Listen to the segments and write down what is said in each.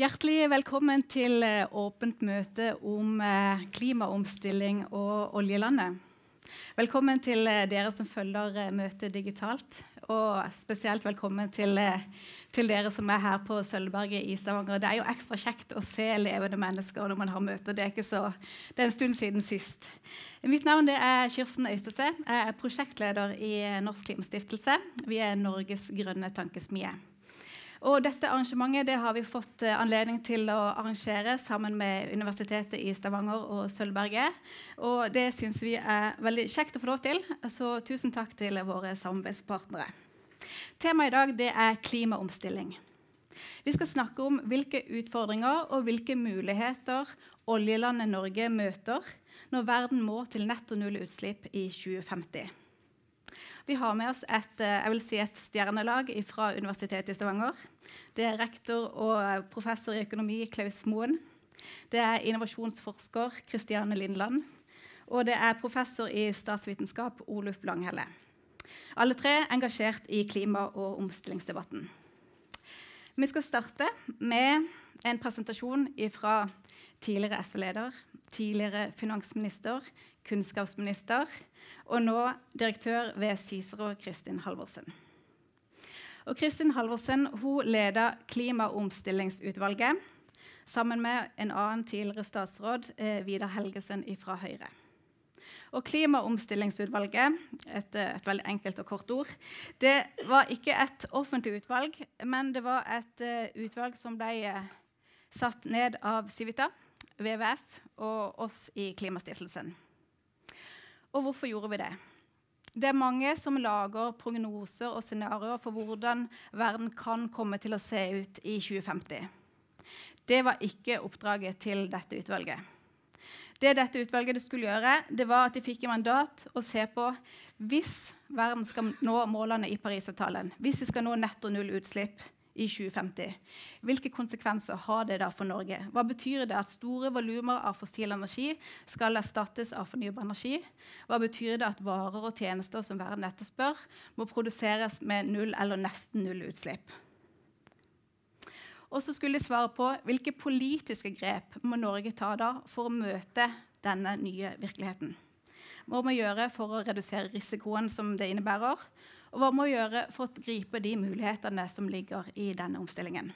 Hjertelig velkommen til eh, åpent møte om eh, klimaomstilling og oljelandet. Velkommen til eh, dere som følger møtet digitalt. Og spesielt velkommen til, til, dere som er her på Sølvberget i Stavanger. Det er jo ekstra kjekt å se levende mennesker når man har møter. Det er, så, det er en stund siden sist. Mitt navn er Kirsten Øystese. Jeg er prosjektleder i Norsk Klimastiftelse. Vi er Norges grønne tankesmie. Og dette arrangementet det har vi fått eh, anledning til å arrangere sammen med Universitetet i Stavanger og Sølvberget. Og det syns vi er veldig kjekt å få lov til, så tusen takk til våre samarbeidspartnere. Temaet i dag det er klimaomstilling. Vi skal snakke om hvilke utfordringer og hvilke muligheter oljelandet Norge møter når verden må til netto null utslipp i 2050. Vi har med oss et, eh, si et stjernelag fra Universitetet i Stavanger. Det er rektor og professor i økonomi Klaus Moen. Det er innovasjonsforsker Kristiane Lindland. Og det er professor i statsvitenskap Oluf Langhelle. Alle tre engasjert i klima- og omstillingsdebatten. Vi skal starte med en presentasjon fra tidligere SV-leder, tidligere finansminister, kunnskapsminister og nå direktør ved Cicero, Kristin Halvorsen. Og Kristin Halvorsen hun leder Klimaomstillingsutvalget sammen med en annen tidligere statsråd, eh, Vidar Helgesen fra Høyre. Og Klimaomstillingsutvalget, et, et, veldig enkelt og kort ord, det var ikke et offentlig utvalg, men det var et uh, utvalg som ble uh, satt ned av Civita, WWF og oss i Klimastiftelsen. Og hvorfor gjorde vi det? Det er mange som lager prognoser og scenarioer for hvordan verden kan komme til å se ut i 2050. Det var ikke oppdraget til dette utvalget. Det dette utvalget skulle gjøre, det var at de fikk i mandat å se på hvis verden skal nå målene i Parisavtalen, hvis vi skal nå netto null utslipp i 2050. Hvilke konsekvenser har det da for Norge? Hva betyr det at store volumer av fossil energi skal erstattes av fornybar energi? Hva betyr det at varer og tjenester som verden etterspør, må produseres med null eller nesten null utslipp? Og så skulle de svare på hvilke politiske grep må Norge ta da for å møte denne nye virkeligheten. Hva må vi gjøre for å redusere risikoen som det innebærer? Og hva må vi gjøre for å gripe de mulighetene som ligger i denne omstillingen?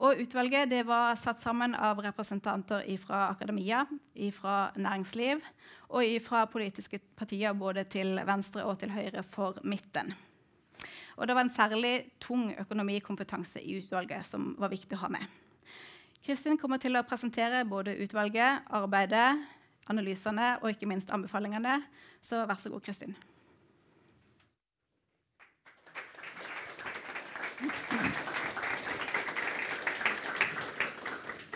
Og utvalget var satt sammen av representanter fra akademia, fra næringsliv og fra politiske partier både til venstre og til høyre for midten. Og det var en særlig tung økonomikompetanse i utvalget som var viktig å ha med. Kristin kommer til å presentere både utvalget, arbeidet, analysene og ikke minst anbefalingene. Så vær så god, Kristin.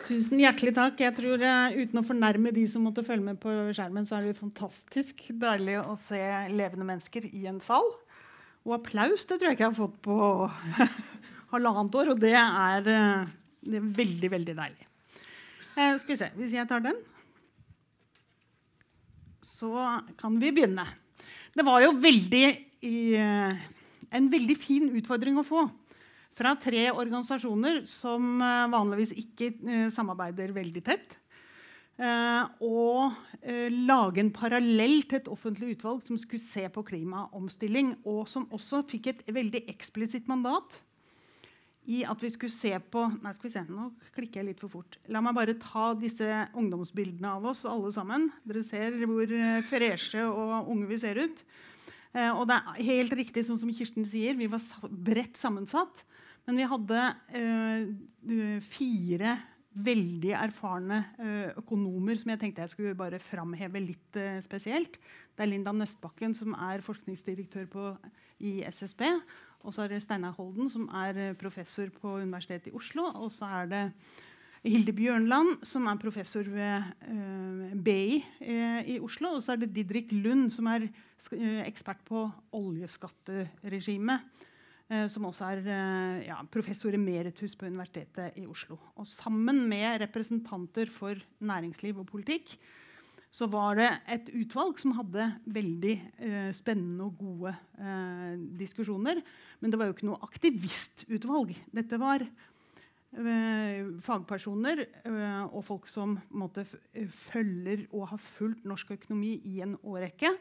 Tusen hjertelig takk. Jeg tror uh, Uten å fornærme de som måtte følge med på skjermen, så er det fantastisk deilig å se levende mennesker i en sal. Og applaus det tror jeg ikke jeg har fått på halvannet år, og det er, uh, det er veldig, veldig deilig. Eh, skal vi se Hvis jeg tar den, så kan vi begynne. Det var jo veldig, en veldig fin utfordring å få fra tre organisasjoner som eh, vanligvis ikke eh, samarbeider veldig tett. Eh, og lage en parallell til et offentlig utvalg som skulle se på klimaomstilling. Og som også fikk et veldig eksplisitt mandat i at vi skulle se på Nei, skal vi se, nå klikker jeg litt for fort. La meg bare ta disse ungdomsbildene av oss alle sammen. Dere ser hvor freshe og unge vi ser ut. og det er helt riktig sånn som Kirsten sier, vi var bredt sammensatt. Men vi hadde uh, fire veldig erfarne uh, økonomer som jeg tenkte jeg skulle bare framheve litt uh, spesielt. Det er Linda Nøstbakken, som er forskningsdirektør på, i SSB. Og så er det Steinar Holden, som er professor på Universitetet i Oslo. Og så er det Hilde Bjørnland, som er professor ved BI i Oslo. Og så er det Didrik Lund, som er ekspert på oljeskatteregimet. Eh, som også er eh, ja, professor emeritus på Universitetet i Oslo. Og sammen med representanter for næringsliv og politikk så var det et utvalg som hadde veldig eh, spennende og gode eh, diskusjoner. Men det var jo ikke noe aktivistutvalg. Dette var eh, fagpersoner eh, og folk som måte, følger og har fulgt norsk økonomi i en årrekke.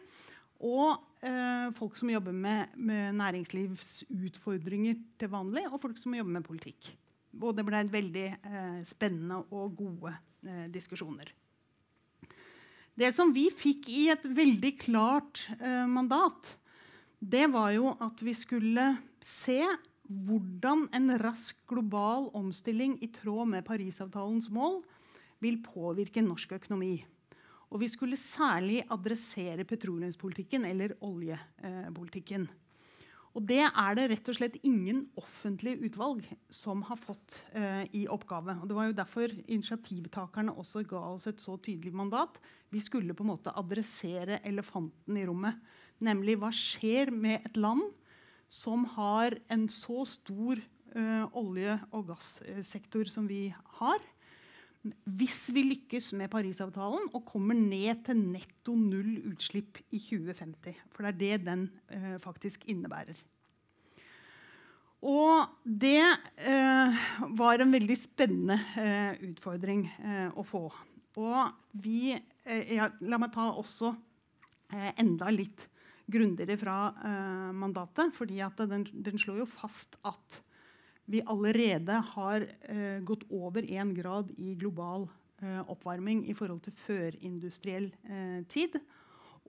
Og eh, folk som jobber med, med, næringslivsutfordringer til vanlig, og folk som jobber med politikk. Og det ble veldig eh, spennende og gode eh, diskusjoner. Det som vi fikk i et veldig klart eh, mandat, det var jo at vi skulle se hvordan en rask global omstilling i tråd med Parisavtalens mål vil påvirke norsk økonomi. Og vi skulle særlig adressere petroleumspolitikken eller oljepolitikken. Og det er det rett og slett ingen offentlige utvalg som har fått eh, i oppgave. Og det var jo derfor initiativtakerne også ga oss et så tydelig mandat. Vi skulle på en måte adressere elefanten i rommet. Nemlig hva skjer med et land som har en så stor eh, olje- og gassektor som vi har. Hvis vi lykkes med Parisavtalen og kommer ned til netto null utslipp i 2050. For det er det den eh, faktisk innebærer. Og det eh, var en veldig spennende utfordring å få. Og vi ja, La meg ta også enda litt grundigere fra eh, mandatet. fordi den, den, slår jo fast at vi allerede har eh, gått over én grad i global eh, oppvarming i forhold til førindustriell eh, tid.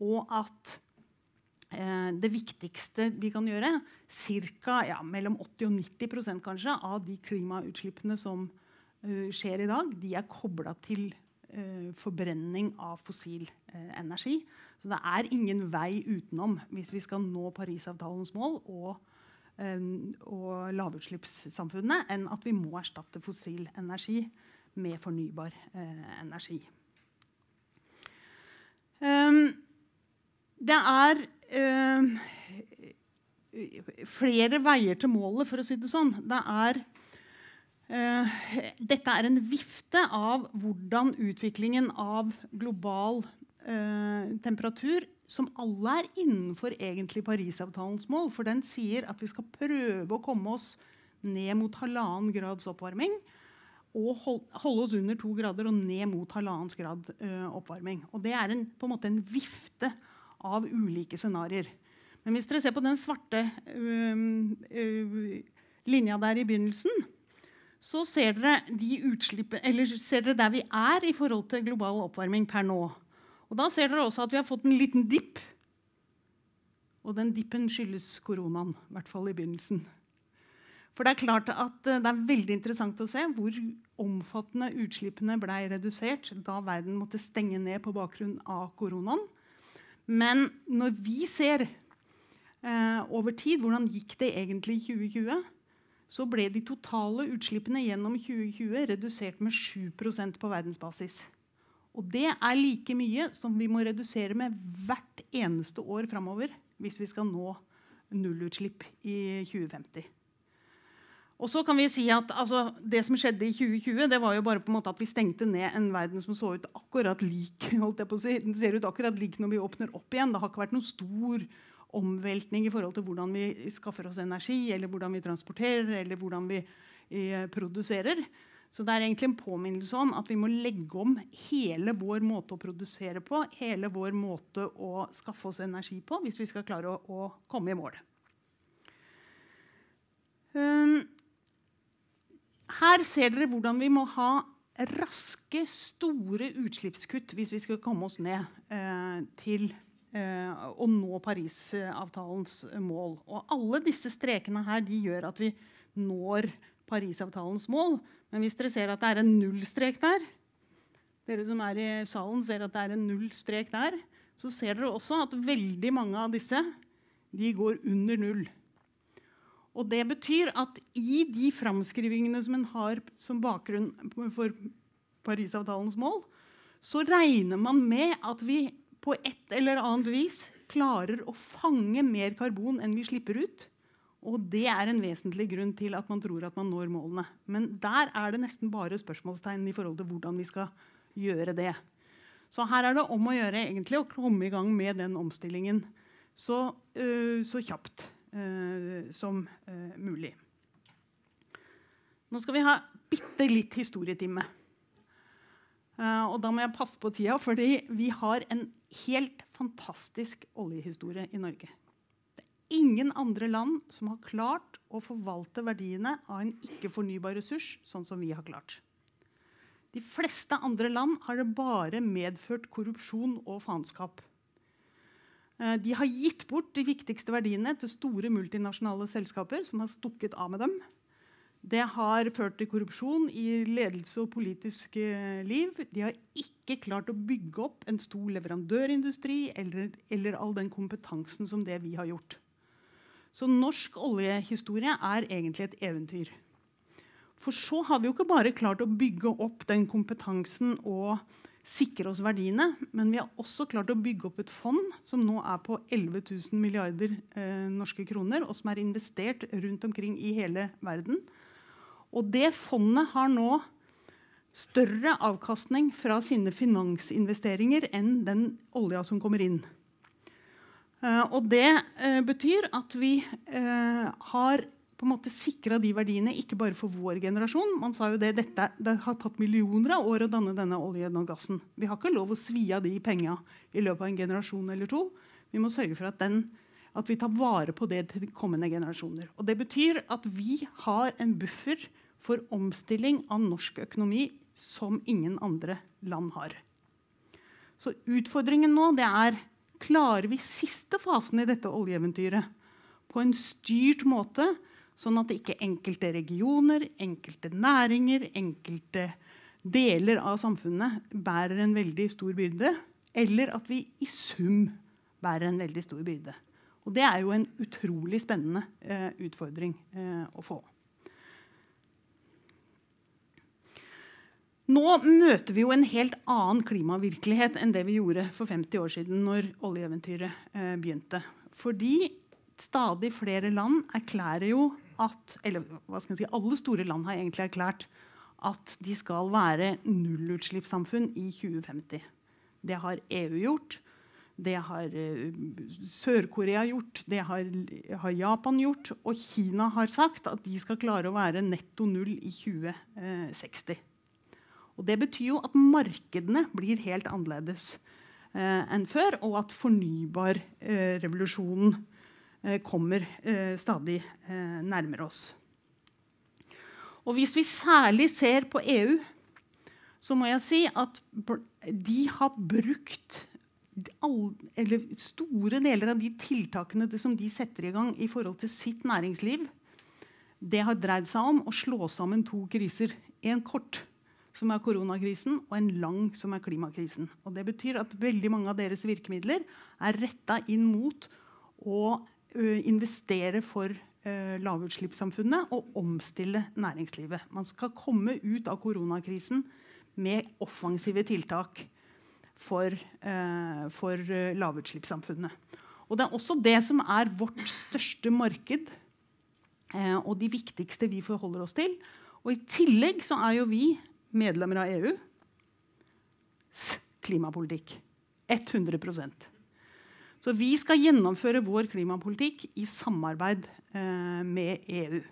Og at eh, det viktigste vi kan gjøre, ca. Ja, mellom 80 og 90% kanskje, av de klimautslippene som uh, skjer i dag, de er kobla til uh, forbrenning av fossil energi. Så det er ingen vei utenom hvis vi skal nå Parisavtalens mål og, og lavutslippssamfunnet, enn at vi må erstatte fossil energi med fornybar eh, energi. Um, det er flere veier til målet, for å si det sånn. Det er, uh, dette er en vifte av hvordan utviklingen av global uh, temperatur som alle er innenfor egentlig Parisavtalens mål. For den sier at vi skal prøve å komme oss ned mot halvannen grads oppvarming. Og holde oss under to grader og ned mot halvannen grad uh, oppvarming. Og det er en, på en måte en vifte av ulike scenarioer. Men hvis dere ser på den svarte uh, uh, linja der i begynnelsen, så ser dere, de ser dere der vi er i forhold til global oppvarming per nå. Og Da ser dere også at vi har fått en liten dipp. Og den dippen skyldes koronaen, i hvert fall i begynnelsen. For det er klart at eh, det er veldig interessant å se hvor omfattende utslippene ble redusert da verden måtte stenge ned på bakgrunn av koronaen. Men når vi ser eh, over tid hvordan gikk det egentlig i 2020, så ble de totale utslippene gjennom 2020 redusert med 7% på verdensbasis. Og det er like mye som vi må redusere med hvert eneste år framover hvis vi skal nå nullutslipp i 2050. Og så kan vi si at altså, Det som skjedde i 2020, det var jo bare på en måte at vi stengte ned en verden som så ut akkurat lik holdt jeg på å si, den ser ut akkurat lik når vi åpner opp igjen. Det har ikke vært noen stor omveltning i forhold til hvordan vi skaffer oss energi, eller hvordan vi transporterer, eller hvordan vi eh, produserer. Så det er egentlig en påminnelse om at vi må legge om hele vår måte å produsere på, hele vår måte å skaffe oss energi på, hvis vi skal klare å, å komme i mål. Um, her ser dere hvordan vi må ha raske, store utslippskutt hvis vi skal komme oss ned eh, til eh, å nå Parisavtalens mål. Og alle disse strekene her gjør at vi når Parisavtalens mål. Men hvis dere ser at det er en nullstrek der, dere som er i salen ser at det er en nullstrek der, så ser dere også at veldig mange av disse de går under null. Og det betyr at i de framskrivingene som en har som bakgrunn for Parisavtalens mål, så regner man med at vi på et eller annet vis klarer å fange mer karbon enn vi slipper ut. Og det er en vesentlig grunn til at man tror at man når målene. Men der er det nesten bare spørsmålstegn i forhold til hvordan vi skal gjøre det. Så her er det om å gjøre egentlig å komme i gang med den omstillingen så, uh, så kjapt uh, som uh, mulig. Nå skal vi ha bitte litt historietime. Uh, og da må jeg passe på tida, fordi vi har en helt fantastisk oljehistorie i Norge. Ingen andre land som har klart å forvalte verdiene av en ikke-fornybar ressurs sånn som vi har klart. De fleste andre land har det bare medført korrupsjon og faenskap. Uh, de har gitt bort de viktigste verdiene til store multinasjonale selskaper som har stukket av med dem. Det har ført til korrupsjon i ledelse og politisk eh, liv. De har ikke klart å bygge opp en stor leverandørindustri eller, eller, all den kompetansen som det vi har gjort. Så norsk oljehistorie er egentlig et eventyr. For så har vi jo ikke bare klart å bygge opp den kompetansen og sikre oss verdiene, men vi har også klart å bygge opp et fond som nå er på 11 000 milliarder eh, norske kroner, og som er investert rundt omkring i hele verden og det fondet har nå større avkastning fra sine finansinvesteringer enn den olja som kommer inn. Uh, og det uh, betyr at vi uh, har på en måte sikra de verdiene ikke bare for vår generasjon. Man sa jo det, dette, det har tatt millioner av år å danne denne oljen og gassen. Vi har ikke lov å svi av de penga i løpet av en generasjon eller to. Vi må sørge for at, den, at vi tar vare på det til kommende generasjoner. Og det betyr at vi har en buffer for omstilling av norsk økonomi som ingen andre land har. Så utfordringen nå det er klarer vi siste fasen i dette oljeeventyret på en styrt måte, sånn at ikke enkelte regioner, enkelte næringer, enkelte deler av samfunnet bærer en veldig stor byrde, eller at vi i sum bærer en veldig stor byrde. Og det er jo en utrolig spennende eh, utfordring eh, å få. Nå møter vi jo en helt annen klimavirkelighet enn det vi gjorde for 50 år siden når oljeeventyret eh, begynte. Fordi stadig flere land erklærer jo at Eller hva skal jeg si, alle store land har egentlig erklært at de skal være nullutslippssamfunn i 2050. Det har EU gjort. Det har uh, Sør-Korea gjort, det har, har, Japan gjort, og Kina har sagt at de skal klare å være netto null i 2060. Og det betyr jo at markedene blir helt annerledes eh, enn før, og at fornybarrevolusjonen eh, kommer eh, stadig eh, nærmere oss. Og hvis vi særlig ser på EU, så må jeg si at de har brukt alle, store deler av de tiltakene som de setter i gang i forhold til sitt næringsliv, det har dreid seg om å slå sammen to kriser. En kort som er koronakrisen, og en lang, som er klimakrisen. Og det betyr at veldig mange av deres virkemidler er retta inn mot å investere for lavutslippssamfunnet og omstille næringslivet. Man skal komme ut av koronakrisen med offensive tiltak for, for lavutslippssamfunnet. Og det er også det som er vårt største marked og de viktigste vi forholder oss til. Og i tillegg så er jo vi medlemmer av EU klimapolitikk. 100% Så vi skal gjennomføre vår klimapolitikk i samarbeid eh, med EU.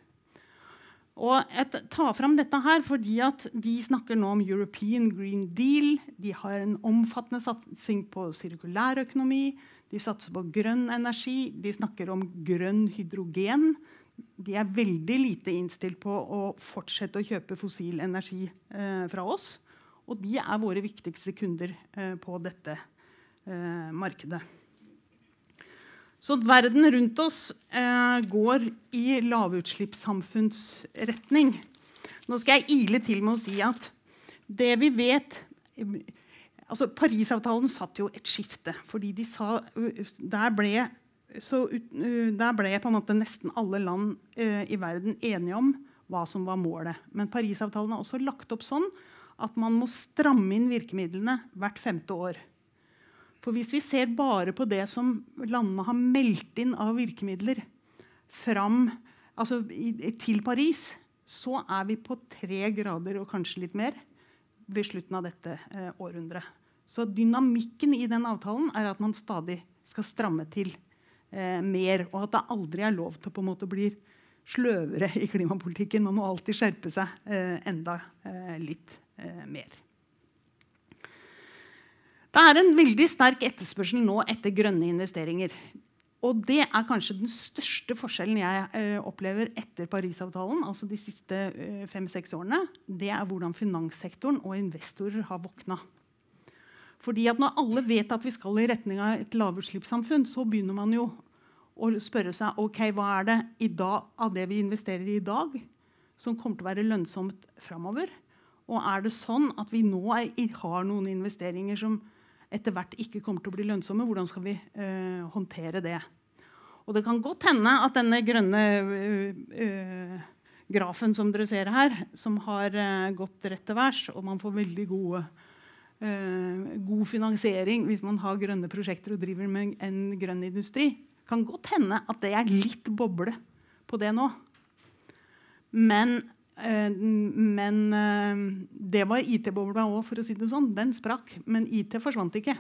Og jeg tar fram dette her fordi at de snakker nå om European Green Deal. De har en omfattende satsing på sirkulærøkonomi. De satser på grønn energi. De snakker om grønn hydrogen de er veldig lite innstilt på å fortsette å kjøpe fossil energi eh, fra oss. Og de er våre viktigste kunder eh, på dette eh, markedet. Så verden rundt oss eh, går i lavutslippssamfunnsretning. Nå skal jeg ile til med å si at det vi vet altså Parisavtalen satt jo et skifte. fordi de sa, Der ble så uh, der ble på en måte nesten alle land uh, i verden enige om hva som var målet. Men Parisavtalen er også lagt opp sånn at man må stramme inn virkemidlene hvert femte år. For hvis vi ser bare på det som landene har meldt inn av virkemidler fram, altså i, til Paris, så er vi på tre grader og kanskje litt mer ved slutten av dette eh, århundret. Så dynamikken i den avtalen er at man stadig skal stramme til eh, mer, og at det aldri er lov til å på en måte bli sløvere i klimapolitikken. Man må alltid skjerpe seg eh, enda eh, litt eh, mer. Det er en veldig sterk etterspørsel nå etter grønne investeringer. Og det er kanskje den største forskjellen jeg eh, opplever etter Parisavtalen. altså de siste fem-seks årene, Det er hvordan finanssektoren og investorer har våkna. Fordi at Når alle vet at vi skal i retning av et lavutslippssamfunn, så begynner man jo å spørre seg ok, hva er det dag, av det vi investerer i i dag, som kommer til å være lønnsomt framover. Og er det sånn at vi nå er, har noen investeringer som etter hvert ikke kommer til å bli lønnsomme? Hvordan skal vi øh, håndtere det? Og det kan godt hende at denne grønne øh, øh, grafen som dere ser her, som har gått rett til værs, og man får veldig gode god finansiering hvis man har grønne prosjekter og driver med en grønn industri, kan godt hende at det er litt boble på det nå. Men, eh, men eh, det var IT-bobla òg, for å si det sånn. Den sprakk. Men IT forsvant ikke.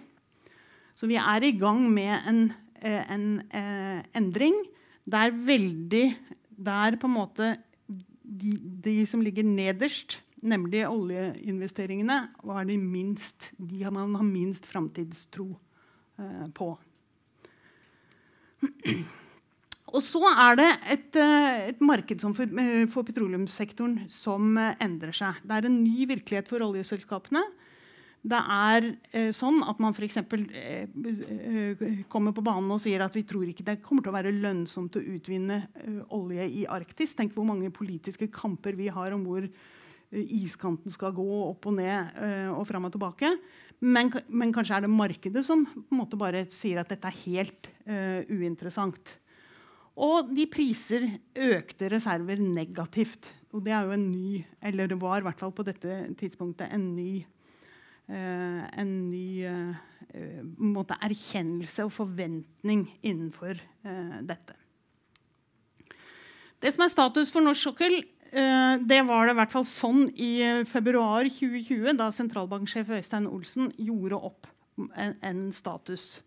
Så vi er i gang med en, eh, en eh, endring der veldig Der på en måte de, de som ligger nederst, nemlig oljeinvesteringene, var de minst, de man har minst framtidstro eh, på. Og så er det et, eh, et marked for, eh, for, petroleumssektoren som endrer seg. Det er en ny virkelighet for oljeselskapene. Det er eh, sånn at man f.eks. Eh, kommer på banen og sier at vi tror ikke det kommer til å være lønnsomt å utvinne eh, olje i Arktis. Tenk hvor mange politiske kamper vi har om hvor iskanten skal gå opp og ned og fram og tilbake. Men, men, kanskje er det markedet som på en måte bare sier at dette er helt uh, uinteressant. Og de priser økte reserver negativt. Og det er jo en ny, eller det var i hvert fall på dette tidspunktet en ny, uh, en ny uh, erkjennelse og forventning innenfor dette. Det som er status for norsk sokkel, det var det i hvert fall sånn i februar 2020, da sentralbanksjef Øystein Olsen gjorde opp en, en status.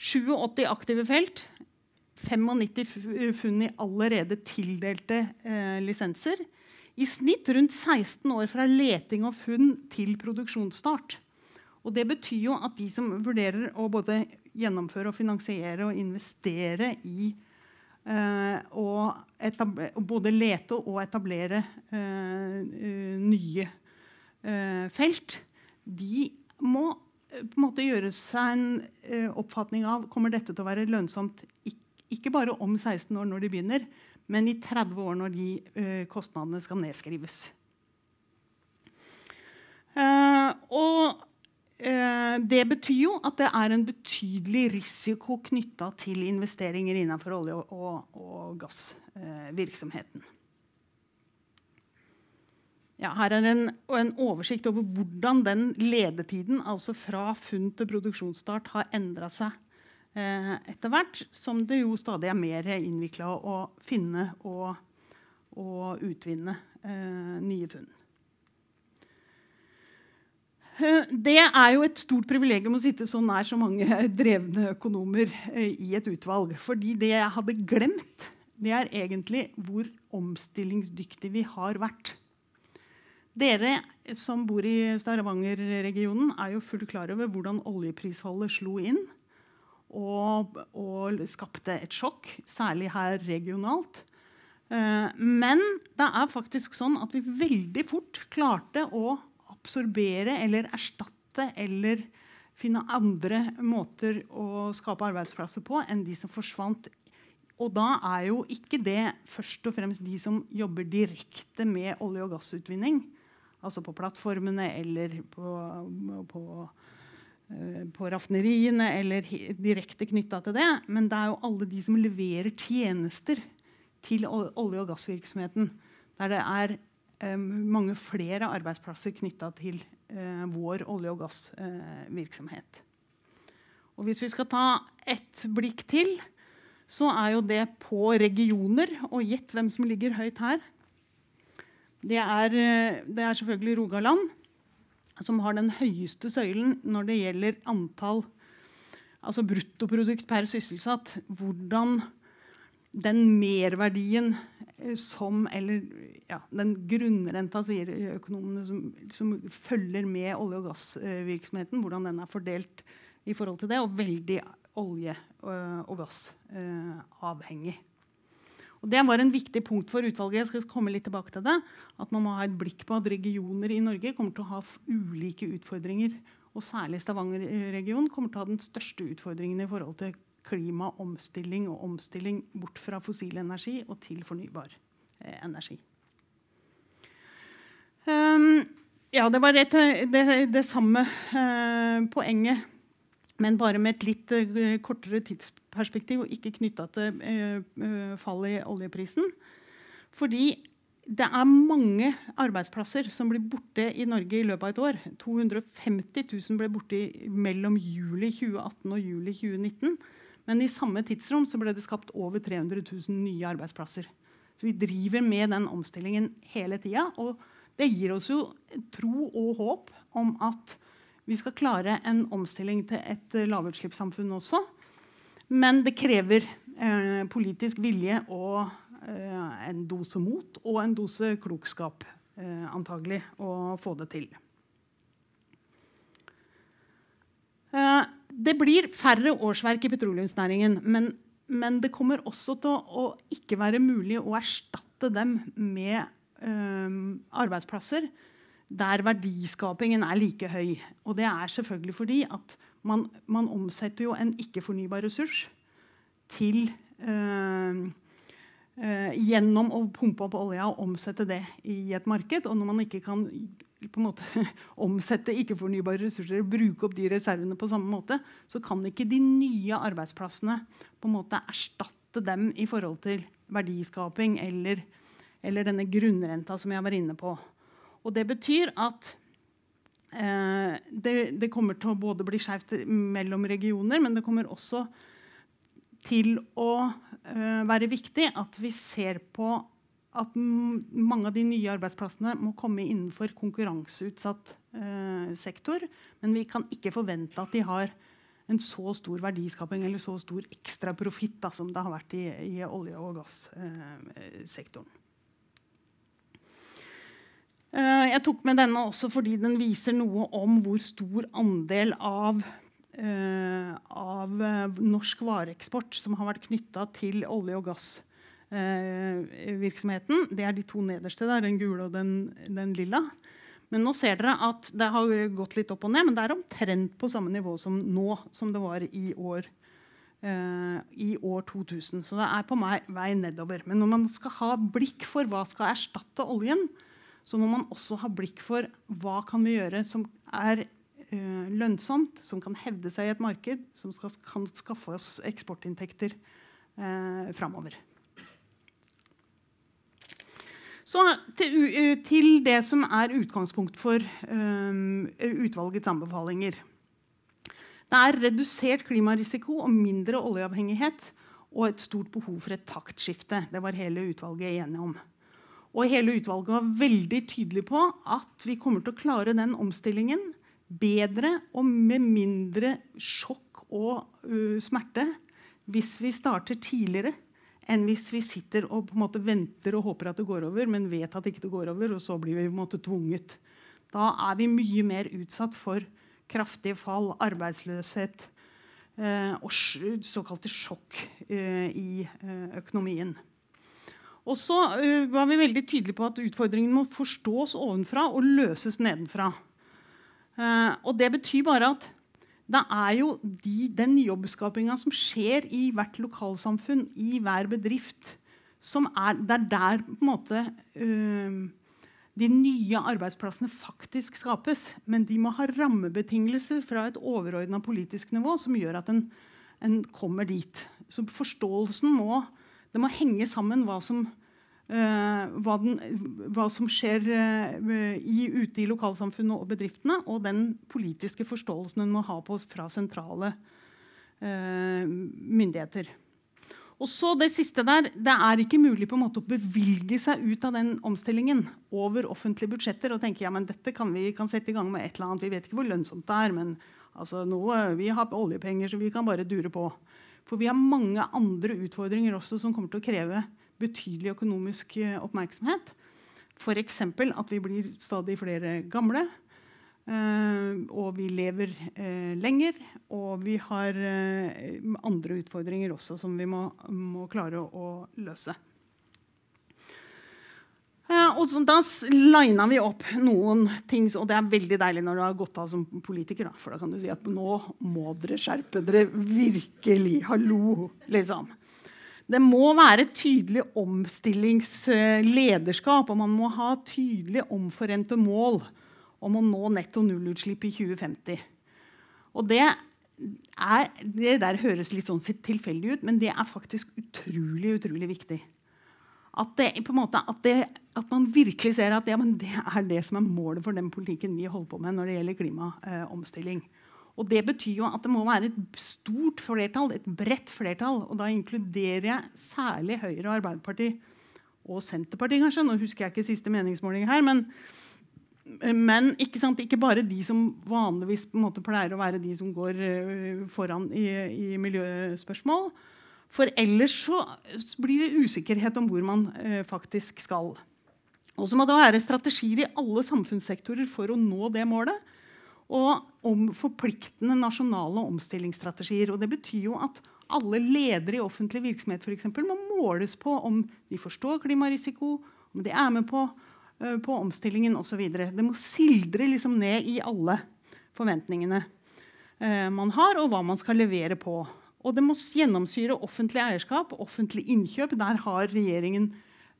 87 aktive felt. 95 funn i allerede tildelte eh, lisenser. I snitt rundt 16 år fra leting og funn til produksjonsstart. Og det betyr jo at de som vurderer å både gjennomføre og finansiere og investere i eh, både lete og etablere eh, nye eh, felt, de må på en måte gjøre seg en oppfatning av kommer dette til å være lønnsomt ikke bare om 16 år når de begynner, men i 30 år når de kostnadene skal nedskrives. Og det betyr jo at det er en betydelig risiko knytta til investeringer innenfor olje- og, og gassvirksomheten. Ja, her er en, en, oversikt over hvordan den ledetiden, altså fra funn til produksjonsstart, har endra seg eh, etter hvert, som det jo stadig er mer innvikla å finne og, og utvinne eh, nye funn. Eh, det er jo et stort privilegium å sitte så nær så mange drevne økonomer eh, i et utvalg. fordi det jeg hadde glemt, det er egentlig hvor omstillingsdyktig vi har vært. Dere som bor i Stavanger-regionen, er jo fullt klar over hvordan oljeprisfallet slo inn. Og, og, skapte et sjokk, særlig her regionalt. Eh, men det er faktisk sånn at vi veldig fort klarte å absorbere eller erstatte eller finne andre måter å skape arbeidsplasser på enn de som forsvant. Og da er jo ikke det først og fremst de som jobber direkte med olje- og gassutvinning Altså på plattformene eller på, på, eh, på raffineriene eller direkte knytta til det. Men det er jo alle de som leverer tjenester til olje- og gassvirksomheten. Der det er mange flere arbeidsplasser knytta til uh, vår olje- og gassvirksomhet. Og hvis vi skal ta ett blikk til, så er jo det på regioner. Og gjett hvem som ligger høyt her. Det er, eh, det er, selvfølgelig Rogaland, som har den høyeste søylen når det gjelder antall altså bruttoprodukt per sysselsatt. Hvordan den merverdien eh, som Eller ja, den grunnrenta, sier økonomene, som, som, følger med olje- og gassvirksomheten. Hvordan den er fordelt i forhold til det. Og veldig olje- og gassavhengig. Og Det var en viktig punkt for utvalget. Jeg skal komme litt tilbake til det, at Man må ha et blikk på at regioner i Norge kommer til å ha ulike utfordringer. Og særlig Stavanger-regionen kommer til å ha den største utfordringen i forhold til klimaomstilling og omstilling bort fra fossil energi og til fornybar eh, energi. Um, ja, det var rett, det, det samme uh, poenget, men bare med et litt uh, kortere tidsperspektiv og ikke knytta til fallet i oljeprisen. Fordi det er mange arbeidsplasser som blir borte i Norge i løpet av et år. 250 000 ble borte mellom juli 2018 og juli 2019. Men i samme tidsrom ble det skapt over 300 000 nye arbeidsplasser. Så vi driver med den omstillingen hele tida. Og det gir oss jo tro og håp om at vi skal klare en omstilling til et lavutslippssamfunn også. Men det krever eh, politisk vilje og eh, en dose mot og en dose klokskap, eh, antagelig, å få det til. Eh, det blir færre årsverk i petroleumsnæringen, men, men, det kommer også til å, ikke være mulig å erstatte dem med øh, arbeidsplasser der verdiskapingen er like høy. Og det er selvfølgelig fordi at man, man omsetter jo en ikke-fornybar ressurs til øh, øh, Gjennom å pumpe opp olja og omsette det i et marked. Og når man ikke kan på en måte omsette ikke-fornybare ressurser og bruke opp de reservene på samme måte, så kan ikke de nye arbeidsplassene på en måte erstatte dem i forhold til verdiskaping eller, eller denne grunnrenta som jeg var inne på. Og det betyr at eh, det, det, kommer til å både bli skjevt mellom regioner, men det kommer også til å eh, være viktig at vi ser på at mange av de nye arbeidsplassene må komme innenfor konkurranseutsatt eh, sektor. Men vi kan ikke forvente at de har en så stor verdiskaping eller så stor ekstra profitt som det har vært i, i olje- og gassektoren. Eh, jeg tok med denne også fordi den viser noe om hvor stor andel av, Uh, av uh, norsk vareeksport som har vært knytta til olje- og gass virksomheten. Det er de to nederste, der, den gule og den, den, lilla. Men nå ser dere at det har gått litt opp og ned, men det er omtrent på samme nivå som nå, som det var i år, eh, i år 2000. Så det er på meg vei nedover. Men når man skal ha blikk for hva skal erstatte oljen, så må man også ha blikk for hva kan vi gjøre som er eh, lønnsomt, som kan hevde seg i et marked, som skal, kan skaffe oss eksportinntekter eh, framover. Så til, til, det som er utgangspunkt for um, utvalgets anbefalinger. Det er redusert klimarisiko og mindre oljeavhengighet og et stort behov for et taktskifte. Det var hele utvalget enige om. Og hele utvalget var veldig tydelig på at vi kommer til å klare den omstillingen bedre og med mindre sjokk og uh, smerte hvis vi starter tidligere enn hvis vi sitter og på en måte venter og håper at det går over, men vet at det ikke går over, og så blir vi på en måte tvunget. Da er vi mye mer utsatt for kraftige fall, arbeidsløshet eh, og såkalte sjokk eh, i eh, økonomien. Og så uh, var vi veldig tydelige på at utfordringen må forstås ovenfra og løses nedenfra. Uh, og det betyr bare at det er jo de, den jobbskapinga som skjer i hvert lokalsamfunn, i hver bedrift, som er, det er der på en måte uh, de nye arbeidsplassene faktisk skapes. Men de må ha rammebetingelser fra et overordna politisk nivå som gjør at en, en, kommer dit. Så forståelsen må, det må henge sammen hva som hva, den, hva, som skjer uh, i, ute i lokalsamfunnet og bedriftene, og den politiske forståelsen hun må ha på oss fra sentrale uh, myndigheter. Og så Det siste der, det er ikke mulig på en måte å bevilge seg ut av den omstillingen over offentlige budsjetter og tenke ja, men dette kan vi kan sette i gang med et eller annet. Vi vet ikke hvor lønnsomt det er, men altså, noe, vi har oljepenger, så vi kan bare dure på. For vi har mange andre utfordringer også som kommer til å kreve betydelig økonomisk eh, oppmerksomhet. F.eks. at vi blir stadig flere gamle. Uh, og vi lever uh, lenger. Og vi har andre utfordringer også som vi må, må klare å, løse. og så, da lina vi opp noen ting, og det er veldig deilig når du har gått av som politiker. Da, for da kan du si at nå må dere skjerpe dere virkelig. Hallo, liksom. Det må være tydelig omstillingslederskap, og man må ha tydelig omforente mål om å nå netto nullutslipp i 2050. Og det, er, det der høres litt sånn tilfeldig ut, men det er faktisk utrolig, utrolig viktig. At, det, måte, at, det, at man virkelig ser at ja, det er det som er målet for den politikken vi holder på med når det gjelder klimaomstilling. Og Det betyr jo at det må være et stort flertall, et bredt flertall. Og da inkluderer jeg særlig Høyre og Arbeiderpartiet og Senterpartiet, kanskje. Nå husker jeg ikke siste meningsmåling her, men men ikke, ikke, bare de som vanligvis pleier å være de som går uh, foran i, i, miljøspørsmål. For ellers så blir det usikkerhet om hvor man eh, faktisk skal. Og så må det være strategier i alle samfunnssektorer for å nå det målet. Og om forpliktende nasjonale omstillingsstrategier. Og det betyr jo at alle ledere i offentlig virksomhet for eksempel, må måles på om de forstår klimarisiko, om de er med på Eh, på omstillingen osv. Det må sildre liksom ned i alle forventningene eh, man har, og hva man skal levere på. Og det må gjennomsyre offentlig eierskap offentlig innkjøp. Der har regjeringen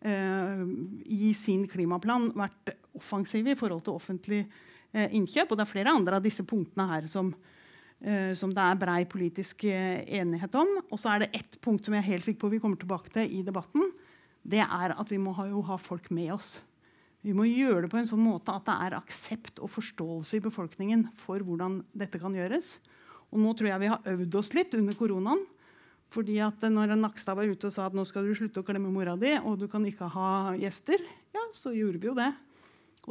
eh, i sin klimaplan vært offensiv i forhold til offentlig eh, innkjøp. Og det er flere andre av disse punktene her som, eh, som det er brei politisk eh, enighet om. Og så er det ett punkt som jeg er helt sikker på vi kommer tilbake til i debatten. Det er at vi må ha, ha folk med oss. Vi må gjøre det på en sånn måte at det er aksept og forståelse i befolkningen for hvordan dette kan gjøres. Og nå tror jeg vi har øvd oss litt under koronaen. fordi at når Nakstad var ute og sa at nå skal du slutte å klemme mora di, og du kan ikke ha gjester, ja, så gjorde vi jo det.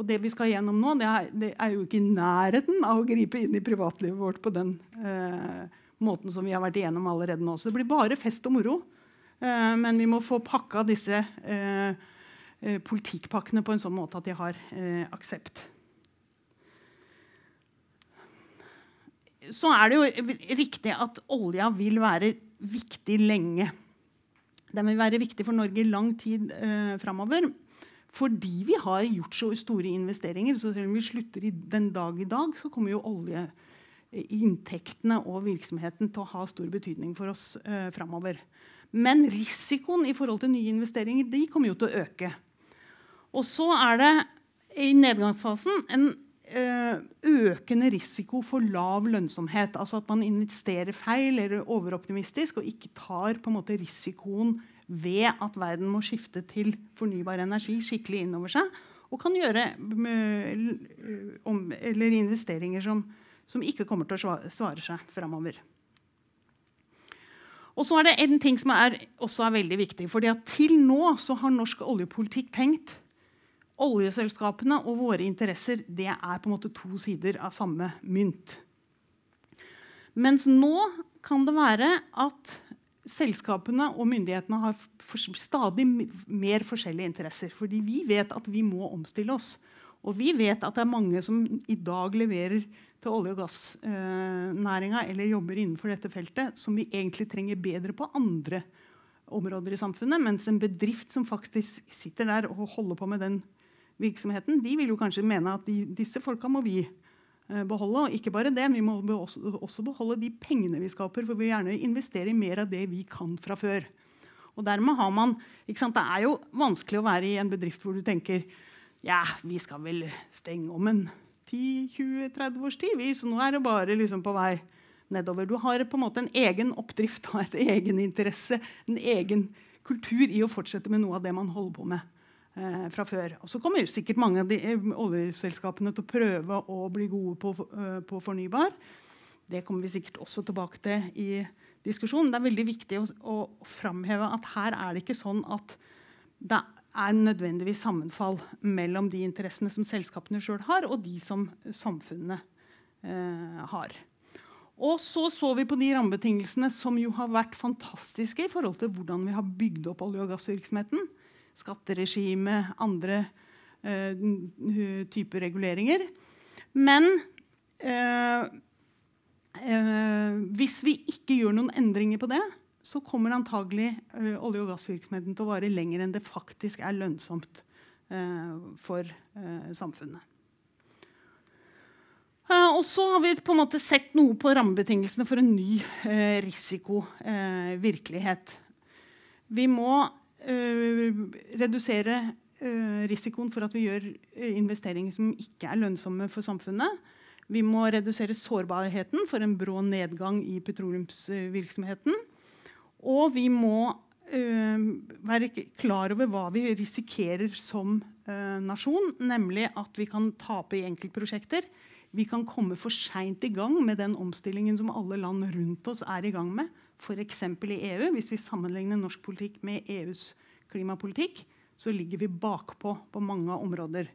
Og det vi skal gjennom nå, det er, det er jo ikke i nærheten av å gripe inn i privatlivet vårt på den eh, måten som vi har vært igjennom allerede nå. Så det blir bare fest og moro. Eh, men vi må få pakka disse eh, Eh, politikkpakkene på en sånn måte at de har eh, aksept. Så er det jo riktig at olja vil være viktig lenge. Den vil være viktig for Norge i lang tid eh, framover. Fordi vi har gjort så store investeringer. Så selv om vi slutter i den dag i dag, så kommer jo oljeinntektene og virksomheten til å ha stor betydning for oss eh, framover. Men risikoen i forhold til nye investeringer de kommer jo til å øke. Og så er det i nedgangsfasen en eh, økende risiko for lav lønnsomhet. Altså at man investerer feil eller overoptimistisk og ikke tar måte risikoen ved at verden må skifte til fornybar energi skikkelig innover seg. Og kan gjøre eh, investeringer som, som, ikke kommer til å svare seg framover. Og så er det en ting som er, også er veldig viktig. fordi Til nå så har norsk oljepolitikk tenkt Oljeselskapene og våre interesser det er på en måte to sider av samme mynt. Mens nå kan det være at selskapene og myndighetene har stadig mer forskjellige interesser. Fordi vi vet at vi må omstille oss. Og vi vet at det er mange som i dag leverer til olje- og gassnæringa eller jobber innenfor dette feltet, som vi egentlig trenger bedre på andre områder i samfunnet. Mens en bedrift som faktisk sitter der og holder på med den virksomheten, de vil jo kanskje mene at de, disse folka må vi eh, beholde. Og ikke bare det, vi må også, beholde de pengene vi skaper, for vi vil gjerne investere i mer av det vi kan fra før. Og dermed har man, ikke sant, Det er jo vanskelig å være i en bedrift hvor du tenker ja, vi skal vel stenge om en 10-20-30 års tid, vi, så nå er det bare liksom på vei nedover. Du har på en måte en egen oppdrift en egen interesse, en egen kultur i å fortsette med noe av det man holder på med eh, fra før. Og så kommer sikkert mange av de eh, oljeselskapene til å prøve å bli gode på, uh, på, fornybar. Det kommer vi sikkert også tilbake til i diskusjonen. Det er veldig viktig å, å framheve at her er det ikke sånn at det er nødvendigvis sammenfall mellom de interessene som selskapene sjøl har, og de som samfunnet eh, har. Og så så vi på de rammebetingelsene som jo har vært fantastiske i forhold til hvordan vi har bygd opp olje- og gassvirksomheten. Skatteregime, andre eh, typer reguleringer. Men eh, eh, hvis vi ikke gjør noen endringer på det, så kommer antagelig olje- og gassvirksomheten til å vare lenger enn det faktisk er lønnsomt for samfunnet. Uh, og så har vi på en måte sett noe på rammebetingelsene for en ny risikovirkelighet. Vi må redusere risikoen for at vi gjør investeringer som ikke er lønnsomme for samfunnet. Vi må redusere sårbarheten for en brå nedgang i petroleumsvirksomheten. Og vi må være klar over hva vi risikerer som nasjon, nemlig at vi kan tape i enkeltprosjekter vi kan komme for seint i gang med den omstillingen som alle land rundt oss er i gang med. F.eks. i EU. Hvis vi sammenligner norsk politikk med EUs klimapolitikk, så ligger vi bakpå på mange områder.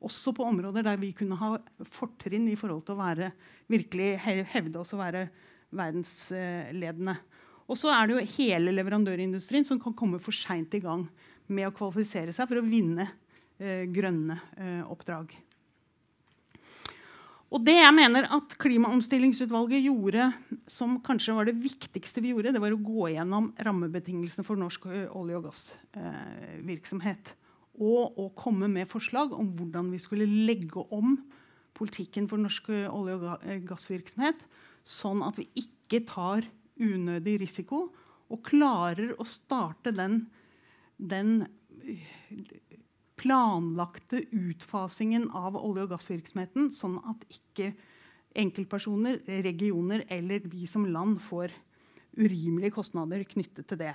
Også på områder der vi kunne ha fortrinn i forhold til å være, virkelig hevde oss å være verdensledende. Og så er det jo hele leverandørindustrien som kan komme for seint i gang med å kvalifisere seg for å vinne eh, grønne eh, oppdrag. Og det jeg mener at Klimaomstillingsutvalget gjorde, som kanskje var det viktigste vi gjorde, det var å gå gjennom rammebetingelsene for norsk olje- og gassvirksomhet. Og å komme med forslag om hvordan vi skulle legge om politikken for norsk olje- og gassvirksomhet, sånn at vi ikke tar unødig risiko, og klarer å starte den, den planlagte utfasingen av olje- og gassvirksomheten, sånn at ikke enkeltpersoner, regioner eller vi som land får urimelige kostnader knyttet til det.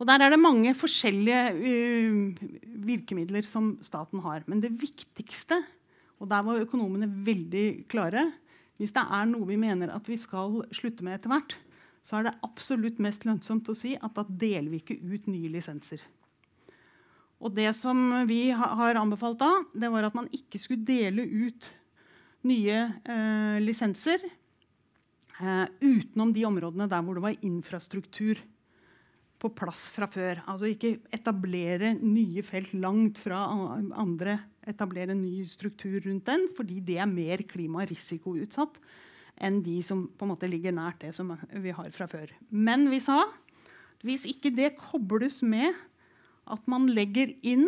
Og Der er det mange forskjellige uh, virkemidler som staten har. Men det viktigste, og der var økonomene veldig klare Hvis det er noe vi mener at vi skal slutte med etter hvert, så er det absolutt mest lønnsomt å si at da deler vi ikke ut nye lisenser. Og det som vi har anbefalt da, det var at man ikke skulle dele ut nye eh, lisenser eh, utenom de områdene der hvor det var infrastruktur på plass fra før. Altså ikke etablere nye felt langt fra andre, etablere ny struktur rundt den, fordi det er mer klimarisikoutsatt enn de som på en måte ligger nært det som vi har fra før. Men vi sa hvis ikke det kobles med at man legger inn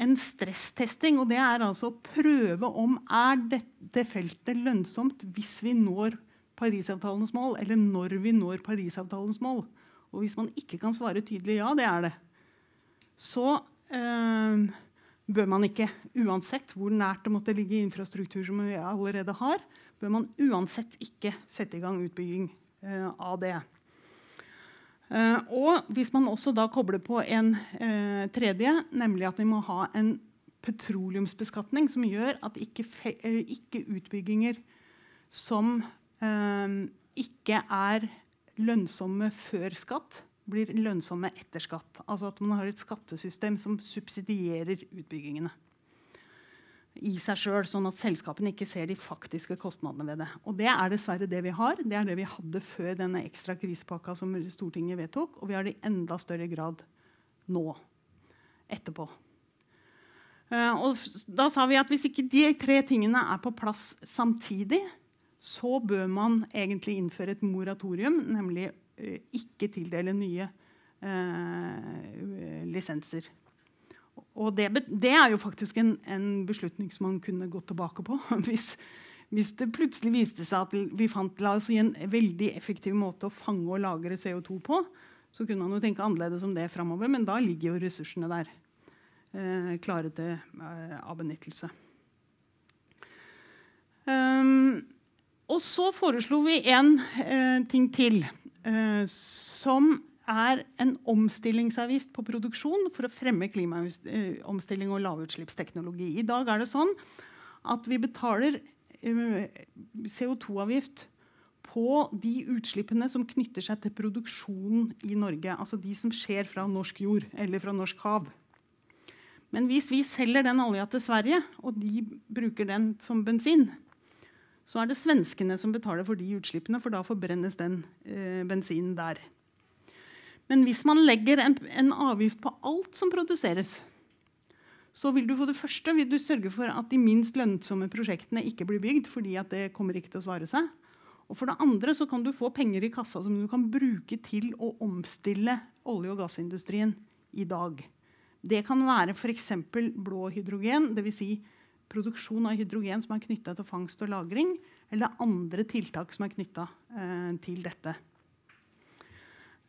en stresstesting. og Det er altså å prøve om er dette feltet lønnsomt hvis vi når Parisavtalens mål, eller når vi når Parisavtalens mål. Og hvis man ikke kan svare tydelig ja, det er det, så øh, bør man ikke, uansett hvor nært det måtte ligge infrastruktur som vi allerede har, bør man uansett ikke sette i gang utbygging øh, av det. Uh, og hvis man også da kobler på en uh, tredje, nemlig at vi må ha en petroleumsbeskatning som gjør at ikke, ikke utbygginger som ikke er lønnsomme før skatt, blir lønnsomme etter skatt. Altså at man har et skattesystem som subsidierer utbyggingene i seg sjøl, sånn at selskapene ikke ser de faktiske kostnadene ved det. Og det er dessverre det vi har. Det er det vi hadde før denne ekstra krisepakka som Stortinget vedtok, og vi har det i enda større grad nå. Etterpå. Uh, og da sa vi at hvis ikke de tre tingene er på plass samtidig, så bør man egentlig innføre et moratorium, nemlig uh, ikke tildele nye eh, lisenser. Og det, det, er jo faktisk en, en, beslutning som man kunne gått tilbake på. Hvis, hvis, det plutselig viste seg at vi fant la oss, en veldig effektiv måte å fange og lagre CO2 på, så kunne man jo tenke annerledes om det framover, men da ligger jo ressursene der. Eh, klare til eh, avbenyttelse. Um, og så foreslo vi en eh, ting til eh, som er en omstillingsavgift på produksjon for å fremme klimaomstilling og lavutslippsteknologi. I dag er det sånn at vi betaler eh, CO2-avgift på de utslippene som knytter seg til produksjonen i Norge. Altså de som skjer fra norsk jord eller fra norsk hav. Men hvis vi selger den olja til Sverige, og de bruker den som bensin, så er det svenskene som betaler for de utslippene, for da forbrennes den eh, bensinen der. Men hvis man legger en, en, avgift på alt som produseres, så vil du for det første vil du sørge for at de minst lønnsomme prosjektene ikke blir bygd, fordi det kommer ikke til å svare seg. Og for det andre så kan du få penger i kassa som du kan bruke til å omstille olje- og gassindustrien i dag. Det kan være f.eks. blå hydrogen, dvs. Si produksjon av hydrogen som er knytta til fangst og lagring, eller andre tiltak som er knytta eh, til dette.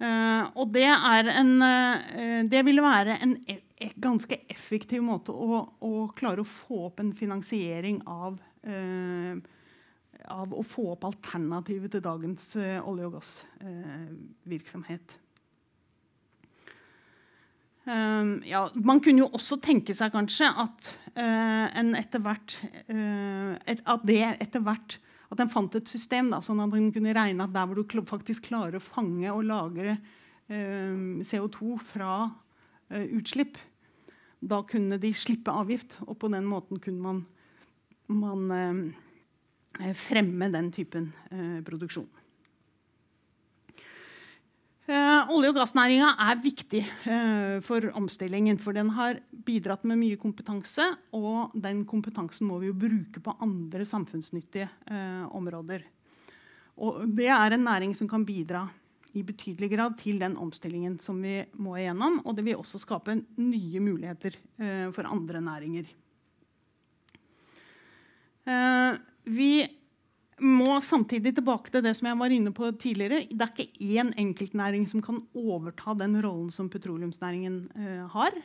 Uh, og det, en, uh, det vil være en e e ganske effektiv måte å, å, klare å få opp en finansiering av, uh, av å få opp alternativet til dagens olje- og gassvirksomhet. ja, man kunne jo også tenke seg kanskje at, et, at det etter hvert at en fant et system da, sånn at en kunne regne at der hvor du faktisk klarer å fange og lagre eh, CO2 fra eh, utslipp, da kunne de slippe avgift. Og på den måten kunne man, man eh, fremme den typen eh, produksjon. Uh, olje- og gassnæringa er viktig uh, for omstillingen. For den har bidratt med mye kompetanse, og den kompetansen må vi jo bruke på andre samfunnsnyttige uh, områder. Og det er en næring som kan bidra i betydelig grad til den omstillingen som vi må igjennom. Og det vil også skape nye muligheter for andre næringer. vi må samtidig tilbake til det som jeg var inne på tidligere. Det er ikke én enkeltnæring som kan overta den rollen som petroleumsnæringen eh, har.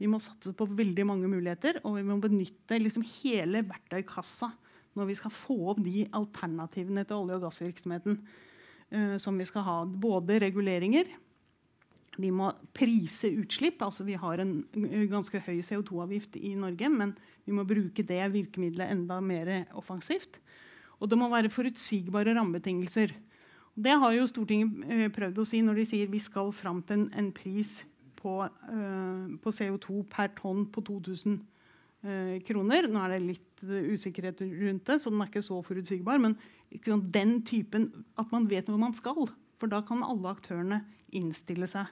Vi må satse på veldig mange muligheter, og vi må benytte liksom hele verktøykassa når vi skal få opp de alternativene til olje- og gassvirksomheten eh, som vi skal ha. Både reguleringer Vi må prise utslipp. altså Vi har en ganske høy CO2-avgift i Norge, men vi må bruke det virkemidlet enda mer offensivt. Og det må være forutsigbare rammebetingelser. Det har jo Stortinget eh, prøvd å si når de sier vi skal fram til en, en pris på, uh, på, CO2 per tonn på 2000 uh, eh, kroner. Nå er det litt uh, usikkerhet rundt det, så den er ikke så forutsigbar. Men den typen at man vet hvor man skal. For da kan alle aktørene innstille seg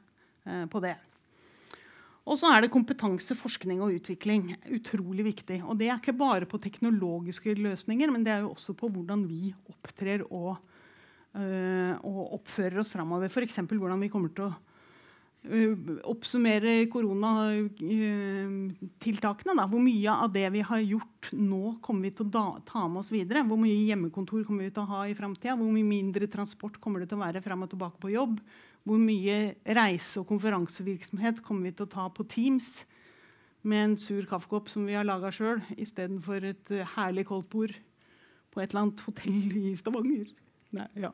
på det. Og så er det kompetanse, forskning og utvikling. Utrolig viktig. Og det er ikke bare på teknologiske løsninger, men det er jo også på hvordan vi opptrer og, øh, og oppfører oss framover. F.eks. hvordan vi kommer til å øh, oppsummere koronatiltakene. Da. Hvor mye av det vi har gjort nå, kommer vi til å da, ta med oss videre? Hvor mye hjemmekontor kommer vi til å ha i framtida? Hvor mye mindre transport kommer det til å være fram og tilbake på jobb? Hvor mye reise- og konferansevirksomhet kommer vi til å ta på Teams med en sur kaffekopp som vi har laga sjøl, istedenfor et herlig herlig koldtbord på et eller annet hotell i Stavanger? Nei, ja.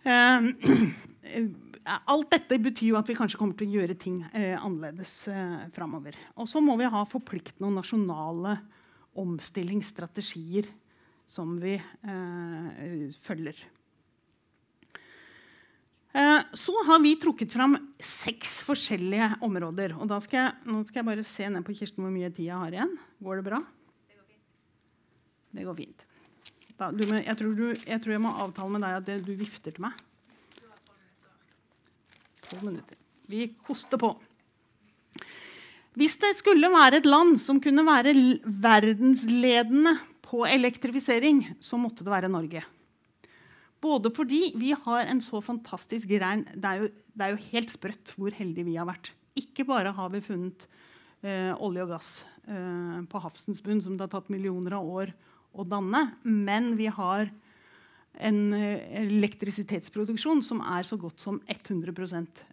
Uh, alt dette betyr jo at vi kanskje kommer til å gjøre ting uh, annerledes uh, framover. Og så må vi ha forpliktende og nasjonale omstillingsstrategier som vi uh, følger. Eh, så har vi trukket fram seks forskjellige områder. Og skal jeg, nå skal jeg bare se ned på Kirsten hvor mye tid jeg har igjen. Går det bra? Det går fint. Det går fint. Da, du, jeg, tror du, jeg, tror jeg må avtale med deg at det, du vifter til meg. Tolv minutter. 12 minutter. Vi koster på. Hvis det skulle være et land som kunne være verdensledende på elektrifisering, så måtte det være Norge. Både fordi vi har en så fantastisk grein det er, jo, det er jo helt sprøtt hvor heldige vi har vært. Ikke bare har vi funnet eh, olje og gass eh, på havsens bunn, som det har tatt millioner av år å danne, men vi har en eh, elektrisitetsproduksjon som er så godt som 100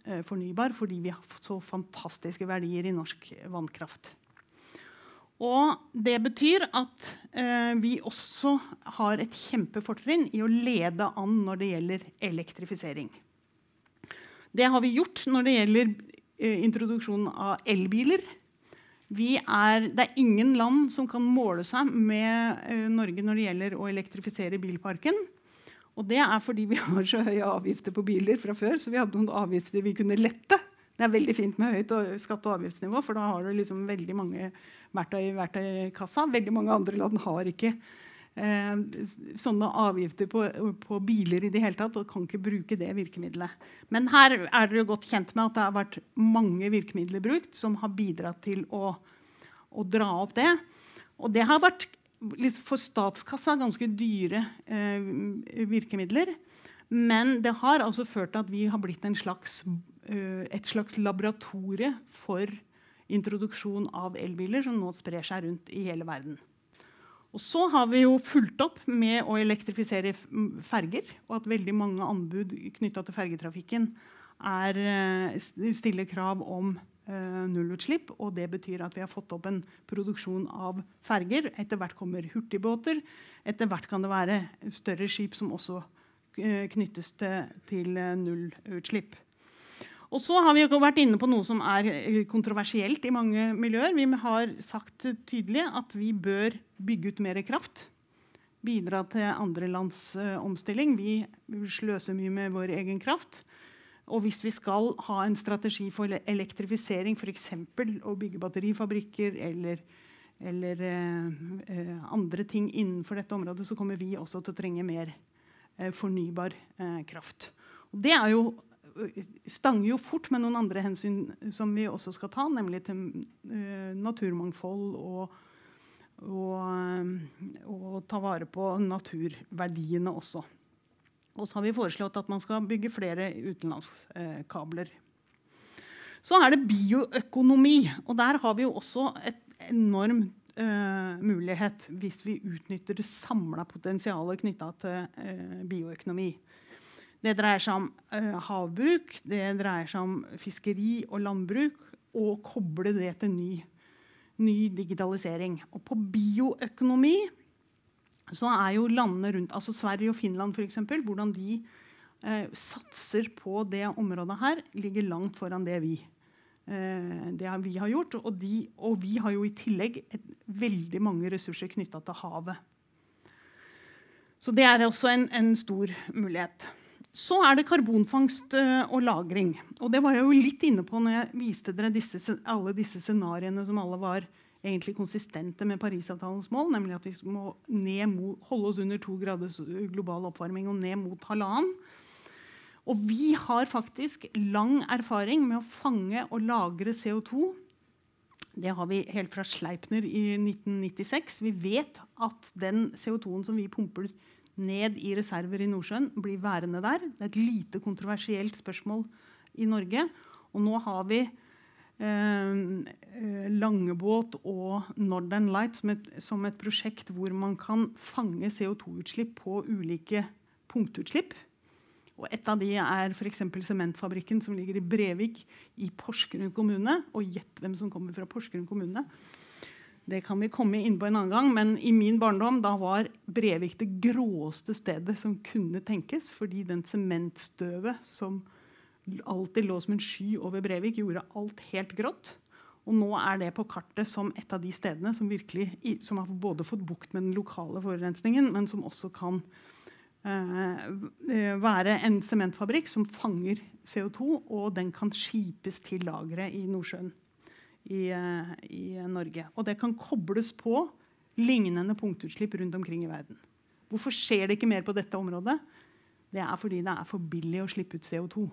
eh, fornybar fordi vi har fått så fantastiske verdier i norsk vannkraft. Og det betyr at eh, vi også har et kjempefortrinn i å lede an når det gjelder elektrifisering. Det har vi gjort når det gjelder eh, introduksjonen av elbiler. Er, det er ingen land som kan måle seg med eh, Norge når det gjelder å elektrifisere bilparken. Og det er fordi vi har så høye avgifter på biler fra før, så vi hadde noen avgifter vi kunne lette. Det er veldig fint med høyt skatte- og avgiftsnivå, for da har du liksom veldig mange verktøy i verktøykassa. Veldig mange andre land har ikke eh, sånne avgifter på, på, biler i det hele tatt, og kan ikke bruke det virkemidlet. Men her er dere godt kjent med at det har vært mange virkemidler brukt som har bidratt til å, å dra opp det. Og det har vært for statskassa ganske dyre eh, virkemidler. Men det har altså ført til at vi har blitt slags, uh, et slags laboratorie for introduksjon av elbiler, som nå sprer seg rundt i hele verden. Og så har vi jo fulgt opp med å elektrifisere ferger, og at veldig mange anbud knytta til fergetrafikken er, uh, stiller krav om uh, nullutslipp. Og det betyr at vi har fått opp en produksjon av ferger. Etter hvert kommer hurtigbåter. Etter hvert kan det være større skip som også Eh, knyttes til, eh, nullutslipp. Og så har vi vært inne på noe som er eh, kontroversielt i mange miljøer. Vi har sagt tydelig at vi bør bygge ut mer kraft. Bidra til andre lands omstilling. Vi sløser mye med vår egen kraft. Og hvis vi skal ha en strategi for elektrifisering, f.eks. å bygge batterifabrikker eller, eller eh, andre ting innenfor dette området, så kommer vi også til å trenge mer Eh, fornybar eh, kraft. Og det er jo, eh, stanger jo fort med noen andre hensyn som vi også skal ta, nemlig til naturmangfold og, og, og ta vare på naturverdiene også. Og så har vi foreslått at man skal bygge flere utenlandskabler. Så er det bioøkonomi. Og der har vi jo også et enormt uh, mulighet hvis vi utnytter det samla potensialet knytta til uh, bioøkonomi. Det dreier seg om uh, havbruk, det dreier seg om fiskeri og landbruk, og koble det til ny, ny digitalisering. Og på bioøkonomi så er jo landene rundt, altså Sverige og Finland f.eks., hvordan de satser på det området her, ligger langt foran det vi Eh, det vi har gjort. Og, de, og, vi har jo i tillegg et, veldig mange ressurser knytta til havet. Så det er også en, en, stor mulighet. Så er det karbonfangst eh, og -lagring. Og det var jeg jo litt inne på når jeg viste dere disse, alle disse scenarioene som alle var egentlig konsistente med Parisavtalens mål, nemlig at vi må mot, holde oss under to graders global oppvarming og ned mot halvannen. Og vi har faktisk lang erfaring med å fange og lagre CO2. Det har vi helt fra Sleipner i 1996. Vi vet at den CO2-en som vi pumper ned i reserver i Nordsjøen, blir værende der. Det er et lite kontroversielt spørsmål i Norge. Og nå har vi eh, Langebåt og Northern Light som et, som et prosjekt hvor man kan fange CO2-utslipp på ulike punktutslipp. Og et av de er f.eks. sementfabrikken som ligger i Brevik i Porsgrunn kommune. Og gjett hvem som kommer fra Porsgrunn kommune. Det kan vi komme inn på en annen gang, men i min barndom da var Brevik det gråeste stedet som kunne tenkes, fordi den sementstøvet som alltid lå som en sky over Brevik, gjorde alt helt grått. Og nå er det på kartet som et av de stedene som virkelig som har både fått bukt med den lokale forurensningen, men som også kan Eh, være en sementfabrikk som fanger CO2, og den kan skipes til lageret i Nordsjøen i, eh, i, Norge. Og det kan kobles på lignende punktutslipp rundt omkring i verden. Hvorfor skjer det ikke mer på dette området? Det er fordi det er for billig å slippe ut CO2.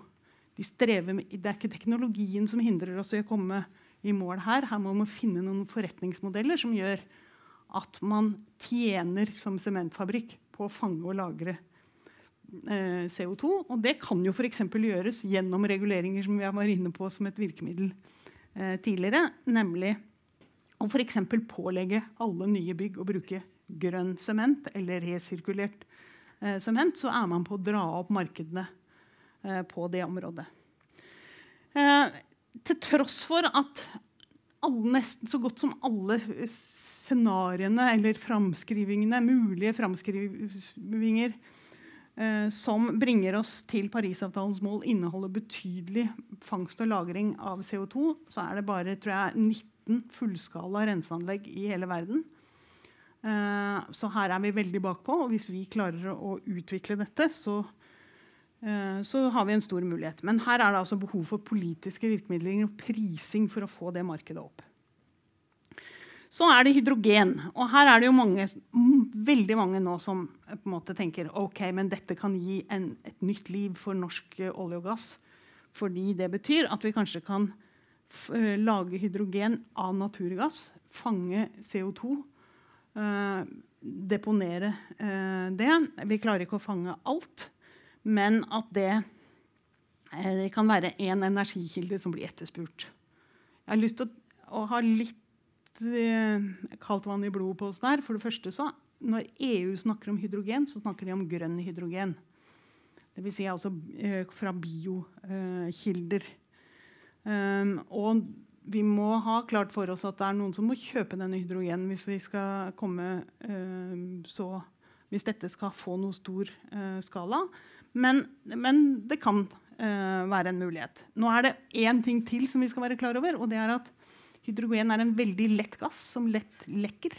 De med, det er ikke teknologien som hindrer oss i å komme i mål her. Her må man finne noen forretningsmodeller som gjør at man tjener som sementfabrikk på å fange og lagre eh, CO2. Og det kan jo f.eks. gjøres gjennom reguleringer som vi var inne på som et virkemiddel tidligere. Nemlig å f.eks. pålegge alle nye bygg å bruke grønn sement eller resirkulert eh, sement. Så er man på å dra opp markedene eh, på det området. Eh, til tross for at alle, nesten så godt som alle scenarioene eller framskrivingene, mulige framskrivinger eh, som bringer oss til Parisavtalens mål, inneholder betydelig fangst og lagring av CO2, så er det bare tror jeg, 19 fullskala renseanlegg i hele verden. Eh, så her er vi veldig bakpå. Og hvis vi klarer å utvikle dette, så, eh, så har vi en stor mulighet. Men her er det altså behov for politiske virkemidler og prising for å få det markedet opp. Så er det hydrogen. Og her er det jo mange veldig mange nå som på en måte tenker ok, men dette kan gi en, et nytt liv for norsk uh, olje og gass. Fordi det betyr at vi kanskje kan uh, lage hydrogen av naturgass, fange CO2, Øh, deponere det. Vi klarer ikke å fange alt, men at det, det kan være én energikilde som blir etterspurt. Jeg har lyst til å, å ha litt kaldt vann i blodet på oss der. For det første så, Når EU snakker om hydrogen, så snakker de om grønn hydrogen. Dvs. Si altså eh, fra biokilder. Um, og vi må ha klart for oss at det er noen som må kjøpe denne hydrogenen hvis vi skal komme um, så Hvis dette skal få noe stor uh, skala. Men, men, det kan uh, være en mulighet. Nå er det én ting til som vi skal være klar over. og det er at Hydrogen er en veldig lett gass som lett lekker.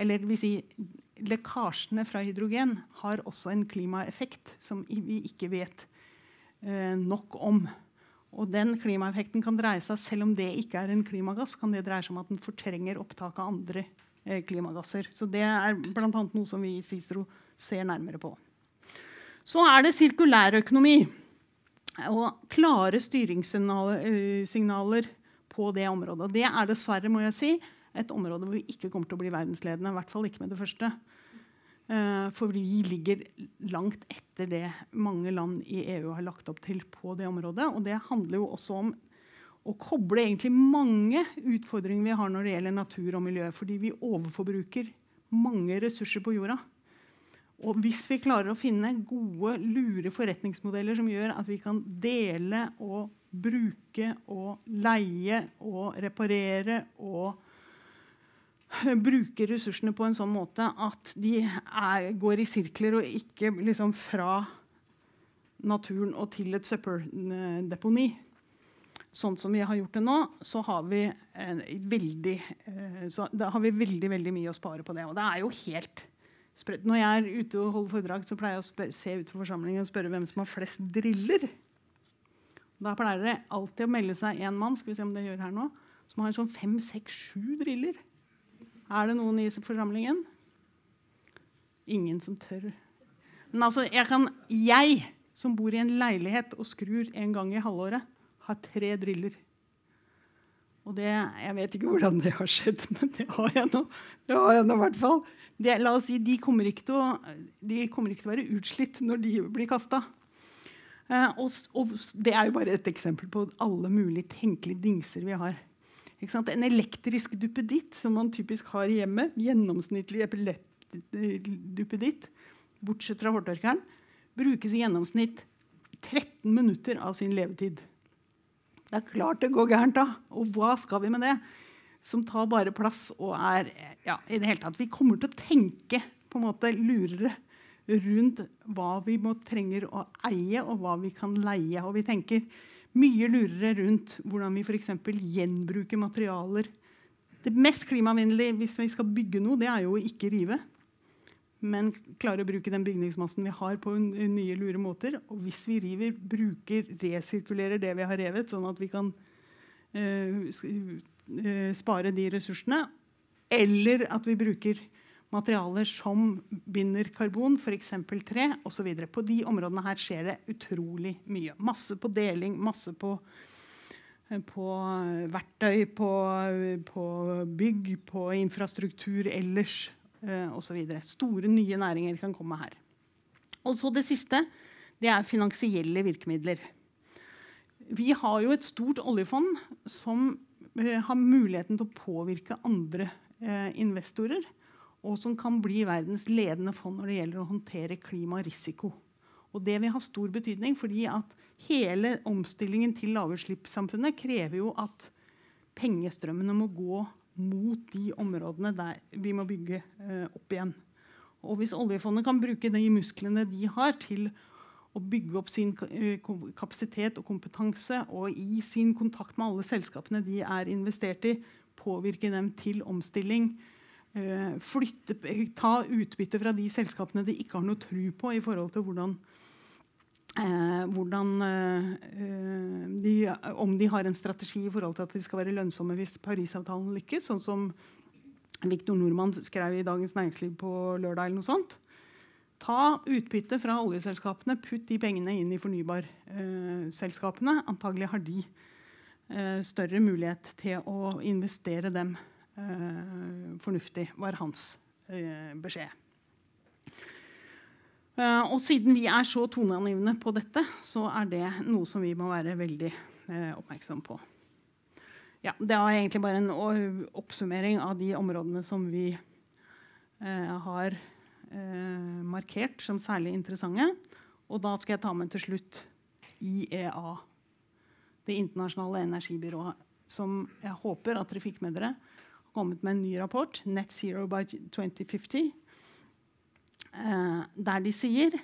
Eller vil si, lekkasjene fra hydrogen har også en klimaeffekt som vi ikke vet eh, nok om. Og den klimaeffekten kan dreie seg, Selv om det ikke er en klimagass, kan det dreie seg om at den fortrenger opptak av andre eh, klimagasser. Så Det er bl.a. noe som vi i Cicero ser nærmere på. Så er det sirkulærøkonomi. Og klare styringssignaler på det området. Og det er dessverre må jeg si, et område hvor vi ikke kommer til å bli verdensledende. I hvert fall ikke med det første. Uh, for vi ligger langt etter det mange land i EU har lagt opp til på det området. Og det handler jo også om å koble egentlig mange utfordringer vi har når det gjelder natur og miljø. Fordi vi overforbruker mange ressurser på jorda. Og hvis vi klarer å finne gode, lure forretningsmodeller som gjør at vi kan dele og bruke og leie og reparere og bruke ressursene på en sånn måte at de er, går i sirkler og ikke liksom fra naturen og til et søppeldeponi. Sånn som vi har gjort det nå, så har vi, veldig, eh, så har vi veldig, veldig mye å spare på det. Og det er jo helt sprøtt. Når jeg er ute og holder foredrag, så pleier jeg å se ut for forsamlingen og spørre hvem som har flest driller. Da pleier det alltid å melde seg én mann skal vi se om det gjør her nå, som har sånn fem, seks, sju driller. Er det noen i forsamlingen? Ingen som tør. Men altså, jeg, kan, jeg som bor i en leilighet og skrur en gang i halvåret, har tre driller. Og det, Jeg vet ikke hvordan det har skjedd, men det har jeg nå. Det har jeg nå hvert fall. Det, la oss si, de kommer, å, de kommer ikke til å være utslitt når de blir kasta. Uh, og, og, det er jo bare et eksempel på alle mulige tenkelige dingser vi har. En elektrisk duppeditt, som man typisk har i hjemmet, gjennomsnittlig duppeditt, bortsett fra hårtørkeren, brukes i gjennomsnitt 13 minutter av sin levetid. Det er klart det går gærent, da. Og hva skal vi med det? Som tar bare plass og er ja, i det hele tatt. Vi kommer til å tenke på en måte lurere rundt hva vi må, trenger å eie, og hva vi kan leie. Og vi tenker mye lurere rundt hvordan vi f.eks. gjenbruker materialer. Det mest klimavennlige hvis vi skal bygge noe, det er jo å ikke rive. Men klare å bruke den bygningsmassen vi har, på nye, lure måter. Og hvis vi river, bruker, resirkulerer det vi har revet, sånn at vi kan uh, spare de ressursene. Eller at vi bruker materialer som binder karbon, f.eks. tre osv. På de områdene her skjer det utrolig mye. Masse på deling, masse på, eh, på verktøy, på, på, bygg, på infrastruktur ellers eh, osv. Store, nye næringer kan komme her. Og så det siste det er finansielle virkemidler. Vi har jo et stort oljefond som eh, har muligheten til å påvirke andre eh, investorer og som kan bli verdens ledende fond når det gjelder å håndtere klimarisiko. Og det vil ha stor betydning, fordi at hele omstillingen til lavutslippssamfunnet krever jo at pengestrømmene må gå mot de områdene der vi må bygge eh, opp igjen. Og hvis oljefondet kan bruke de musklene de har til å bygge opp sin eh, kapasitet og kompetanse, og i sin kontakt med alle selskapene de er investert i, påvirke dem til omstilling, flytte, ta utbytte fra de selskapene de ikke har noe tro på i forhold til hvordan, eh, hvordan eh, de, Om de har en strategi i forhold til at de skal være lønnsomme hvis Parisavtalen lykkes, sånn som Viktor Nordmann skrev i Dagens Næringsliv på lørdag. eller noe sånt. Ta utbytte fra oljeselskapene, putt de pengene inn i fornybarselskapene. Eh, Antagelig har de eh, større mulighet til å investere dem eh, fornuftig, var hans eh, beskjed. Uh, og siden vi er så toneangivende på dette, så er det noe som vi må være veldig oppmerksom på. Ja, det var egentlig bare en oppsummering av de områdene som vi uh, har markert som særlig interessante. Og da skal jeg ta med til slutt IEA, Det internasjonale energibyrået, som jeg håper at dere fikk med dere. Kommet med en ny rapport, Net Zero by 2050 Eh, der de sier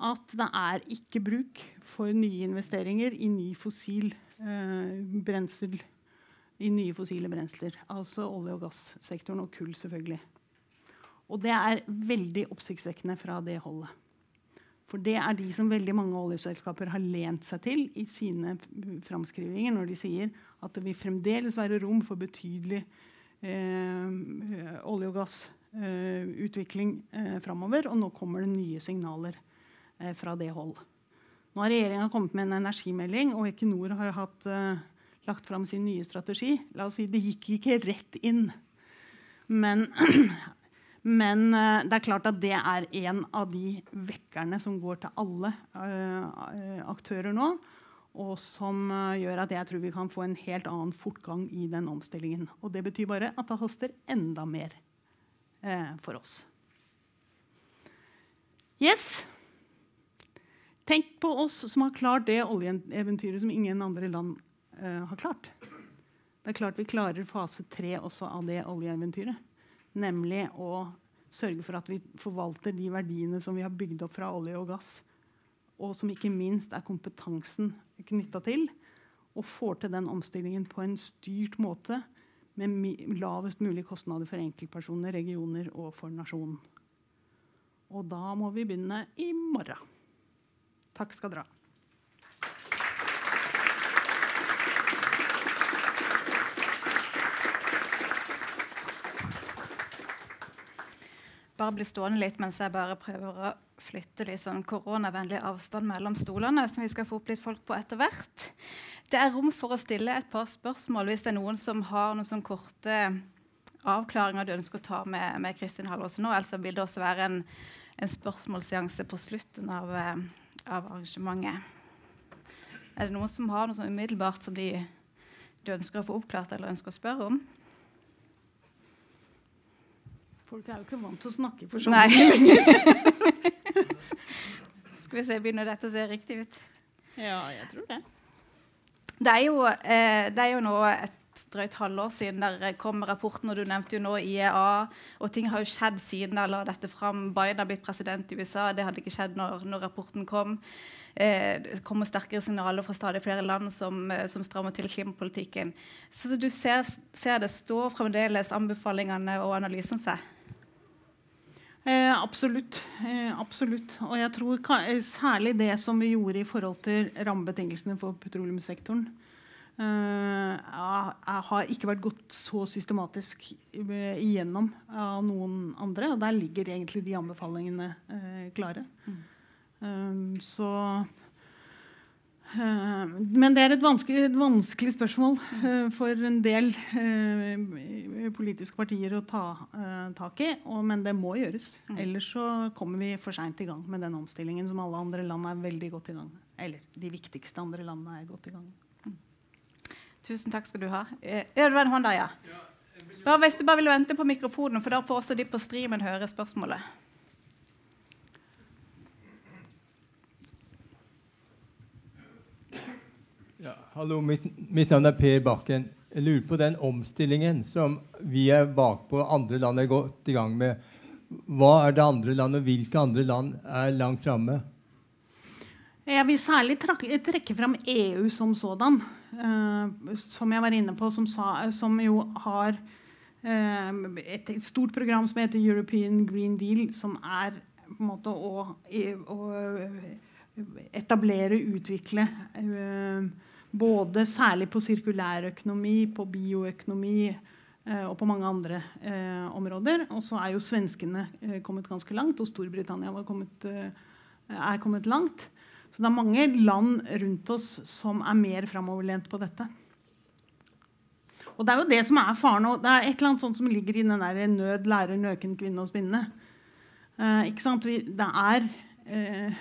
at det er ikke bruk for nye investeringer i, ny fossil, eh, brensel, i nye fossile brensler. Altså olje- og gassektoren og kull, selvfølgelig. Og det er veldig oppsiktsvekkende fra det holdet. For det er de som veldig mange oljeselskaper har lent seg til i sine framskrivinger når de sier at det vil fremdeles være rom for betydelig olje- og gassutvikling Eh, eh, framover. Og nå kommer det nye signaler eh, fra det hold. Nå har regjeringa kommet med en energimelding, og Equinor har hatt, lagt fram sin nye strategi. La oss si Det gikk ikke rett inn. Men, men det er klart at det er en av de vekkerne som går til alle aktører nå og som gjør at jeg tror vi kan få en helt annen fortgang i den omstillingen. Og det betyr bare at det haster enda mer eh, for oss. Yes. Tenk på oss som har klart det oljeeventyret som ingen andre land eh, har klart. Det er klart vi klarer fase tre også av det oljeeventyret. Nemlig å sørge for at vi forvalter de verdiene som vi har bygd opp fra olje og gass, og som ikke minst er kompetansen knytta til, og får til den omstillingen på en styrt måte med lavest mulig kostnader for enkeltpersoner, regioner og for nasjonen. Og da må vi begynne i morgen. Takk skal dere ha. Bare bli stående litt mens jeg bare prøver å flytte litt sånn koronavennlig avstand mellom stolene, som vi skal få opp litt folk på etter hvert. Det er rom for å stille et par spørsmål hvis det er noen som har noen sånn korte avklaringer du ønsker å ta med, med Kristin Halvorsen nå. Ellers vil det også være en, en spørsmålsseanse på slutten av, eh, av, arrangementet. Er det noen som har noe sånn umiddelbart som de, de ønsker å få oppklart eller ønsker å spørre om? Folk er jo ikke vant til å snakke for sånn lenger. Skal vi se, begynner dette å se riktig ut? Ja, jeg tror det. Det er jo, eh, det er jo nå et drøyt halvår siden der kom rapporten, og du nevnte jo nå IEA. Og ting har jo skjedd siden jeg la dette fram. Biden har blitt president i USA. Det hadde ikke skjedd når, når rapporten kom. Eh, det kommer sterkere signaler fra stadig flere land som, eh, som strammer til klimapolitikken. Så, så du ser, ser, det står fremdeles anbefalingene og analysen seg? Eh, absolutt. Eh, absolutt. Og jeg tror eh, særlig det som vi gjorde i forhold til rammebetingelsene for petroleumssektoren, eh, har ikke vært gått så systematisk igjennom av noen andre. Og der ligger egentlig de anbefalingene eh, klare. Mm. Eh, så Eh, men det er et vanskelig, et vanskelig spørsmål uh, for en del uh, politiske partier å ta tak i. Men det må gjøres. Mm. Ellers så kommer vi for seint i gang med den omstillingen som alle andre land er veldig godt i gang med. Eller de viktigste andre landene er godt i gang med. Mm. Tusen takk skal du ha. Ja, det var en hånd der, ja. Bare, hvis du bare vil vente på mikrofonen, for da får også de på streamen høre spørsmålet. Ja, hallo, mitt, mitt, navn er Per Bakken. Jeg lurer på den omstillingen som vi er bakpå, andre land er godt i gang med. Hva er det andre land, og hvilke andre land er langt framme? Jeg vil særlig trekke fram EU som sådan. Uh, som jeg var inne på, som, sa, som jo har uh, et, et, stort program som heter European Green Deal, som er på en måte å, å etablere, utvikle uh, både særlig på sirkulærøkonomi, på bioøkonomi, eh, og på mange andre eh, områder. Og så er jo svenskene eh, kommet ganske langt, og Storbritannia kommet, er kommet langt. Så det er mange land rundt oss som er mer framoverlent på dette. Og Det er jo det som er faren. Og det er et eller annet sånt som ligger i den der 'nød lærer nøken kvinne å spinne'. Eh, ikke sant? Vi, det, er, eh,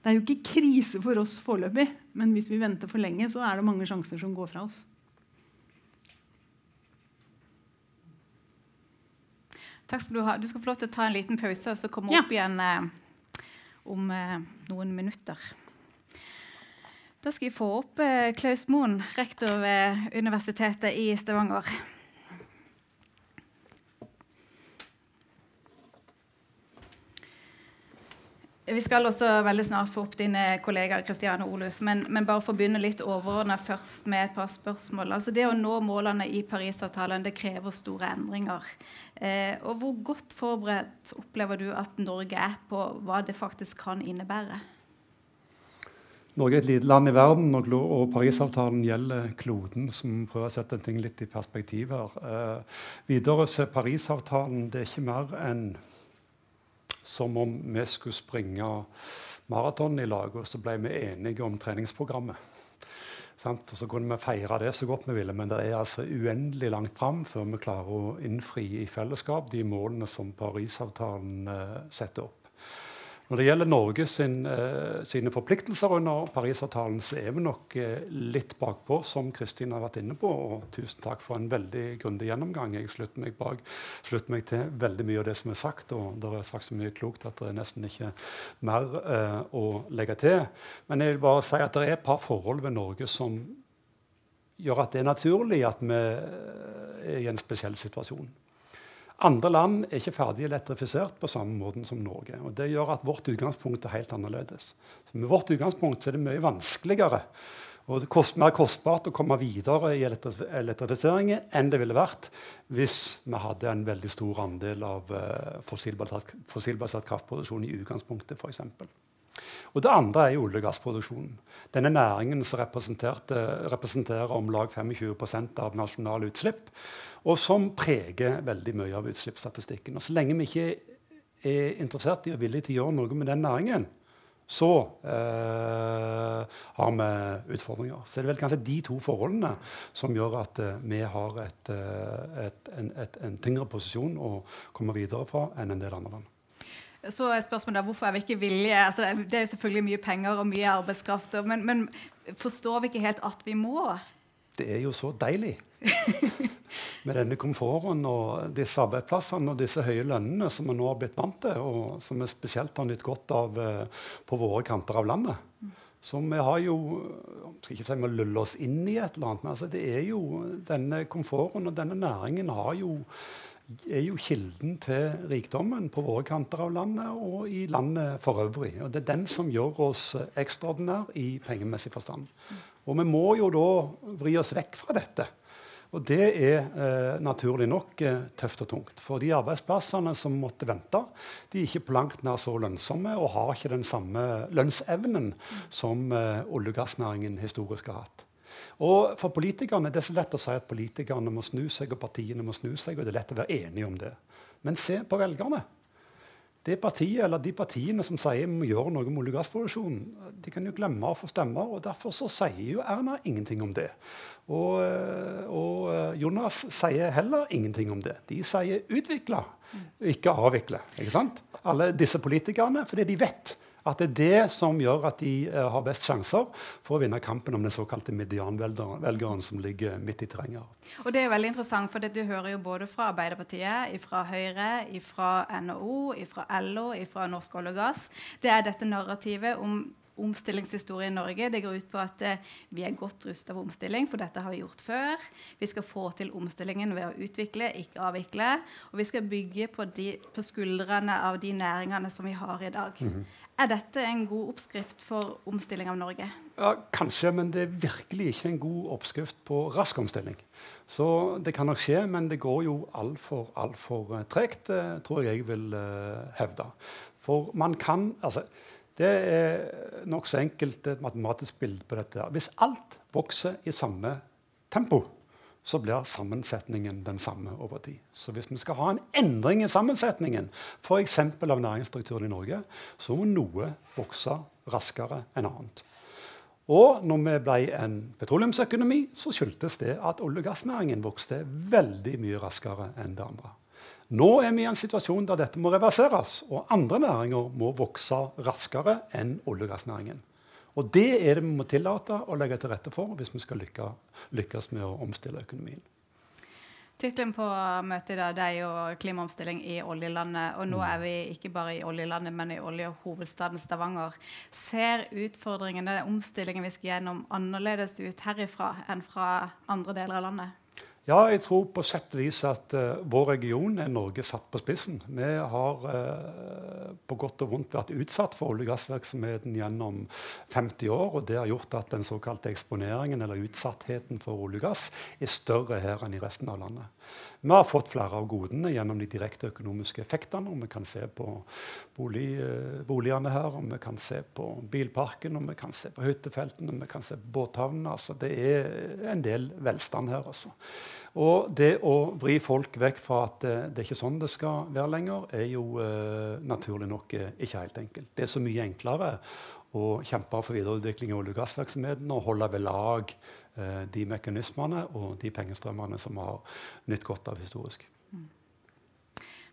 det er jo ikke krise for oss foreløpig, men hvis vi venter for lenge, så er det mange sjanser som går fra oss. Takk skal Du ha. Du skal få lov til å ta en liten pause, så komme Ja. opp igjen eh, om eh, noen minutter. Da skal jeg få opp eh, Klaus Moen, rektor ved Universitetet i Stavanger. Vi skal også veldig snart få opp dine kollegaer Kristiane og Oluf, men, men bare for å begynne litt overordna først med et par spørsmål. Altså Det å nå målene i Parisavtalen det krever store endringer. Eh, og Hvor godt forberedt opplever du at Norge er på hva det faktisk kan innebære? Norge er et lite land i verden, og, og Parisavtalen gjelder kloden, som prøver å sette ting litt i perspektiv her. Eh, videre så er Parisavtalen det er ikke mer enn som om vi skulle springe maraton i lag, og så ble vi enige om treningsprogrammet. Og så kunne vi feire det så godt vi ville, men det er altså uendelig langt fram før vi klarer å innfri i fellesskap de målene som Parisavtalen eh, setter opp. Når det gjelder Norge sin, eh, sine forpliktelser under Parisavtalen, så er vi nok eh, litt bakpå, som Kristin har vært inne på. Og tusen takk for en veldig grundig gjennomgang. Jeg slutter meg, bak, slutter meg til veldig mye av det som er sagt. Og det er sagt så mye klokt at det er nesten ikke mer eh, å legge til. Men jeg vil bare si at det er et par forhold ved Norge som gjør at det er naturlig at vi eh, er i en spesiell situasjon. Andre land er ikke ferdig elektrifisert på samme måte som Norge. og Det gjør at vårt utgangspunkt er helt annerledes. Så med vårt utgangspunkt er det mye vanskeligere og det kost, mer kostbart å komme videre i elektri- elektrifiseringen enn det ville vært hvis vi hadde en veldig stor andel av uh, fossilbasert, fossilbasert kraftproduksjon i utgangspunktet, f.eks. Og det andre er olje- og gassproduksjonen. Denne næringen som representerer om lag 25% av nasjonale utslipp, og som preger veldig mye av utslippsstatistikken. Og så lenge vi ikke er interessert i og villig til å gjøre noe med den næringen, så eh, har vi utfordringer. Så det er vel kanskje de to forholdene som gjør at eh, vi har et, eh, et, en, et, en tyngre posisjon å komme videre fra enn en del andre land. Så er spørsmålet da, Hvorfor er vi ikke villige? Altså, det er jo selvfølgelig mye penger og mye arbeidskraft, men, men forstår vi ikke helt at vi må? Det er jo så deilig med denne komforten og disse arbeidsplassene og disse høye lønnene som vi nå har blitt vant til, og som vi spesielt har nytt godt av eh, på våre kanter av landet. Så vi har jo skal ikke si vi luller oss inn i et eller annet, men altså det er jo denne komforten og denne næringen har jo, er jo kilden til rikdommen på våre kanter av landet og i landet for øvrig. Og det er den som gjør oss ekstraordinære i pengemessig forstand. Og vi må jo da vri oss vekk fra dette. Og det er eh, naturlig nok eh, tøft og tungt. For de arbeidsplassene som måtte vente, de er ikke på langt nær så lønnsomme og har ikke den samme lønnsevnen som eh, olje- og gassnæringen historisk har hatt. Og for politikerne, Det er så lett å si at politikerne må snu seg, og partiene må snu seg, og det er lett å være enige om det. Men se på velgerne. Det partiet, eller De partiene som sier vi må gjøre noe med olje- og gassproduksjonen, de kan jo glemme å få stemmer. og Derfor så sier jo Erna ingenting om det. Og, øh, og øh, Jonas sier heller ingenting om det. De sier utvikle, ikke avvikle. ikke sant? Alle disse politikerne, fordi de vet at det er det som gjør at de øh, har best sjanser for å vinne kampen om den såkalte medianvelgeren som ligger midt i terrenget. Og det er veldig interessant, for du hører jo både fra Arbeiderpartiet, fra Høyre, fra NHO, fra LO, fra Norsk olje og gass. Det er dette narrativet om omstillingshistorie i Norge. Det går ut på at eh, vi er godt rustet for omstilling, for dette har vi gjort før. Vi skal få til omstillingen ved å utvikle, ikke avvikle. Og vi skal bygge på, de, på skuldrene av de næringene som vi har i dag. Er dette en god oppskrift for omstilling av Norge? Ja, Kanskje, men det er virkelig ikke en god oppskrift på rask omstilling. Så det kan nok skje, men det går jo altfor alt for, uh, tregt, uh, tror jeg jeg vil uh, hevde. For man kan altså, Det er nokså enkelt et matematisk bilde på dette. Hvis alt vokser i samme tempo, så blir sammensetningen den samme over tid. Så hvis vi skal ha en endring i sammensetningen, f.eks. av næringsstrukturen i Norge, så må noe vokse raskere enn annet. Og når vi ble en petroleumsøkonomi, så skyldtes det at olje- og gassnæringen vokste veldig mye raskere enn det andre. Nå er vi i en situasjon der dette må reverseres, og andre næringer må vokse raskere enn olje- og gassnæringen. Og det er det vi må tillate å legge til rette for hvis vi skal lykkes med å omstille økonomien. Tittelen på møtet i dag er jo 'Klimaomstilling i oljelandet'. Og nå mm. er vi ikke bare i oljelandet, men i oljehovedstaden Stavanger. Ser utfordringene, den omstillingen vi skal gjennom, annerledes ut herifra enn fra andre deler av landet? Ja, jeg tror på sett og vis at uh, vår region er Norge satt på spissen. Vi har uh, på godt og vondt vært utsatt for olje- og gassvirksomheten gjennom 50 år. Og det har gjort at den såkalte eksponeringen eller utsattheten for olje og gass er større her enn i resten av landet. Vi har fått flere av godene gjennom de direkte økonomiske effektene. og Vi kan se på bolig, uh, boligene her, og vi kan se på bilparken, og vi kan se på hyttefeltene, og vi kan se på båthavnene. Altså, det er en del velstand her. også. Og det å vri folk vekk fra at det, det er ikke sånn det skal være lenger, er jo eh, naturlig nok eh, ikke helt enkelt. Det er så mye enklere å kjempe for videreutvikling av olje- og gassvirksomheten og holde ved lag eh, de mekanismene og de pengestrømmene som vi har nytt godt av historisk. Mm.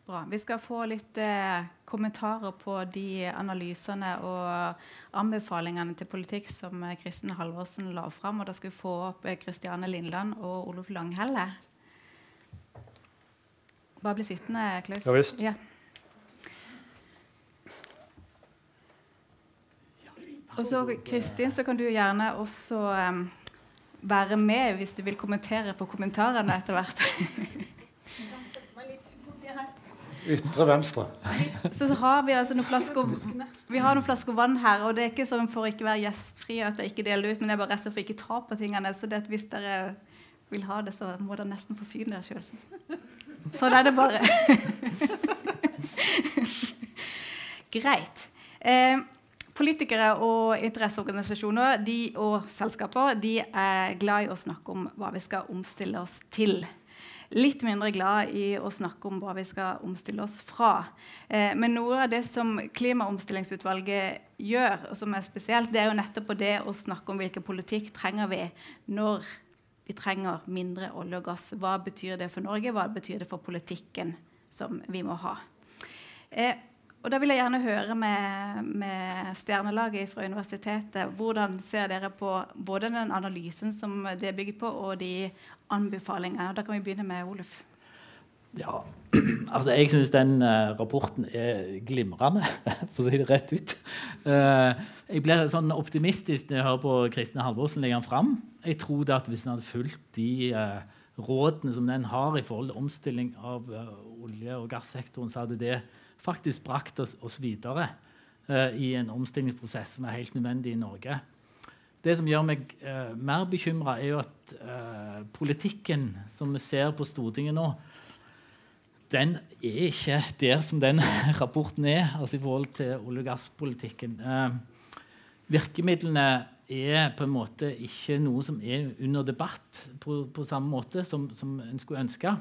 Bra. Vi skal få litt eh, kommentarer på de analysene og anbefalingene til politikk som eh, Kristin Halvorsen la fram. Og da skal vi få opp Kristiane eh, Lindland og Olof Langhelle. Bare bli sittende, Klaus. Ja visst. Ja. Og så Kristin, så kan du gjerne også um, være med hvis du vil kommentere på kommentarene etter hvert. Ytre venstre. Så har vi altså noen flasker, vi har noen flasker vann her. Og det er ikke sånn for å ikke være gjestfri at jeg ikke deler ut, men jeg er bare redd for ikke ta på tingene. Så det at hvis dere vil ha det, så må dere nesten forsyne dere sjøl. Sånn er det bare. Greit. Eh, politikere og interesseorganisasjoner de, og selskaper de er glad i å snakke om hva vi skal omstille oss til litt mindre glad i å snakke om hva vi skal omstille oss fra. Eh, men noe av det som Klimaomstillingsutvalget gjør, og som er spesielt, det er jo nettopp det å snakke om hvilken politikk trenger vi når vi trenger mindre olje og gass. Hva betyr det for Norge? Hva betyr det for politikken som vi må ha? Eh, og da vil jeg gjerne høre med, med, stjernelaget fra universitetet. Hvordan ser dere på både den analysen som det er bygget på, og de anbefalingene? Da kan vi begynne med Oluf. Ja, altså jeg syns den uh, rapporten er glimrende, for å si det rett ut. Uh, jeg blir sånn optimistisk når jeg hører på Kristin Halvorsen legge den fram. Jeg tror at hvis en hadde fulgt de uh, rådene som den har i forhold til omstilling av olje- og gassektoren, så hadde det faktisk brakt oss, oss videre uh, i en omstillingsprosess som er helt nødvendig i Norge. Det som gjør meg uh, mer bekymra, er jo at uh, politikken som vi ser på Stortinget nå, den er ikke der som den rapporten er, altså i forhold til olje- og gasspolitikken. virkemidlene er på en måte ikke noe som er under debatt på, på samme måte som, som en skulle ønske.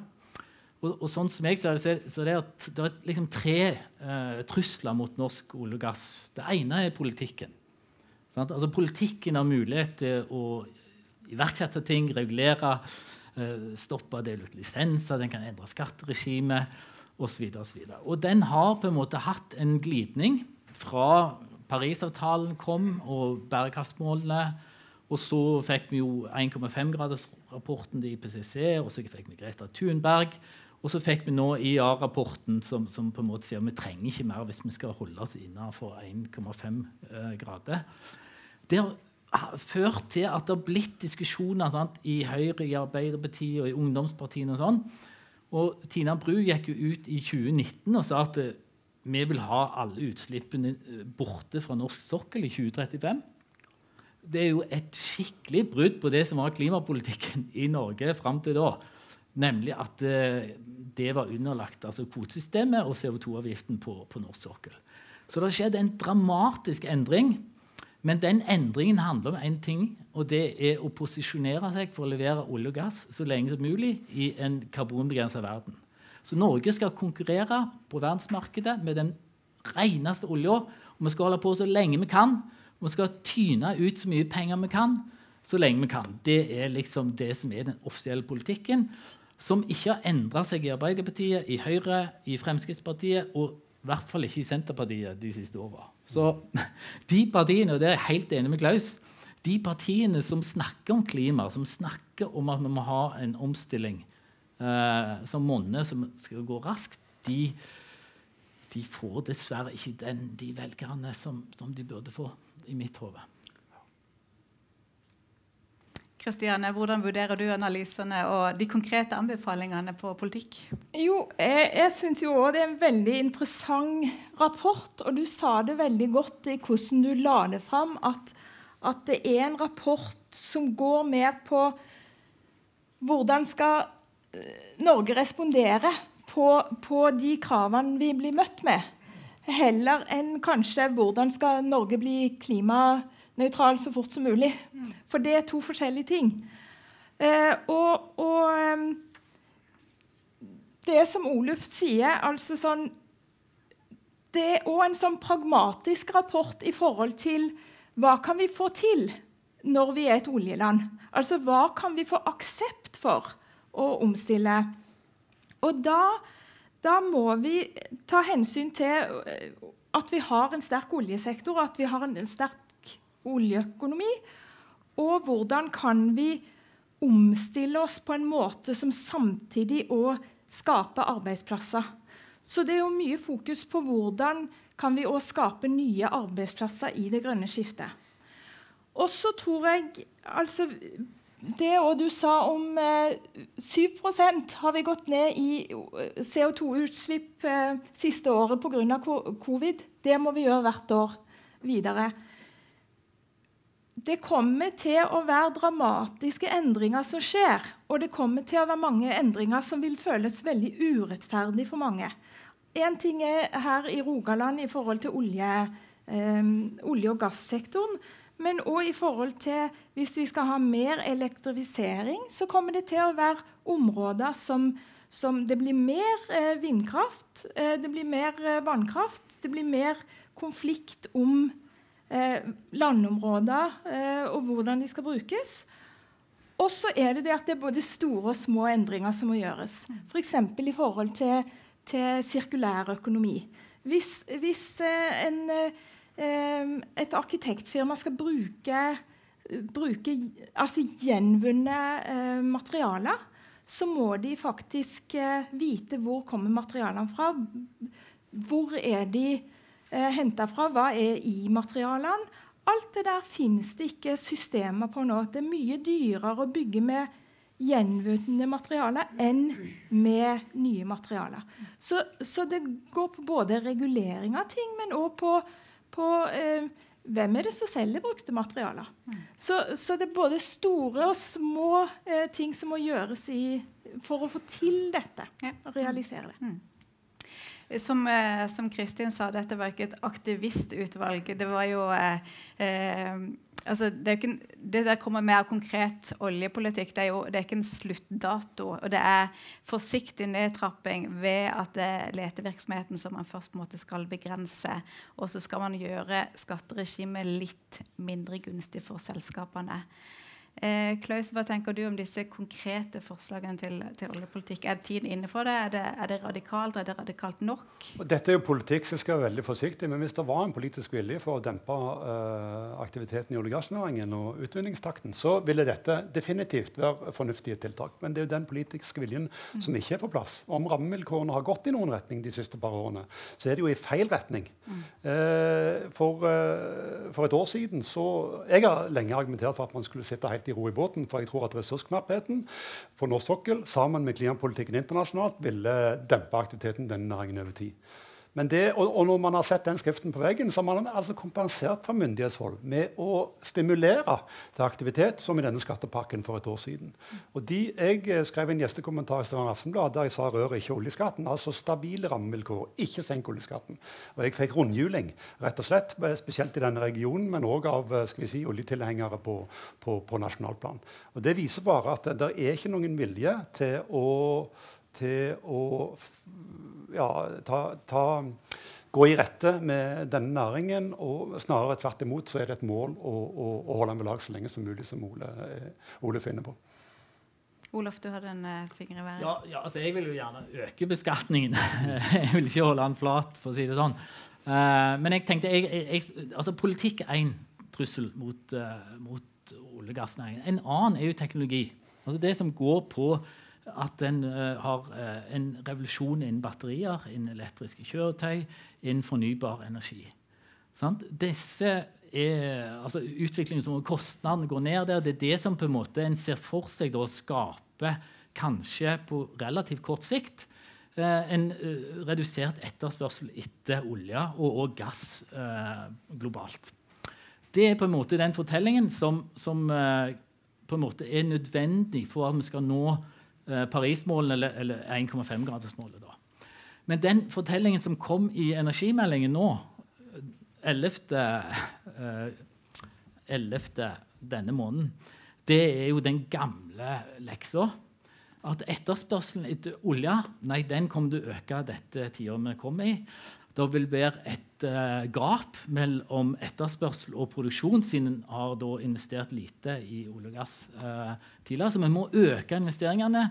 Og, og, sånn som jeg ser det, så er det at det er liksom tre uh, trusler mot norsk olje og gass. Det ene er politikken. Sant? Altså Politikken har mulighet til å iverksette ting, regulere, uh, stoppe dele ut lisenser, den kan endre skatteregimet osv. Og, og den har på en måte hatt en glidning fra Parisavtalen kom og bærekraftsmålene. Og så fikk vi jo 1,5-gradersrapporten til IPCC, og så fikk vi Greta Thunberg. Og så fikk vi nå IA-rapporten som, som, på en måte sier vi trenger ikke mer hvis vi skal holde oss innenfor 1,5 eh, grader. Det har ført til at det har blitt diskusjoner sant, i Høyre, i Arbeiderpartiet og i ungdomspartiene. Og sånn. Og Tina Bru gikk jo ut i 2019 og sa at eh, vi vil ha alle utslippene eh, borte fra norsk sokkel i 2035. Det er jo et skikkelig brudd på det som var klimapolitikken i Norge fram til da. Nemlig at eh, det var underlagt altså kvotesystemet og CO2-avgiften på, på norsk sokkel. Så det har skjedd en dramatisk endring. Men den endringen handler om én ting, og det er å posisjonere seg for å levere olje og gass så lenge som mulig i en karbonbegrensa verden. Så Norge skal konkurrere på verdensmarkedet med den reneste olja. Vi skal holde på så lenge vi kan. Vi skal tyne ut så mye penger vi kan så lenge vi kan. Det er liksom det som er den offisielle politikken, som ikke har endra seg i Arbeiderpartiet, i Høyre, i Fremskrittspartiet og i hvert fall ikke i Senterpartiet de siste åra. Så de partiene, og det er jeg helt enig med Klaus, de partiene som snakker om klima, som snakker om at vi må ha en omstilling eh, som monner, som skal gå raskt, de, de, får dessverre ikke den, de velgerne som, som de burde få, i mitt hode. Kristiane, hvordan vurderer du analysene og de konkrete anbefalingene på politikk? Jo, jeg, jeg syns jo òg det er en veldig interessant rapport. Og du sa det veldig godt i hvordan du la det fram, at, at det er en rapport som går mer på hvordan skal eh, Norge respondere på, på de kravene vi blir møtt med, heller enn kanskje hvordan skal Norge bli klimanøytral nøytral så fort som mulig. For det er to forskjellige ting. Eh, og, og det som Oluf sier, altså sånn Det er òg en sånn pragmatisk rapport i forhold til hva kan vi få til når vi er et oljeland? Altså hva kan vi få aksept for å omstille? Og da, da må vi ta hensyn til at vi har en sterk oljesektor, at vi har en sterk oljeøkonomi? Og hvordan kan vi omstille oss på en måte som samtidig òg skaper arbeidsplasser? Så det er jo mye fokus på hvordan kan vi òg skape nye arbeidsplasser i det grønne skiftet. Og så tror jeg altså det du sa om eh, 7% har vi gått ned i eh, CO2-utslipp eh, siste året pga. covid. Det må vi gjøre hvert år videre det kommer til å være dramatiske endringer som skjer. Og det kommer til å være mange endringer som vil føles veldig urettferdig for mange. Én ting er her i Rogaland i forhold til olje, eh, olje og gassektoren. Men òg i forhold til hvis vi skal ha mer elektrifisering, så kommer det til å være områder som, som det blir mer eh, vindkraft, eh, det blir mer eh, vannkraft, det blir mer konflikt om landområder eh, og hvordan de skal brukes. Og så er det det at det er både store og små endringer som må gjøres. F.eks. For i forhold til, til sirkulær økonomi. Hvis, hvis eh, en, eh, et arkitektfirma skal bruke, bruke altså gjenvunne eh, materialer, så må de faktisk eh, vite hvor kommer materialene fra. Hvor er de eh, henta fra. Hva er i materialene? Alt det der finnes det ikke systemer på nå. Det er mye dyrere å bygge med gjenvunne materialer enn med nye materialer. Så, så, det går på både regulering av ting, men òg på, på eh, hvem er det som selger brukte materialer. Så, så, det er både store og små eh, ting som må gjøres i, for å få til dette. og realisere det. Som, eh, som, Kristin sa, dette var ikke et aktivistutvalg. Det var jo eh, eh, altså det, ikke, det, der kommer mer konkret oljepolitikk. Det er jo det er ikke en sluttdato. Og det er forsiktig nedtrapping ved at det er letevirksomheten som man først på en måte skal begrense. Og så skal man gjøre skatteregimet litt mindre gunstig for selskapene. Eh, Klaus, hva tenker du om disse konkrete forslagene til, til oljepolitikk? Er tiden inne for det? Er, det? er, det? radikalt? Er det radikalt nok? Dette er jo politikk, så jeg skal være veldig forsiktig. Men hvis det var en politisk vilje for å dempe eh, aktiviteten i olje- og gassnæringen og utvinningstakten, så ville dette definitivt være fornuftige tiltak. Men det er jo den politiske viljen mm. som ikke er på plass. Om rammevilkårene har gått i noen retning de siste par årene, så er det jo i feil retning. Mm. Eh, for, uh, for, et år siden så Jeg har lenge argumentert for at man skulle sitte helt i ro i båten. For jeg tror at ressursknappheten på norsk sokkel sammen med klimapolitikken internasjonalt ville dempe aktiviteten denne næringen over tid. Det, og, og, når man har sett den skriften på veggen, så har man altså kompensert fra myndighetshold med å stimulere til aktivitet, som i denne skattepakken for et år siden. Og de, Jeg eh, skrev en gjestekommentar i Stavanger Aftenblad der jeg sa rør ikke oljeskatten. Altså stabile rammevilkår, ikke senk oljeskatten. Og jeg fikk rundhjuling, rett og slett, spesielt i denne regionen, men òg av eh, skal vi si, oljetilhengere på, på, på nasjonalplan. Og Det viser bare at det er ikke noen vilje til å til å ja, ta, ta, gå i rette med denne næringen. og Snarere tvert imot så er det et mål å, å, å holde den ved lag så lenge som mulig, som Ole, eh, Ole finner på. Olof, du hadde en uh, finger i været. Ja, ja, altså jeg vil jo gjerne øke beskatningen. jeg vil ikke holde den flat, for å si det sånn. Uh, men jeg tenkte jeg, jeg, altså Politikk er én trussel mot, uh, mot olje- og gassnæringen. En annen er jo teknologi. Altså Det som går på at en uh, har uh, en revolusjon innen batterier, innen elektriske kjøretøy, innen fornybar energi. Sant? Disse er, altså Utviklingen som kostnadene går ned der, det er det som på en måte en ser for seg da skaper, kanskje på relativt kort sikt, uh, en redusert etterspørsel etter olje og, og gass globalt. Det er på en måte den fortellingen som, som på en måte er nødvendig for at vi skal nå eh, Paris-målene, eller, eller 1,5-gradersmålet. da. Men den fortellingen som kom i energimeldingen nå, 11. Eh, 11. denne måneden, det er jo den gamle leksa. At etterspørselen etter olje nei, den kommer til å øke dette tiåret vi kommer i. Det vil være et uh, gap mellom etterspørsel og produksjon, siden en har da investert lite i olje og gass uh, tidligere. Så vi må øke investeringene.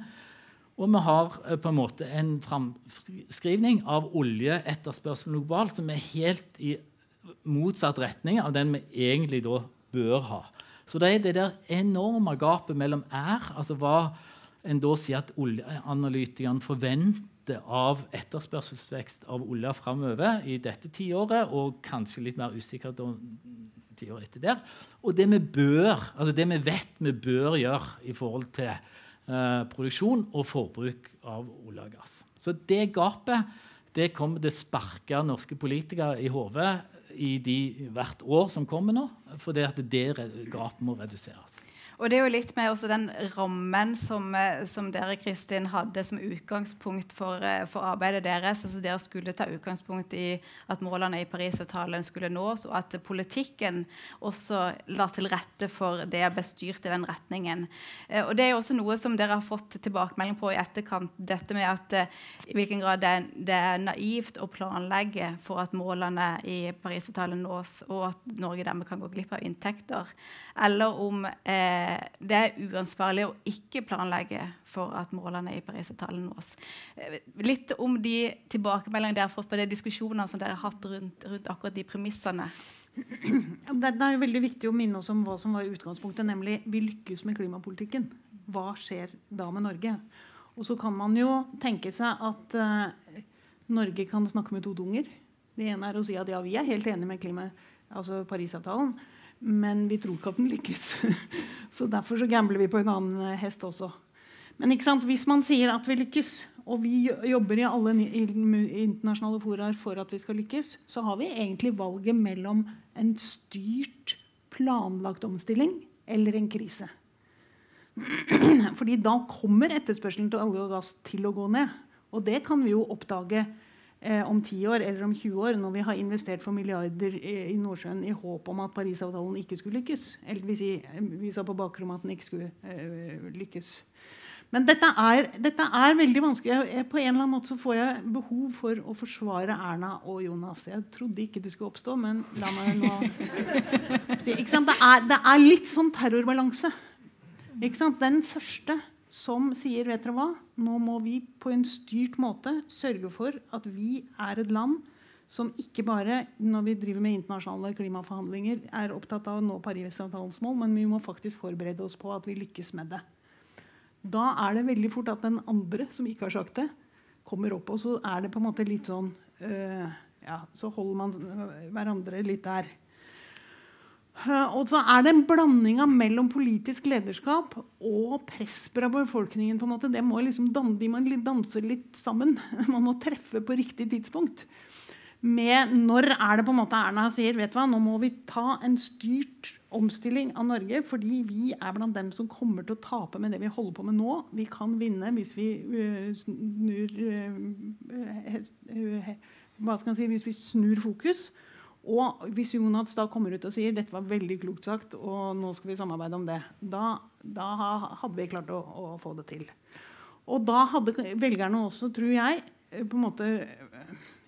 Og vi har uh, på en måte en framskrivning av oljeetterspørselen globalt som er helt i motsatt retning av den vi egentlig da bør ha. Så det er det der enorme gapet mellom er, altså hva en da sier at oljeanalytikerne forventer av etterspørselsvekst av olje framover i dette tiåret, og kanskje litt mer usikkert tiår etter der. Og det vi bør, altså det vi vet vi bør gjøre i forhold til eh, produksjon og forbruk av olje og gass. Så det gapet det kommer til å sparke norske politikere i hodet i de hvert år som kommer nå, for at det gapet må reduseres. Og det er jo litt med også den rammen som, eh, som dere Kristin, hadde som utgangspunkt for, eh, for, arbeidet deres. altså Dere skulle ta utgangspunkt i at målene i Parisavtalen skulle nås, og at politikken også la til rette for det ble styrt i den retningen. Eh, og Det er jo også noe som dere har fått tilbakemelding på i etterkant. Dette med at i hvilken grad det er, det er naivt å planlegge for at målene i Parisavtalen nås, og at Norge dermed kan gå glipp av inntekter. Eller om eh, det er uansvarlig å ikke planlegge for at målene i Parisavtalen nås. Eh, litt om de tilbakemeldingene dere har fått på de diskusjonene som dere har hatt rundt, rundt akkurat de premissene. Det er veldig viktig å minne oss om hva som var utgangspunktet, nemlig vi lykkes med klimapolitikken. Hva skjer da med Norge? Og så kan man jo tenke seg at uh, Norge kan snakke med to tunger. Det ene er å si at ja, vi er helt enige med klima, altså Parisavtalen. Men vi tror ikke at den lykkes. Så derfor så gambler vi på en annen eh, hest også. Men hvis man sier at vi lykkes, og vi jobber i alle internasjonale foraer for at vi skal lykkes, så har vi egentlig valget mellom en styrt, planlagt omstilling eller en krise. Fordi da kommer etterspørselen til olje og gass til å gå ned. Og det kan vi jo oppdage om 10 år eller om 20 år, når vi har investert for milliarder i, i Nordsjøen i håp om at Parisavtalen ikke skulle lykkes. Eller vi, si, vi sa på bakrommet at den ikke skulle eh, lykkes. Men dette er, dette er, veldig vanskelig. Jeg, på en eller annen måte så får jeg behov for å forsvare Erna og Jonas. Jeg trodde ikke det skulle oppstå, men la meg nå det er, det er litt sånn terrorbalanse. Den første som sier vet dere hva, nå må vi på en styrt måte sørge for at vi er et land som ikke bare når vi driver med internasjonale klimaforhandlinger, er opptatt av å nå Parisavtalens mål, men vi må faktisk forberede oss på at vi lykkes med det. Da er det veldig fort at den andre som ikke har sagt det, kommer opp. Og så er det på en måte litt sånn øh, ja, Så holder man hverandre litt der. Og så er det en blanding av mellom politisk lederskap og press fra befolkningen. på en måte. Det må liksom, de må danse litt sammen. Man må treffe på riktig tidspunkt. med når er det på en måte Erna sier vet du hva, nå må vi ta en styrt omstilling av Norge, fordi vi er blant dem som kommer til å tape med det vi holder på med nå. Vi kan vinne hvis vi uh, snur uh, hva skal man si, Hvis vi snur fokus. Og hvis Jonas da kommer ut og sier dette var veldig klokt sagt, og nå skal vi samarbeide om det, da, da hadde vi klart å, å, få det til. Og da hadde velgerne også, tror jeg, på en måte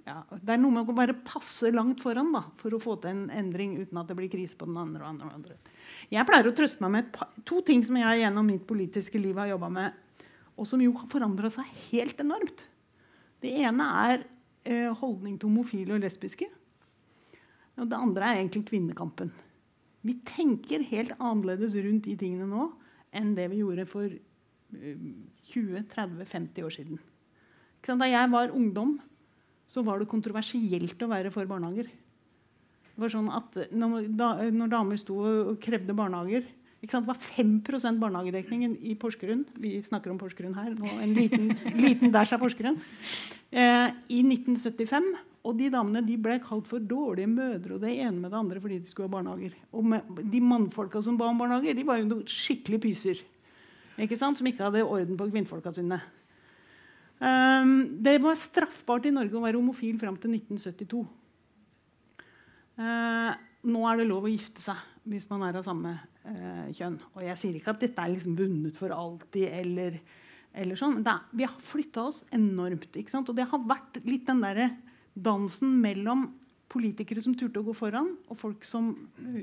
ja, Det er noe med å bare passe langt foran da, for å få til en endring uten at det blir krise på den andre og andre. Og andre. Jeg pleier å trøste meg med par, to ting som jeg gjennom mitt politiske liv har jobba med, og som jo har forandra seg helt enormt. Det ene er eh, holdning til homofile og lesbiske. Og det andre er egentlig kvinnekampen. Vi tenker helt annerledes rundt de tingene nå enn det vi gjorde for 20-30-50 eh, år siden. Da jeg var ungdom, så var det kontroversielt å være for barnehager. Det var sånn at Når, damer sto og krevde barnehager Det var 5% barnehagedekning i Porsgrunn. Vi snakker om Porsgrunn her. En liten, liten dæsj av Porsgrunn. Eh, I 1975. Og de damene de ble kalt for dårlige mødre og det ene med det andre fordi de skulle ha barnehager. Og de mannfolka som ba om barnehager, de var jo skikkelig pyser. Ikke sant? Som ikke hadde orden på kvinnfolka sine. Um, det var straffbart i Norge å være homofil fram til 1972. Uh, eh, nå er det lov å gifte seg hvis man er av samme uh, kjønn. Og jeg sier ikke at dette er liksom vunnet for alltid. eller sånn. Da, vi har flytta oss enormt. Og det har vært litt den derre dansen mellom politikere som turte å gå foran, og folk som uh,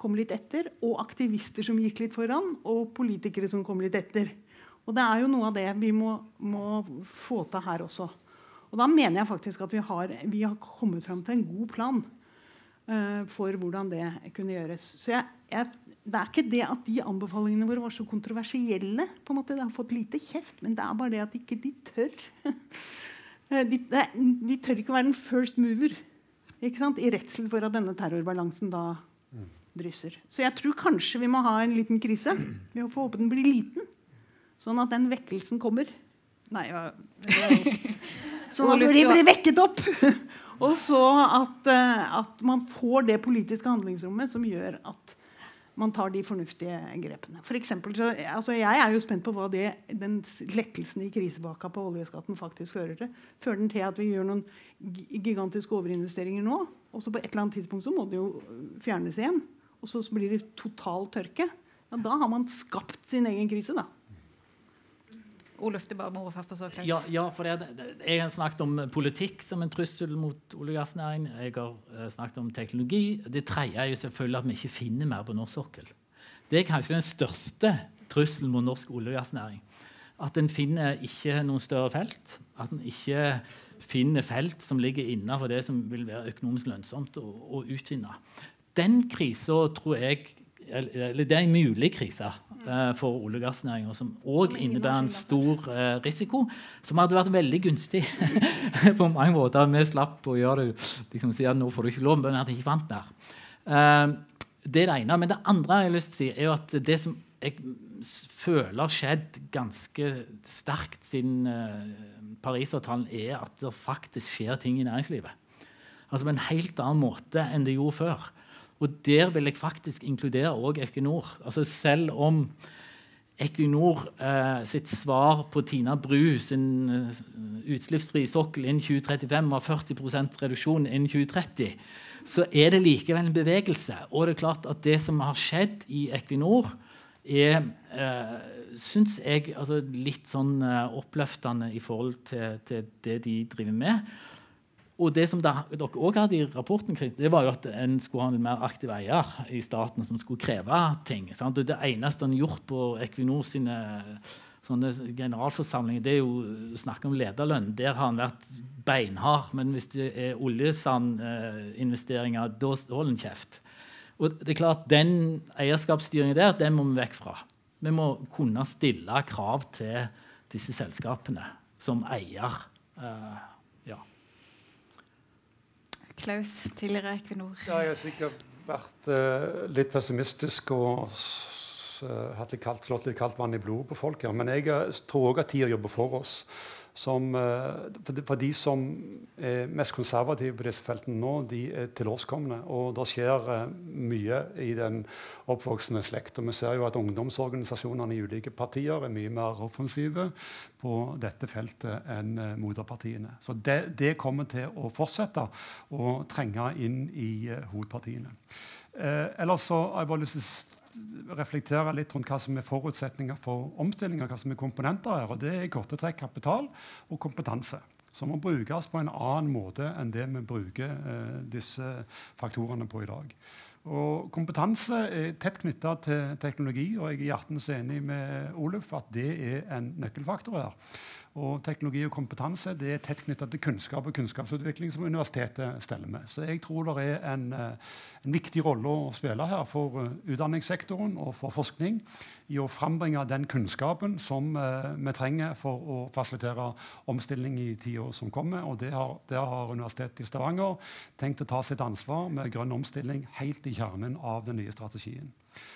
kom litt etter, og aktivister som gikk litt foran, og politikere som kom litt etter. Og det er jo noe av det vi må, må få til her også. Og da mener jeg faktisk at vi har, vi har kommet fram til en god plan uh, for hvordan det kunne gjøres. Så jeg, jeg, det er ikke det at de anbefalingene våre var så kontroversielle. på en måte, Det har fått lite kjeft, men det er bare det at ikke de tør. Eh, de, de, tør ikke være en first mover ikke sant? i redsel for at denne terrorbalansen da drysser. Så jeg tror kanskje vi må ha en liten krise. Vi får håpe den blir liten. Sånn at den vekkelsen kommer. Nei, ja, Sånn at de blir vekket opp. Og så at, eh, at, man får det politiske handlingsrommet som gjør at man tar de fornuftige grepene. For eksempel, så, altså jeg er jo spent på hva det, den lettelsen i krisebaka på oljeskatten faktisk fører til. Fører den til at vi gjør noen gigantiske overinvesteringer nå? Og så på et eller annet tidspunkt så må det jo fjernes igjen. Og så blir det total tørke. Ja, da har man skapt sin egen krise. da. Oluf, det bare må og så Klaus. Ja, ja, for det, Jeg har snakket om politikk som en trussel mot olje- og gassnæringen. Jeg har uh, snakket om teknologi. Det tredje er jo selvfølgelig at vi ikke finner mer på norsk sokkel. Det er kanskje den største trusselen mot norsk olje- og gassnæring. At en finner ikke noen større felt. At en ikke finner felt som ligger innenfor det som vil være økonomisk lønnsomt å, å utvinne. Den krisa tror jeg eller Det er en mulig krise uh, for olje- og gassnæringa, som òg innebærer en stor uh, risiko, som hadde vært veldig gunstig på mange måter. Vi slapp å gjøre det liksom si at nå får du ikke lov, men at jeg ikke fant mer. Uh, det er det ene. Men det andre jeg har lyst til å si, er jo at det som jeg føler skjedd ganske sterkt siden Parisavtalen, er at det faktisk skjer ting i næringslivet. Altså på en helt annen måte enn det gjorde før. Og der vil jeg faktisk inkludere òg Equinor. Altså selv om Equinor eh, sitt svar på Tina Bru sin uh, utslippsfri sokkel innen 2035 var 40% reduksjon innen 2030, så er det likevel en bevegelse. Og det er klart at det som har skjedd i Equinor, er eh, syns jeg altså, litt sånn uh, oppløftende i forhold til, til det de driver med. Og det som dere òg hadde i rapporten, det var jo at en skulle ha en mer aktiv eier i staten som skulle kreve ting. Sant? Og det eneste en har gjort på Equinor sine generalforsamlinger, det er jo å snakke om lederlønn. Der har han vært beinhard. Men hvis det er oljesandinvesteringer, da holder en kjeft. Og det er klart, Den eierskapsstyringen der den må vi vekk fra. Vi må kunne stille krav til disse selskapene som eier. Uh, Klaus, tidligere Equinor. Ja, jeg har sikkert vært uh, litt pessimistisk og hatt litt kaldt, slått litt kaldt vann i blodet på folk. Ja. Men jeg uh, tror òg at tida jobber for oss. Som, eh, for, de, som er mest konservative på disse feltene nå, de er tilårskomne. Og det skjer uh, mye i den oppvoksende slekt. Og vi ser jo at ungdomsorganisasjonene i ulike partier er mye mer offensive på dette feltet enn uh, moderpartiene. Så det, det, kommer til å fortsette å trenge inn i hovedpartiene. hovedpartiene. ellers så har jeg bare lyst til reflektere litt rundt hva som er forutsetninger for omstillinger, hva som er komponenter her. og Det er i korte trekk kapital og kompetanse. Som må brukes på en annen måte enn det vi bruker eh, disse faktorene på i dag. Og Kompetanse er tett knytta til teknologi, og jeg er hjertens enig med Oluf at det er en nøkkelfaktor her. Og teknologi og kompetanse det er tett knytta til kunnskap og kunnskapsutvikling, som universitetet steller med. Så jeg tror det er en, eh, en viktig rolle å spille her for uh, utdanningssektoren og for forskning i å frambringe den kunnskapen som uh, vi trenger for å fasilitere omstilling i tida som kommer. Og der har, har, Universitetet i Stavanger tenkt å ta sitt ansvar med grønn omstilling helt i kjernen av den nye strategien.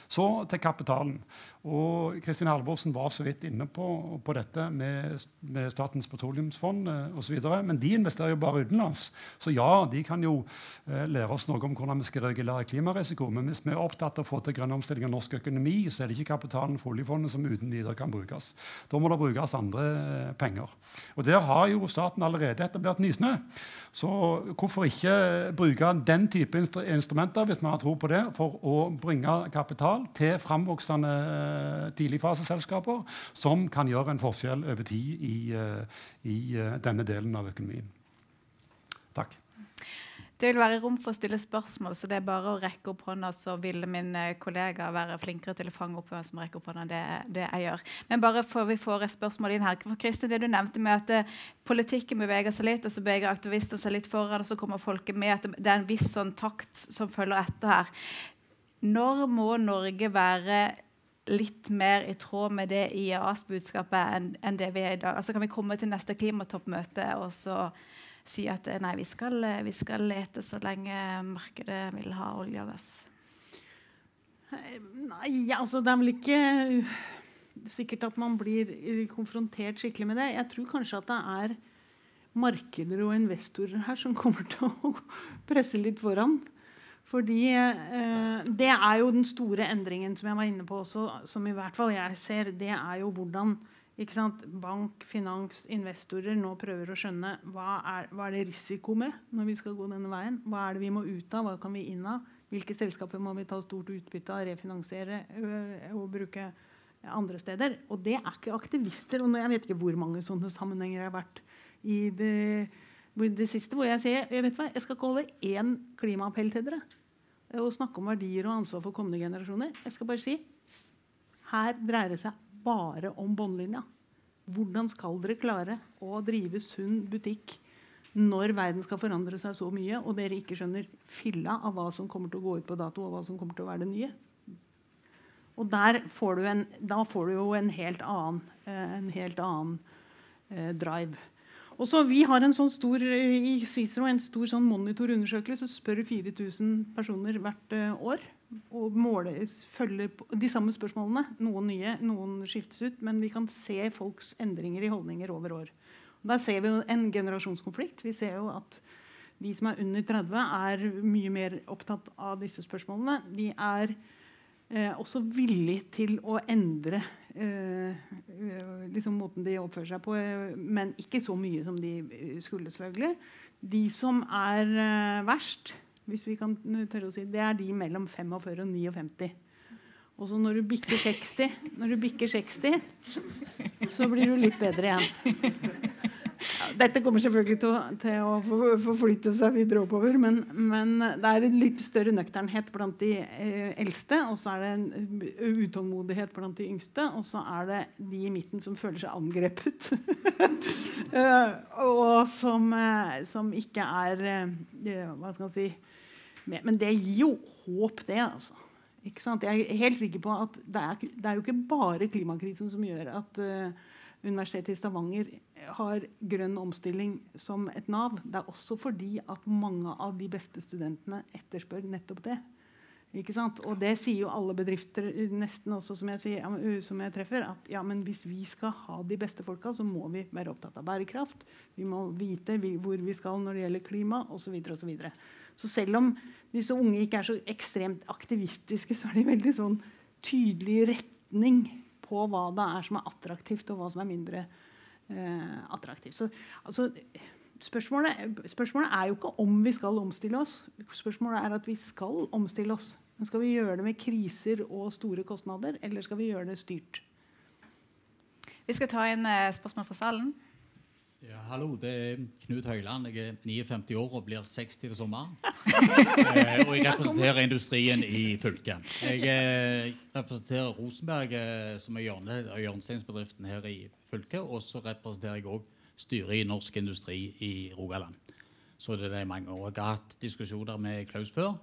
Så til kapitalen. Og Kristin Halvorsen var så vidt inne på, på dette med, med, Statens petroleumsfond eh, osv. Men de investerer jo bare utenlands. Så ja, de kan jo eh, lære oss noe om hvordan vi skal regulere klimarisiko. Men hvis vi er opptatt av å få til grønn omstilling av norsk økonomi, så er det ikke kapitalen for oljefondet som uten videre kan brukes. Da må det brukes andre eh, penger. Og der har jo staten allerede etablert Nysnø. Så hvorfor ikke bruke den type instrumenter hvis man har tro på det, for å bringe kapital til framvoksende tidligfaseselskaper som kan gjøre en forskjell over tid i, eh, i eh, denne delen av økonomien. Takk. Det vil være rom for å stille spørsmål, så det er bare å rekke opp hånda, så vil min eh, kollega være flinkere til å fange opp hvem som rekker opp hånda enn det, det, jeg gjør. Men bare for vi får et spørsmål inn her. For Kristin, det du nevnte med at politikken beveger seg litt, og så beveger aktivistene seg litt foran, og så kommer folket med. at Det er en viss sånn takt som følger etter her. Når må Norge være litt mer i tråd med det IEAs budskapet enn, enn det vi er i dag? Altså Kan vi komme til neste klimatoppmøte og så si at eh, nei, vi skal, eh, vi skal lete så lenge markedet vil ha olje og gass? Nei, altså det er vel ikke sikkert at man blir konfrontert skikkelig med det. Jeg tror kanskje at det er markeder og investorer her som kommer til å presse litt foran. Fordi eh, det er jo den store endringen som jeg var inne på også, som i hvert fall jeg ser. Det er jo hvordan Bank, finans, investorer nå prøver å skjønne hva er, hva er det risiko med når vi skal gå denne veien. Hva er det vi må ut av, hva kan vi inn av? Hvilke selskaper må vi ta stort utbytte av, refinansiere øh, og bruke andre steder? Og det er ikke aktivister. og Jeg vet ikke hvor mange sånne sammenhenger jeg har vært i det, det siste. hvor jeg sier jeg vet hva, jeg skal ikke holde én klimaappell til dere og snakke om verdier og ansvar for kommende generasjoner. Jeg skal bare si her dreier det seg bare om båndlinja. Hvordan skal dere klare å drive sunn butikk når verden skal forandre seg så mye, og dere ikke skjønner filla av hva som kommer til å gå ut på dato, og hva som kommer til å være det nye? Og får en, da får du jo en helt annen, eh, en helt annen eh, drive. Og så Vi har en sånn stor i Cicero, en stor sånn monitorundersøkelse. Så spør 4000 personer hvert eh, år og måler, følger de samme spørsmålene. Noen nye, noen skiftes ut. Men vi kan se folks endringer i holdninger over år. Der ser vi en generasjonskonflikt. Vi ser jo at de som er under 30, er mye mer opptatt av disse spørsmålene. De er eh, også villige til å endre liksom måten de oppfører seg på, eh, men ikke så mye som de skulle, selvfølgelig. De som er eh, verst, hvis vi kan tørre å si, det er de mellom 45 og 59. Og så når du bikker 60, når du bikker 60 så blir du litt bedre igjen. Dette kommer selvfølgelig til å, til å forflytte seg videre oppover, men, men, det er en litt større nøkternhet blant de eh, eldste, og så er det en utålmodighet blant de yngste, og så er det de i midten som føler seg angrepet. uh, og som, uh, som, ikke er uh, Hva skal man si med. Men det gir jo håp, det. altså. Jeg er helt sikker på at det er, det er jo ikke bare klimakrisen som gjør at uh, Universitetet i Stavanger har grønn omstilling som et nav. Det er også fordi at mange av de beste studentene etterspør nettopp det. Ikke sant? Og det sier jo alle bedrifter nesten også som jeg, sier, som jeg treffer, at ja, men hvis vi skal ha de beste folka, så må vi være opptatt av bærekraft. Vi må vite hvor vi skal når det gjelder klima osv. Så, så, selv om disse unge ikke er så ekstremt aktivistiske, så er de veldig sånn tydelig retning på hva det er som er attraktivt, og hva som er mindre eh, attraktivt. Så altså, spørsmålet, spørsmålet, er jo ikke om vi skal omstille oss. Spørsmålet er at vi skal omstille oss. Men skal vi gjøre det med kriser og store kostnader, eller skal vi gjøre det styrt? Vi skal ta inn eh, spørsmål fra salen. Ja, hallo, det er Knut Høiland. Jeg er 59 år og blir 60 til sommeren. eh, og jeg representerer industrien i fylket. Jeg eh, representerer Rosenberg, eh, som er hjørnesteinsbedriften her i fylket. Og så representerer jeg òg styret i Norsk Industri i Rogaland. Så det er mange år. Jeg har hatt diskusjoner med Klaus før.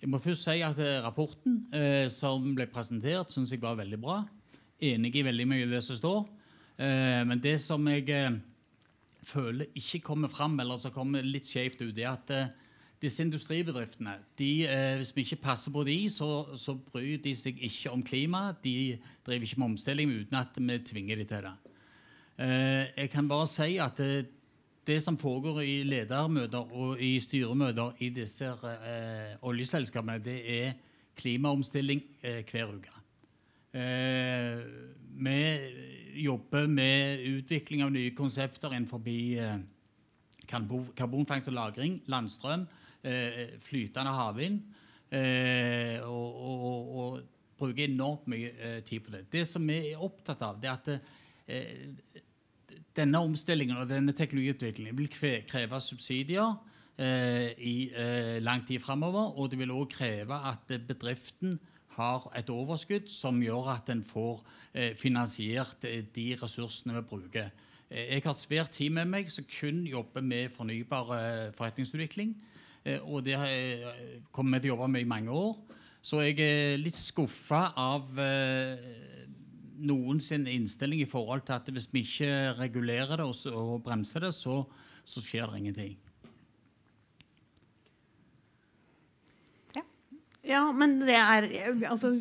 Jeg må først si at eh, Rapporten eh, som ble presentert, syns jeg var veldig bra. Enig i veldig mye av det som står. Eh, men det som jeg eh, føler ikke kommer fram, eller som kommer litt skjevt ut, er at eh, disse industribedriftene de, eh, Hvis vi ikke passer på de, så, så bryr de seg ikke om klima. De driver ikke med omstilling uten at vi tvinger de til det. Eh, jeg kan bare si at det, det som foregår i ledermøter og i styremøter i disse eh, oljeselskapene, det er klimaomstilling eh, hver uke. Eh, vi jobber med utvikling av nye konsepter innenfor eh, karbonfangst og -lagring, landstrøm, eh, flytende havvind. og, og, og bruker enormt mye tid på det. Det som vi er opptatt av, det er at denne omstillingen og denne teknologiutviklingen vil kreve subsidier eh, i eh, lang tid framover. Og det vil òg kreve at bedriften har et overskudd som gjør at en får eh, finansiert eh, de ressursene vi bruker. Eh, jeg har et svært team med meg som kun jobber med fornybar eh, forretningsutvikling. og det kommer vi til å jobbe med i mange år. Så jeg er litt skuffa av noen sin innstilling i forhold til at hvis vi ikke regulerer det og, og bremser det, så, så, skjer det ingenting. Ja, ja men det er Altså,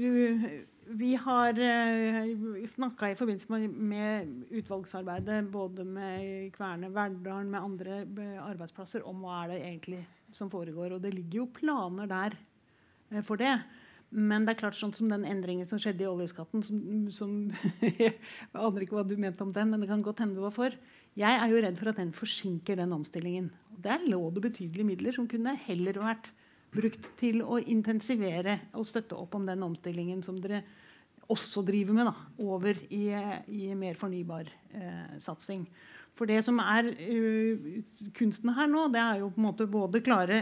vi har uh, snakka i forbindelse med, med, utvalgsarbeidet både med Kværne Verdalen, med andre eh, arbeidsplasser, om hva er det egentlig som foregår. Og det ligger jo planer der uh, for det. Men det er klart sånn som den endringen som skjedde i oljeskatten som, som Jeg aner ikke hva du mente om den, men det kan godt hende du var for. Jeg er jo redd for at den forsinker den omstillingen. Og der lå det betydelige midler som kunne heller vært brukt til å intensivere og støtte opp om den omstillingen som dere også driver med, da, over i, i mer fornybar eh, satsing. For det som er uh, kunsten her nå, det er jo på en måte både klare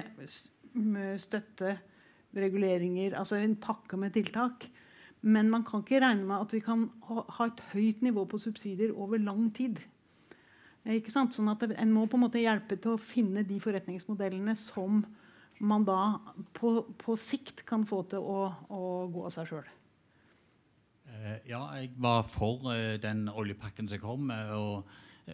støtte reguleringer, altså en pakke med tiltak. Men man kan ikke regne med at vi kan ha et høyt nivå på subsidier over lang tid. Ikke sant? Sånn at En må på en måte hjelpe til å finne de forretningsmodellene som man da på, på sikt kan få til å, å gå av seg sjøl. Eh, ja, jeg var for uh, den oljepakken som kom. Uh,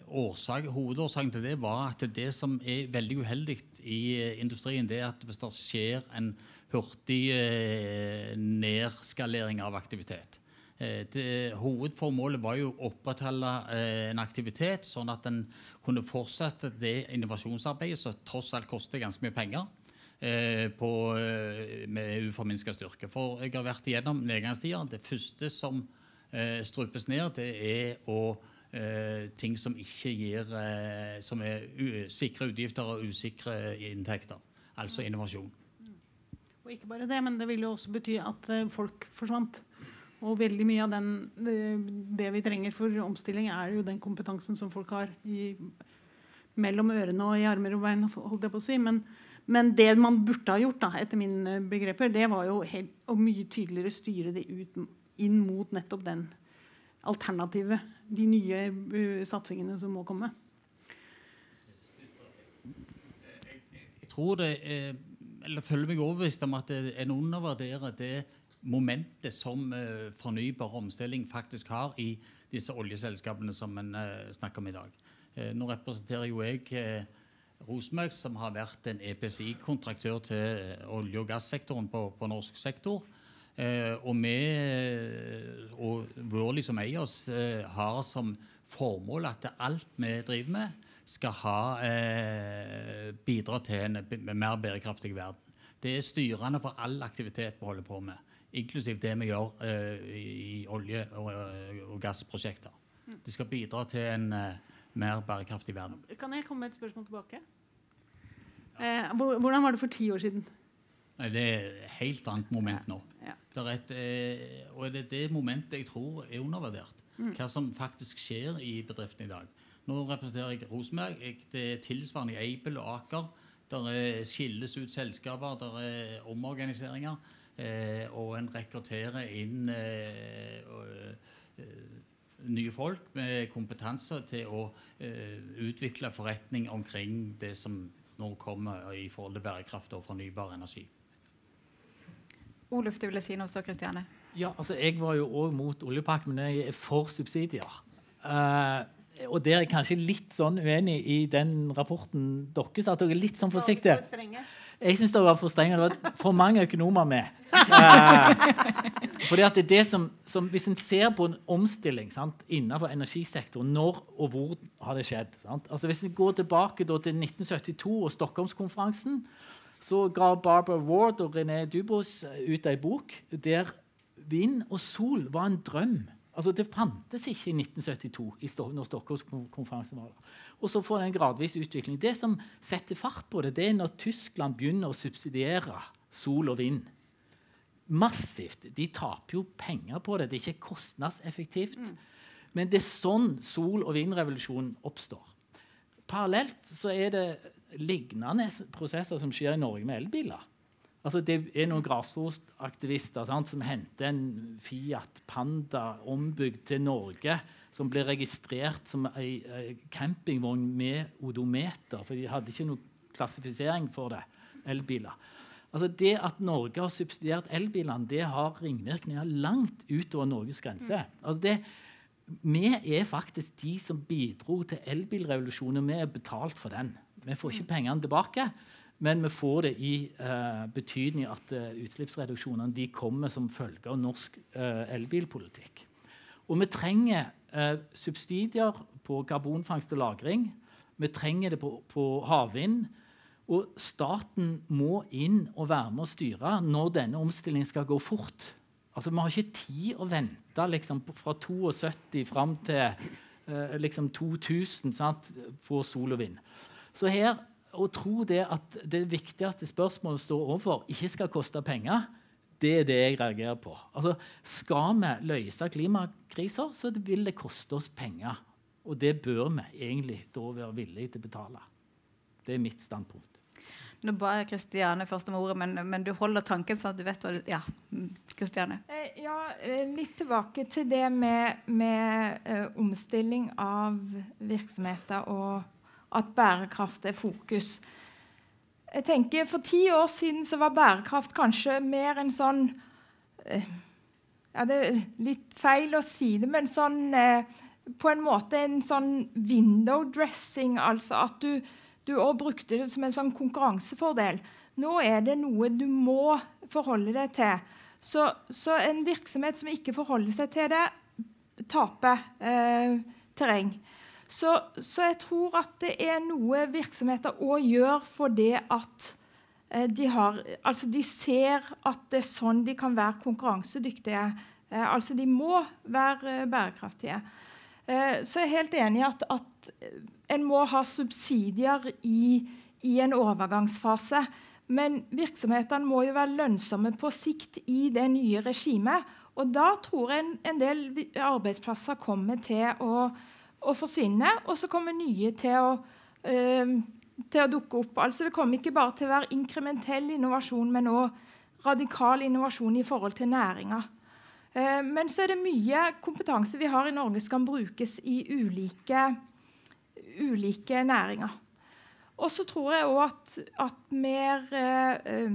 og årsak, Hovedårsaken til det var at det som er veldig uheldig i industrien, det er at hvis det skjer en hurtig eh, nedskalering av aktivitet. Eh, hovedformålet var jo å opprettholde eh, en aktivitet, sånn at en kunne fortsette det innovasjonsarbeidet som tross alt koster ganske mye penger. På, med uforminska styrke. For jeg har vært igjennom nedgangstider. Det første som strupes ned, det er å ting som ikke gir Som er sikre utgifter og usikre inntekter. Altså innovasjon. Og ikke bare det, men det vil jo også bety at eh, folk forsvant. Og veldig mye av den, det vi trenger for omstilling, er jo den kompetansen som folk har i, mellom ørene og i armer og bein. holdt jeg på å si. Men, men det man burde ha gjort, da, etter mine begreper, det var jo helt, å mye tydeligere styre det ut inn mot nettopp den alternativet. De nye uh, satsingene som må komme. Jeg tror det er eller føler meg overbevist om at en undervurderer det momentet som uh, fornybar omstilling faktisk har i disse oljeselskapene som en uh, snakker om i dag. Uh, nå representerer jo jeg Rosenberg, som har vært en EPCI-kontraktør til olje- og gassektoren på, på norsk sektor. Eh, og vi og Worley som eier oss har som formål at alt vi driver med, skal ha, eh, bidra til en mer bærekraftig verden. Det er styrende for all aktivitet vi holder på med, inklusiv det vi gjør eh, i olje- og, og gassprosjekter. Det skal bidra til en eh, mer bærekraftig verden. Kan jeg komme med et spørsmål tilbake? Eh, hvordan var det for ti år siden? Nei, Det er et helt annet moment nå. Ja. Det er et, eh, og det er det momentet jeg tror er undervurdert. Hva som faktisk skjer i bedriften i dag. Nå representerer jeg Rosenberg. Jeg, det er tilsvarende i Aibel og Aker. Der skilles ut selskaper, der er omorganiseringer. Eh, og en rekrutterer inn eh, eh, nye folk med kompetanse til å eh, utvikle forretning omkring det som nå kommer i forhold til bærekraft og fornybar energi. Oluf, du ville si noe så, Kristiane? Ja, altså Jeg var jo òg mot oljepakke, men jeg er for subsidier. Uh, og der er jeg kanskje litt sånn uenig i den rapporten dere sa. at dere er litt sånn forsiktige. Jeg syns dere var for strenge. Det var for mange økonomer med. Fordi at det er det som, som Hvis en ser på en omstilling sant, innenfor energisektoren, når og hvor har det skjedd? Sant? Altså Hvis en går tilbake da, til 1972 og Stockholmskonferansen, så ga Barbara Ward og René Dubos ut ei bok der vind og sol var en drøm. Altså, det fantes ikke i 1972 når Stockholmskonferansen var der. Og så får det en gradvis utvikling. Det som setter fart på det, det er når Tyskland begynner å subsidiere sol og vind. Massivt. De taper jo penger på det. Det er ikke kostnadseffektivt. Mm. Men det er sånn sol- og vindrevolusjonen oppstår. Parallelt så er det lignende prosesser som skjer i Norge med elbiler. Altså, det er noen grasrotaktivister som henter en Fiat Panda ombygd til Norge, som blir registrert som ei, ei campingvogn med odometer, for de hadde ikke noen klassifisering for det. elbiler. Altså Det at Norge har subsidiert elbilene, det har ringvirkninger langt utover Norges grense. Altså det, vi er faktisk de som bidro til elbilrevolusjonen, vi er betalt for den. Vi får ikke pengene tilbake. Men vi får det i uh, betydning at uh, utslippsreduksjonene de kommer som følge av norsk uh, elbilpolitikk. Og vi trenger subsidier på karbonfangst og -lagring. Vi trenger det på, på havvind. Og staten må inn og være med å styre når denne omstillingen skal gå fort. Altså, Vi har ikke tid å vente liksom, fra 72 fram til liksom 2000 sant, på sol og vind. Så her å tro det at det viktigste spørsmålet står overfor, ikke skal koste penger, det er det jeg reagerer på. Altså, skal vi løse klimakrisa, så vil det koste oss penger. Og det bør vi egentlig da være villige til å betale. Det er mitt standpunkt. Nå ba jeg Kristiane først om ordet, men, men, du holder tanken sånn at du vet hva du Ja, Kristiane. Eh, ja, eh, litt tilbake til det med, med uh, omstilling av virksomheter og at bærekraft er fokus. Jeg tenker For ti år siden så var bærekraft kanskje mer en sånn eh, ja, Det er litt feil å si det, men sånn eh, på en måte en sånn window dressing. Altså at du, du også brukte det som en sånn konkurransefordel. Nå er det noe du må forholde deg til. Så, så en virksomhet som ikke forholder seg til det, taper eh, terreng. Så, så, jeg tror at det er noe virksomheter òg gjør fordi at eh, de, har, altså de ser at det er sånn de kan være konkurransedyktige. Eh, altså de må være eh, bærekraftige. Så jeg er helt enig i at, at en må ha subsidier i, i en overgangsfase. Men virksomhetene må jo være lønnsomme på sikt i det nye regimet. Og da tror jeg en, en del arbeidsplasser kommer til å å forsvinne, og så kommer nye til å, uh, til å dukke opp. Altså Det kommer ikke bare til å være inkrementell innovasjon, men òg radikal innovasjon i forhold til næringa. Eh, men så er det mye kompetanse vi har i Norge som kan brukes i ulike, ulike næringer. Og så tror jeg òg at, at, mer uh,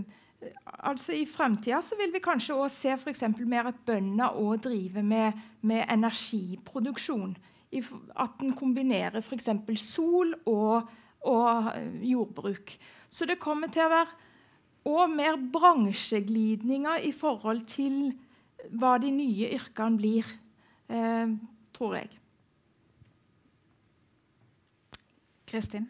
altså I fremtida vil vi kanskje også se for mer at bønder òg driver med, med energiproduksjon at en kombinerer f.eks. sol og og jordbruk. Så det kommer til å være og mer bransjeglidninger i forhold til hva de nye yrkene blir, eh, tror jeg. Kristin?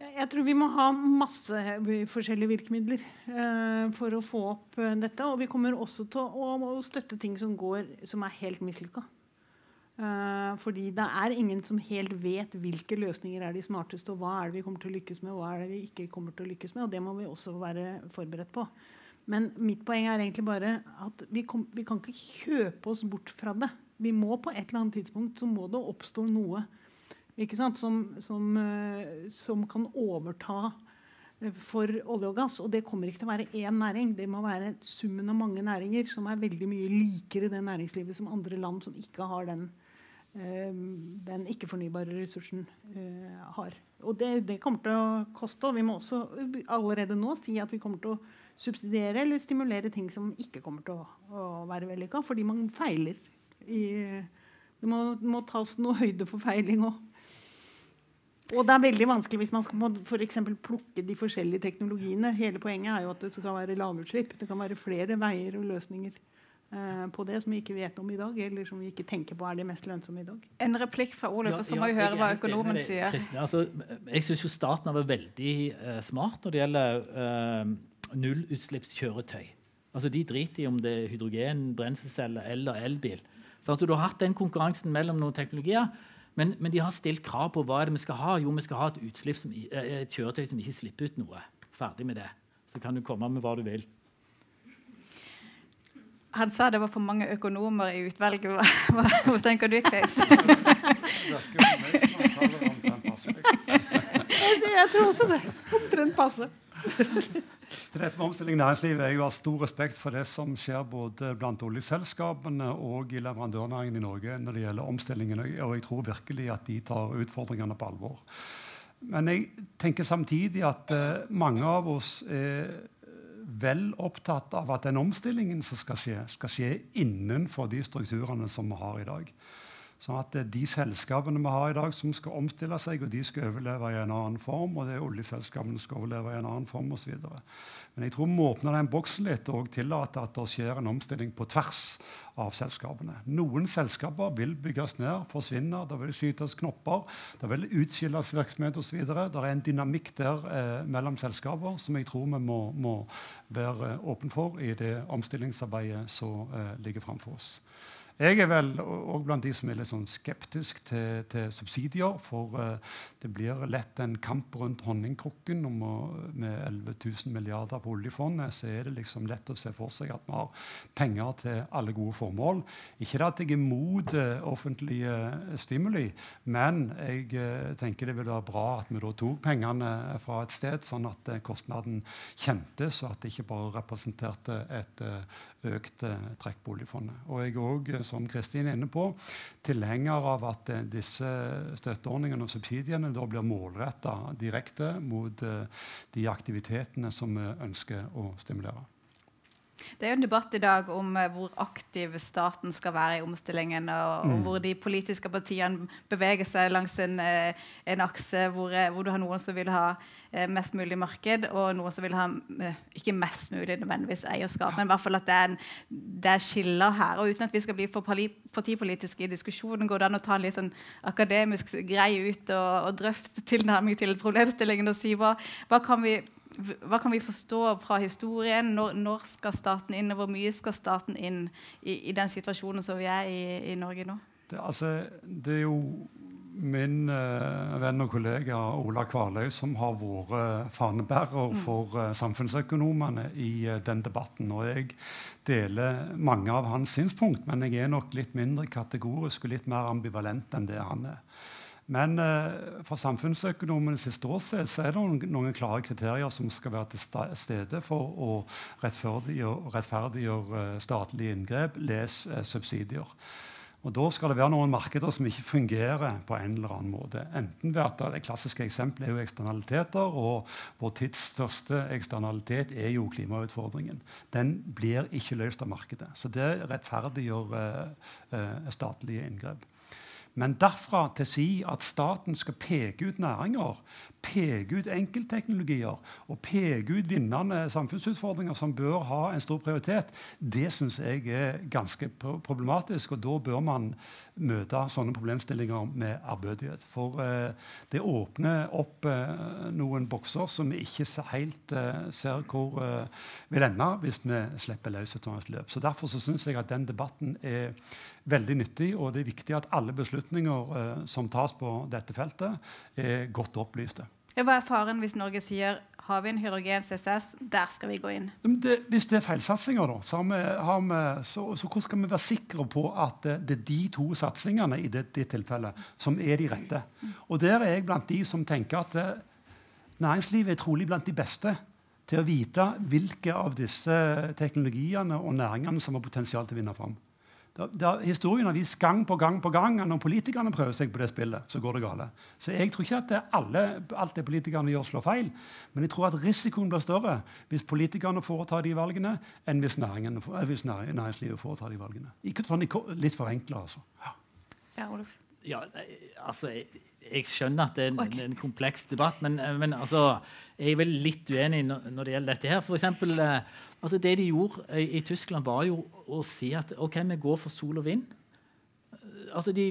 Jeg tror vi må ha masse forskjellige virkemidler eh, for å få opp eh, dette. Og vi kommer også til å, å støtte ting som går som er helt mislykka. Eh, fordi det er ingen som helt vet hvilke løsninger er de smarteste, og hva er det vi kommer til å lykkes med, og hva er det vi ikke kommer til å lykkes med. Og det må vi også være forberedt på. Men mitt poeng er egentlig bare at vi, kom, vi kan ikke kjøpe oss bort fra det. Vi må på et eller annet tidspunkt så må det oppstå noe som, som, eh, som, kan overta eh, for olje og gass. Og det kommer ikke til å være én næring. Det må være summen av mange næringer som er veldig mye likere det næringslivet som andre land som ikke har den, den ikke-fornybare ressursen, har. Og det, det, kommer til å koste. Og vi må også allerede nå si at vi kommer til å subsidiere eller stimulere ting som ikke kommer til å, å være vellykka, fordi man feiler. I, det må, må tas noe høyde for feiling òg. Og det er veldig vanskelig hvis man skal for plukke de forskjellige teknologiene. Hele poenget er jo at det skal være lavutslipp. Det kan være flere veier og løsninger eh, på det som vi ikke vet om i dag, eller som vi ikke tenker på er det mest lønnsomme i dag. En replikk fra Ole, for så må vi høre hva økonomen sier. Altså, jeg syns jo staten har vært veldig uh, smart når det gjelder uh, nullutslippskjøretøy. Altså, de driter i om det er hydrogen, brenselceller eller elbil. Så at du har hatt den konkurransen mellom noen teknologier. Men, men, de har stilt krav på hva er det vi skal ha. Jo, vi skal ha et, som, eh, et kjøretøy som ikke slipper ut noe. Ferdig med det. Så kan du komme med hva du vil. Han sa det var for mange økonomer i utvalget. Hva, hva, hva tenker du, Klaus? jeg tror også det. Omtrent passe til dette med omstilling i næringslivet. Jeg har stor respekt for det som skjer både blant oljeselskapene og i leverandørnæringen i Norge når det gjelder omstillingen, og jeg tror virkelig at de tar utfordringene på alvor. Men jeg tenker samtidig at uh, mange av oss er vel opptatt av at den omstillingen som skal skje, skal skje innenfor de strukturene som vi har i dag. Sånn at det er de selskapene vi har i dag, som skal omstille seg, og de skal overleve i en annen form, og det er oljeselskapene som skal overleve i en annen form osv. Men jeg tror vi må åpne den boksen litt og tillater at det skjer en omstilling på tvers av selskapene. Noen selskaper vil bygges ned, forsvinne, det vil skytes knopper, det vil utskilles virksomhet osv. Det er en dynamikk der eh, mellom selskaper som jeg tror vi må, må være åpne for i det omstillingsarbeidet som eh, ligger framfor oss. Jeg er vel òg blant de som er litt sånn skeptisk til, til subsidier. For uh, det blir lett en kamp rundt honningkrukken. med 11 000 milliarder på oljefondet så er det liksom lett å se for seg at vi har penger til alle gode formål. Ikke det at jeg er imot uh, offentlige stimuli, men jeg tenker det ville være bra at vi da tok pengene fra et sted, sånn at kostnaden kjentes, og at det ikke bare representerte et økt trekk på oljefondet. Og jeg er også, som Kristin er inne på, tilhenger av at eh, disse støtteordningene og subsidiene da blir målretta direkte mot eh, de aktivitetene som vi ønsker å stimulere. Det er jo en debatt i dag om uh, hvor aktiv staten skal være i omstillingen, og, mm. og hvor de politiske partiene beveger seg langs en, en akse hvor, hvor, du har noen som vil ha mest mulig marked, og noe som vil ha ikke mest mulig nødvendigvis eierskap, men i hvert fall at det er, en, det er skiller her. og Uten at vi skal bli for partipolitiske i diskusjonen, går det an å ta en litt sånn akademisk grei ut og, og drøfte tilnærming til problemstillingen og si hva, hva kan vi hva kan vi forstå fra historien? Når, når, skal staten inn, og hvor mye skal staten inn i, i den situasjonen som vi er i, i Norge nå? Det, altså, det er jo min uh, venn og kollega Ola Kvaløy som har vært fanebærer mm. for uh, samfunnsøkonomene i den debatten. Og jeg deler mange av hans synspunkt, men jeg er nok litt mindre kategorisk og litt mer ambivalent enn det han er. Men eh, for samfunnsøkonomenes ståsted så er det noen, noen, klare kriterier som skal være til stede for å rettferdiggjøre, rettferdiggjøre eh, statlige inngrep, les eh, subsidier. Og Da skal det være noen markeder som ikke fungerer på en eller annen måte. Enten ved at Det klassiske eksempelet er jo eksternaliteter, og vår tids største eksternalitet er jo klimautfordringen. Den blir ikke løst av markedet. Så det rettferdiggjør eh, eh, statlige inngrep. Men derfra til å si at staten skal peke ut næringer, peke ut enkeltteknologier og peke ut vinnende samfunnsutfordringer som bør ha en stor prioritet, det syns jeg er ganske problematisk. Og da bør man møte sånne problemstillinger med ærbødighet. For eh, det åpner opp eh, noen bokser som vi ikke helt eh, ser hvor vil ende hvis vi slipper løs et sånt løp. Så Derfor så syns jeg at den debatten er veldig nyttig, og det er viktig at alle beslutninger eh, som tas på dette feltet, er godt opplyste. Hva er faren hvis Norge sier havvind, hydrogen, CCS, der skal vi gå inn? Det, hvis det er feilsatsinger, da, så, vi, så, så, hvordan skal vi være sikre på at det, det er de to satsingene i det, det, tilfellet som er de rette? Og der er jeg blant de som tenker at eh, næringslivet er trolig blant de beste til å vite hvilke av disse teknologiene og næringene som har potensial til å vinne fram. Da, da, historien har vist gang på gang på gang at når politikerne prøver seg på det spillet, så går det gale. Så jeg tror ikke at det alle, alt det politikerne gjør, slår feil. Men jeg tror at risikoen blir større hvis politikerne foretar de valgene, enn hvis, hvis næringslivet foretar de valgene. Sånn litt forenkla, altså. Ja. Ja, Olof. Ja, altså, jeg, jeg, skjønner at det er en, okay. en kompleks debatt, men, men altså, jeg er vel litt uenig når, det gjelder dette her. For eksempel, eh, altså, det de gjorde i, i, Tyskland, var jo å si at OK, vi går for sol og vind. Altså, de,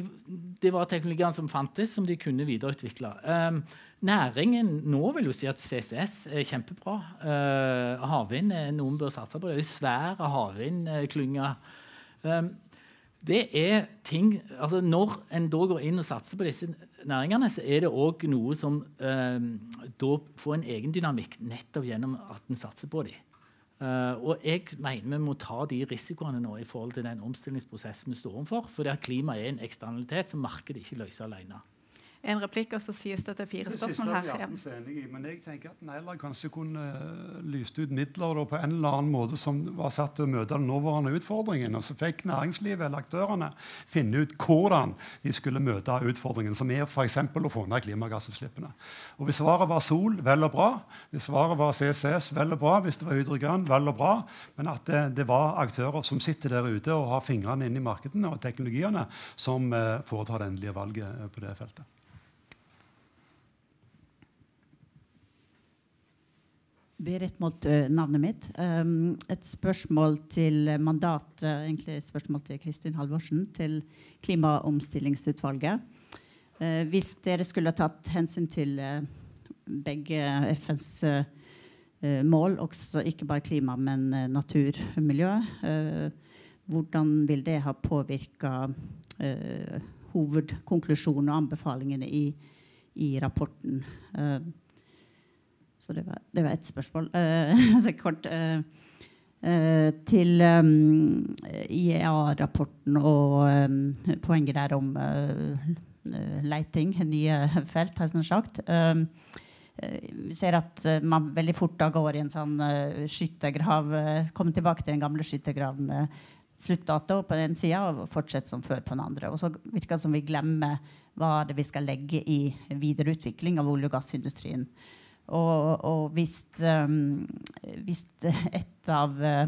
det var teknologiene som fantes, som de kunne videreutvikle. Um, næringen nå vil jo si at CCS er kjempebra. Uh, havvind er noen bør satse på. Det er jo svære havvindklynger. Um, det er ting, altså Når en da går inn og satser på disse næringene, så er det òg noe som eh, da får en egen dynamikk nettopp gjennom at en satser på dem. Eh, og jeg mener vi må ta de risikoene nå i forhold til den omstillingsprosessen vi står overfor. For klima er en eksternalitet som markedet ikke løser alene en replikk, og så sies det at det er fire det spørsmål her. Det siste er vi men jeg tenker at en heller kanskje kunne uh, lyst ut midler da, på en eller annen måte som var satt til å møte den nåværende utfordringen. Og så fikk næringslivet eller aktørene finne ut hvordan de skulle møte utfordringen, som er f.eks. å få ned klimagassutslippene. Og Hvis svaret var sol, vel og bra. Hvis svaret var CCS, vel og bra. Hvis det var hydrogen, vel og bra. Men at det, det var aktører som sitter der ute og har fingrene inne i markedene og teknologiene, som eh, foretar det endelige valget på det feltet. Berit Moltø, navnet mitt. Um, et spørsmål til mandat, egentlig et spørsmål til Kristin Halvorsen, til Klimaomstillingsutvalget. Uh, hvis dere skulle tatt hensyn til uh, begge FNs uh, mål, også ikke bare klima, men natur og miljø, hvordan vil det ha påvirka hovedkonklusjonen og anbefalingene i, i rapporten? Uh, så det var, det var ett spørsmål. Uh, kort. Uh, til um, IEA-rapporten og um, poenget der om leiting, nye felt, har jeg sagt. Vi ser at man veldig fort da går i en sånn skyttergrav. kommer tilbake til den gamle skyttergraven med sluttdato på den sida og fortsetter som før på den andre. Og så virker det som vi glemmer hva det vi skal legge i videreutvikling av olje- og gassindustrien. Og, og hvis, um, hvis, et av uh,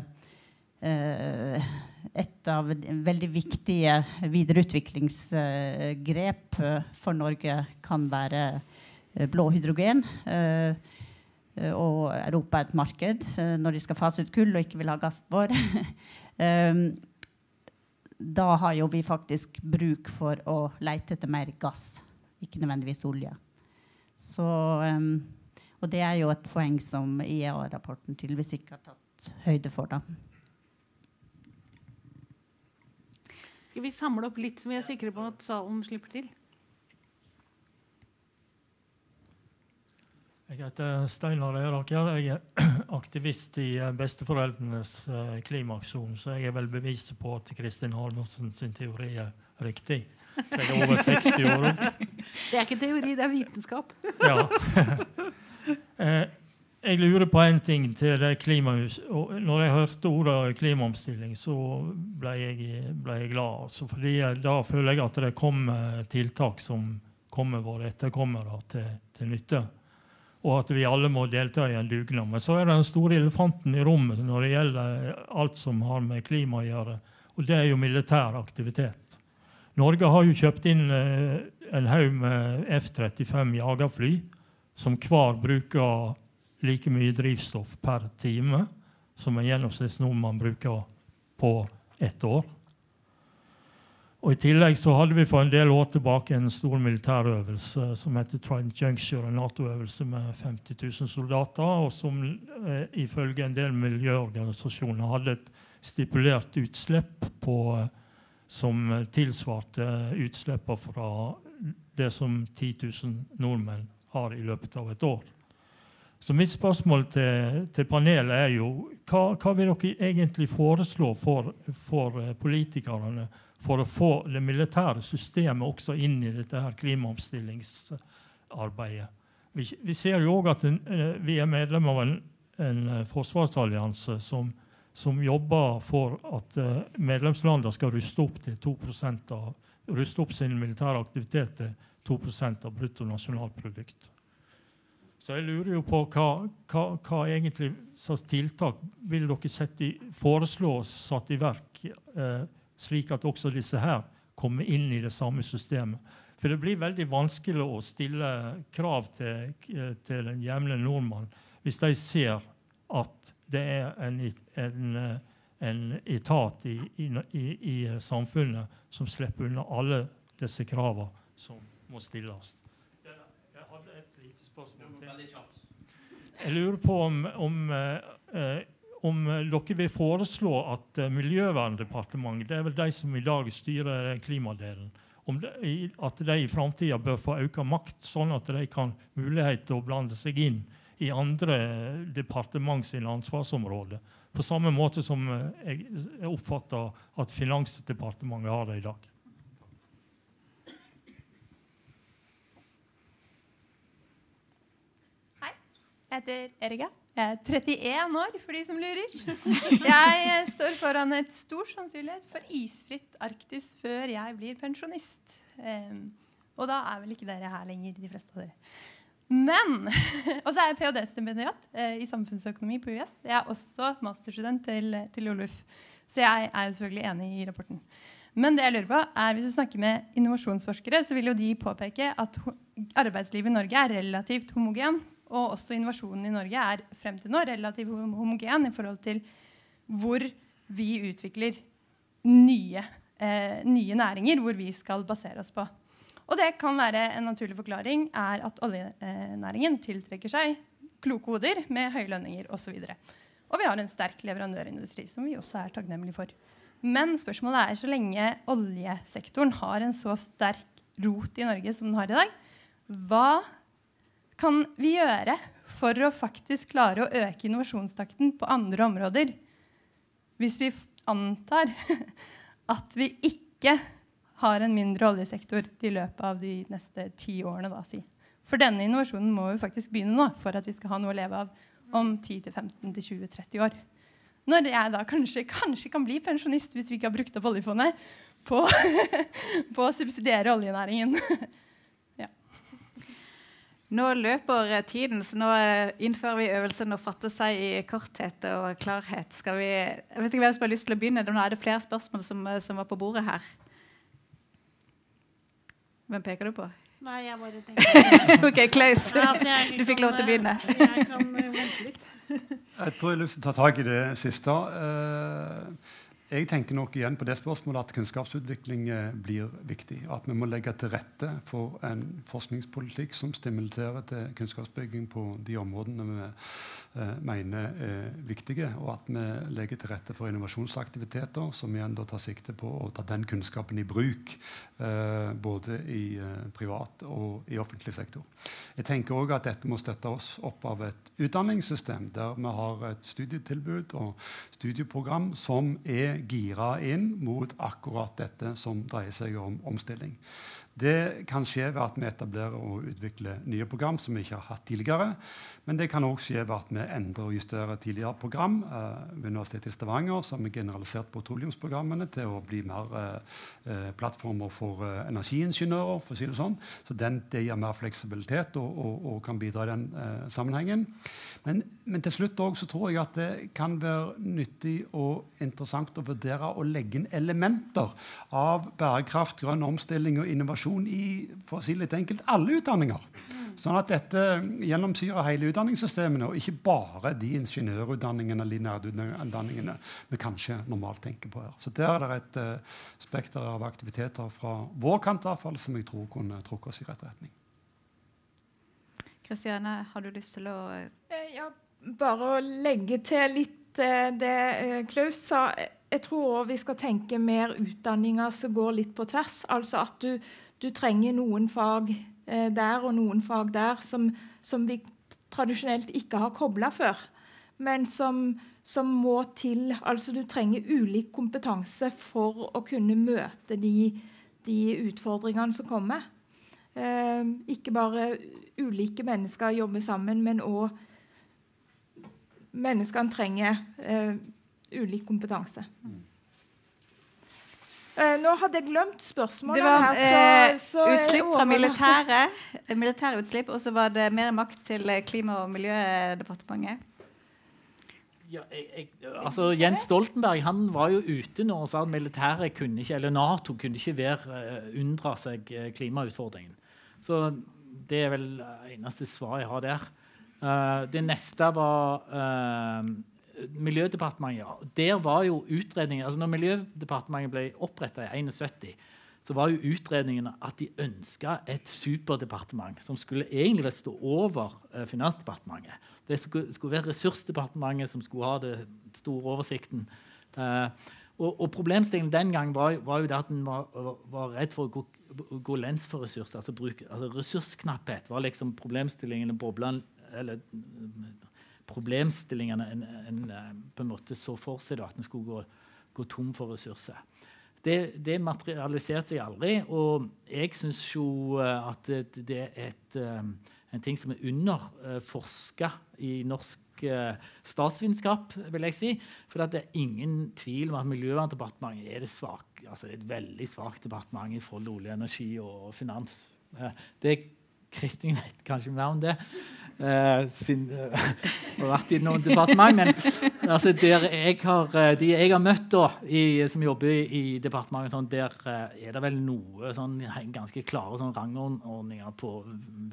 et av veldig viktige videreutviklingsgrep for Norge kan være uh, blå hydrogen. Uh, og Europa er et marked når de skal fase ut kull og ikke vil ha gassen vår. um, da har jo vi faktisk bruk for å leite etter mer gass, ikke nødvendigvis olje. Så um, og det er jo et poeng som IEA-rapporten tydeligvis ikke har tatt høyde for. da. Skal vi samle opp litt, så vi er sikre på at salen slipper til? Jeg heter Steinar Eraker. Jeg er aktivist i eh, Besteforeldrenes eh, klimaaksjon, så jeg er vel beviset på at Kristin Halvorsen sin teori er riktig. Jeg er over 60 år. Det er ikke teori, det er vitenskap. Ja. Eh, jeg lurer på en ting til det klima... Når jeg hørte ordet klimaomstilling, så ble jeg, ble jeg glad. Altså, fordi Da føler jeg at det kommer tiltak som kommer våre etterkommere til, til, nytte. Og at vi alle må delta i en dugnad. Men så er det den store elefanten i rommet når det gjelder alt som har med klima å gjøre. Og det er jo militær aktivitet. Norge har jo kjøpt inn eh, en haug med F-35 jagerfly, som hver bruker like mye drivstoff per time som en gjennomsnittsnordmann bruker på ett år. Og I tillegg så hadde vi for en del år tilbake en stor militærøvelse som heter Trident Juncture, en Nato-øvelse med 50 000 soldater, og som eh, ifølge en del miljøorganisasjoner hadde et stipulert utslipp på, eh, som tilsvarte utslippene fra det som 10 000 nordmenn har i løpet av et år. Så mitt spørsmål til, til panelet er jo hva, hva, vil dere egentlig foreslå for, for eh, politikerne for å få det militære systemet også inn i dette her klimaomstillingsarbeidet. Vi, vi ser jo òg at en, eh, vi er medlem av en, en eh, forsvarsallianse som, som, jobber for at medlemslandene skal ruste opp, til 2% av, ruste opp sin militære aktivitet til 2% av bruttonasjonalprodukt. Så jeg lurer jo på hva, hva, hva egentlig slags tiltak vil dere sette i, foreslå satt i verk eh, slik at også disse her kommer inn i det samme systemet. For det blir veldig vanskelig å stille krav til, til den jevne nordmann hvis de ser at det er en, en, en etat i, i, i, samfunnet som slipper unna alle disse kravene som må stilles. Jeg hadde et lite spørsmål til. Jeg lurer på om, om eh, om eh, dere vil foreslå at uh, Miljøverndepartementet, det er vel de som i dag styrer klimadelen, de, at de i framtida bør få økt makt, sånn at de kan mulighet til å blande seg inn i andre departement sine ansvarsområder. På samme måte som uh, jeg oppfatter at Finansdepartementet har det i dag. Jeg heter Erika. Jeg er 31 år, for de som lurer. Jeg står foran et stor sannsynlighet for isfritt Arktis før jeg blir pensjonist. og da er vel ikke dere her lenger, de fleste av dere. Men Og så er jeg ph.d.-stipendiat eh, i samfunnsøkonomi på US. Jeg er også masterstudent til, til Oluf, så jeg er jo selvfølgelig enig i rapporten. Men det jeg lurer på er, hvis du snakker med innovasjonsforskere, så vil jo de påpeke at arbeidslivet i Norge er relativt homogent og også innovasjonen i Norge er frem til nå relativt homogen i forhold til hvor vi utvikler nye, eh, nye næringer hvor vi skal basere oss på. Og det kan være en naturlig forklaring er at oljenæringen tiltrekker seg kloke hoder med høye lønninger osv. Og, og vi har en sterk leverandørindustri som vi også er takknemlige for. Men spørsmålet er så lenge oljesektoren har en så sterk rot i Norge som den har i dag, hva kan vi gjøre for å faktisk klare å øke innovasjonstakten på andre områder? Hvis vi antar at vi ikke har en mindre oljesektor i løpet av de neste ti årene. Da, si. For denne innovasjonen må vi faktisk begynne nå for at vi skal ha noe å leve av om 10-15-20-30 år. Når jeg da kanskje, kanskje, kan bli pensjonist hvis vi ikke har brukt opp oljefondet på, på å subsidiere oljenæringen. Nå løper tiden, så nå eh, innfører vi øvelsen å fatte seg i korthet og klarhet. Skal vi, jeg vet ikke hvem som har lyst til å begynne. Nå er det flere spørsmål som, eh, som var på bordet her. Hvem peker du på? Nei, jeg bare tenker Ok, Klaus. Du fikk lov til å begynne. Eh, jeg kan vente litt. jeg tror jeg har lyst til å ta tak i det siste. Uh, jeg tenker nok igjen på det spørsmålet at kunnskapsutvikling eh, blir viktig. At vi må legge til rette for en forskningspolitikk som stimulerer til kunnskapsbygging på de områdene vi eh, mener er viktige. Og at vi legger til rette for innovasjonsaktiviteter som igjen da tar sikte på å ta den kunnskapen i bruk. Eh, både i privat og i offentlig sektor. Jeg tenker også at dette må støtte oss opp av et utdanningssystem der vi har et studietilbud og studieprogram som er gira inn mot akkurat dette som dreier seg om omstilling. Det kan skje ved at vi etablerer og utvikler nye program som vi ikke har hatt tidligere. Men det kan òg skje ved at vi endrer og justerer tidligere program eh, ved Universitetet i Stavanger, som har generalisert petroleumsprogrammene til å bli mer eh, eh plattformer for eh, energiingeniører. for å si det sånn. Så den, det gir mer fleksibilitet og, og, og kan bidra i den eh, sammenhengen. Men, men, til slutt også, så tror jeg at det kan være nyttig og interessant å vurdere å legge inn elementer av bærekraft, grønn omstilling og innovasjon i for å si litt enkelt, alle utdanninger. Sånn at dette gjennomsyrer hele utdanningssystemene, og ikke bare de ingeniørutdanningene linærutdanningene vi kanskje normalt tenker på her. Så der er det et uh, spekter av aktiviteter fra vår kant fall, som jeg tror kunne trukket oss i rett retning. Kristiane, har du lyst til å eh, Ja, bare å legge til litt uh, det uh, Klaus sa. Jeg tror også vi skal tenke mer utdanninger som går litt på tvers. Altså at du, du trenger noen fag Eh, der og noen fag der som, som vi tradisjonelt ikke har kobla før, men som, som, må til. Altså du trenger ulik kompetanse for å kunne møte de, de utfordringene som kommer. Eh, ikke bare ulike mennesker jobber sammen, men òg menneskene trenger eh, ulik kompetanse. Mm. Uh, nå hadde jeg glemt spørsmålet. Det var her, så, så utslipp fra militæret, militære utslipp, og så var det mer makt til Klima- og miljødepartementet. Ja, jeg, jeg, altså Jens Stoltenberg han var jo ute nå og sa at militæret kunne ikke, eller Nato kunne ikke være, uh, unndra seg uh, klimautfordringen. Så det er vel eneste svar jeg har der. Uh, det neste var Miljødepartementet, der var jo utredningen, altså når Miljødepartementet ble oppretta i 71, så var jo utredningen at de ønska et superdepartement som skulle egentlig stå over eh, Finansdepartementet. Det skulle, skulle, være Ressursdepartementet som skulle ha den store oversikten. Eh, og, og, Problemstillingen den gang var, var jo det at en var, var, redd for å gå, gå lens for ressurser. Altså, bruk, altså Ressursknapphet var liksom problemstillingen, og eller problemstillingene en, en, eh, på en måte så for seg da, at en skulle gå, gå, tom for ressurser. Det, det, materialiserte seg aldri, og jeg syns jo eh, at det, det er et, eh, en ting som er underforska i norsk statsvitenskap, vil jeg si. For det er ingen tvil om at Miljøverndepartementet er svak, altså et veldig svakt departement i forhold til olje, energi og finans. Det Kristin vet kanskje mer om det. Uh, sin, uh, har vært i noen departement, men altså, jeg har, eh, de jeg har møtt da, i, som jobber i, i departementet, sånn, der uh, er det vel noe sånn, ganske klare sånn, rangordninger på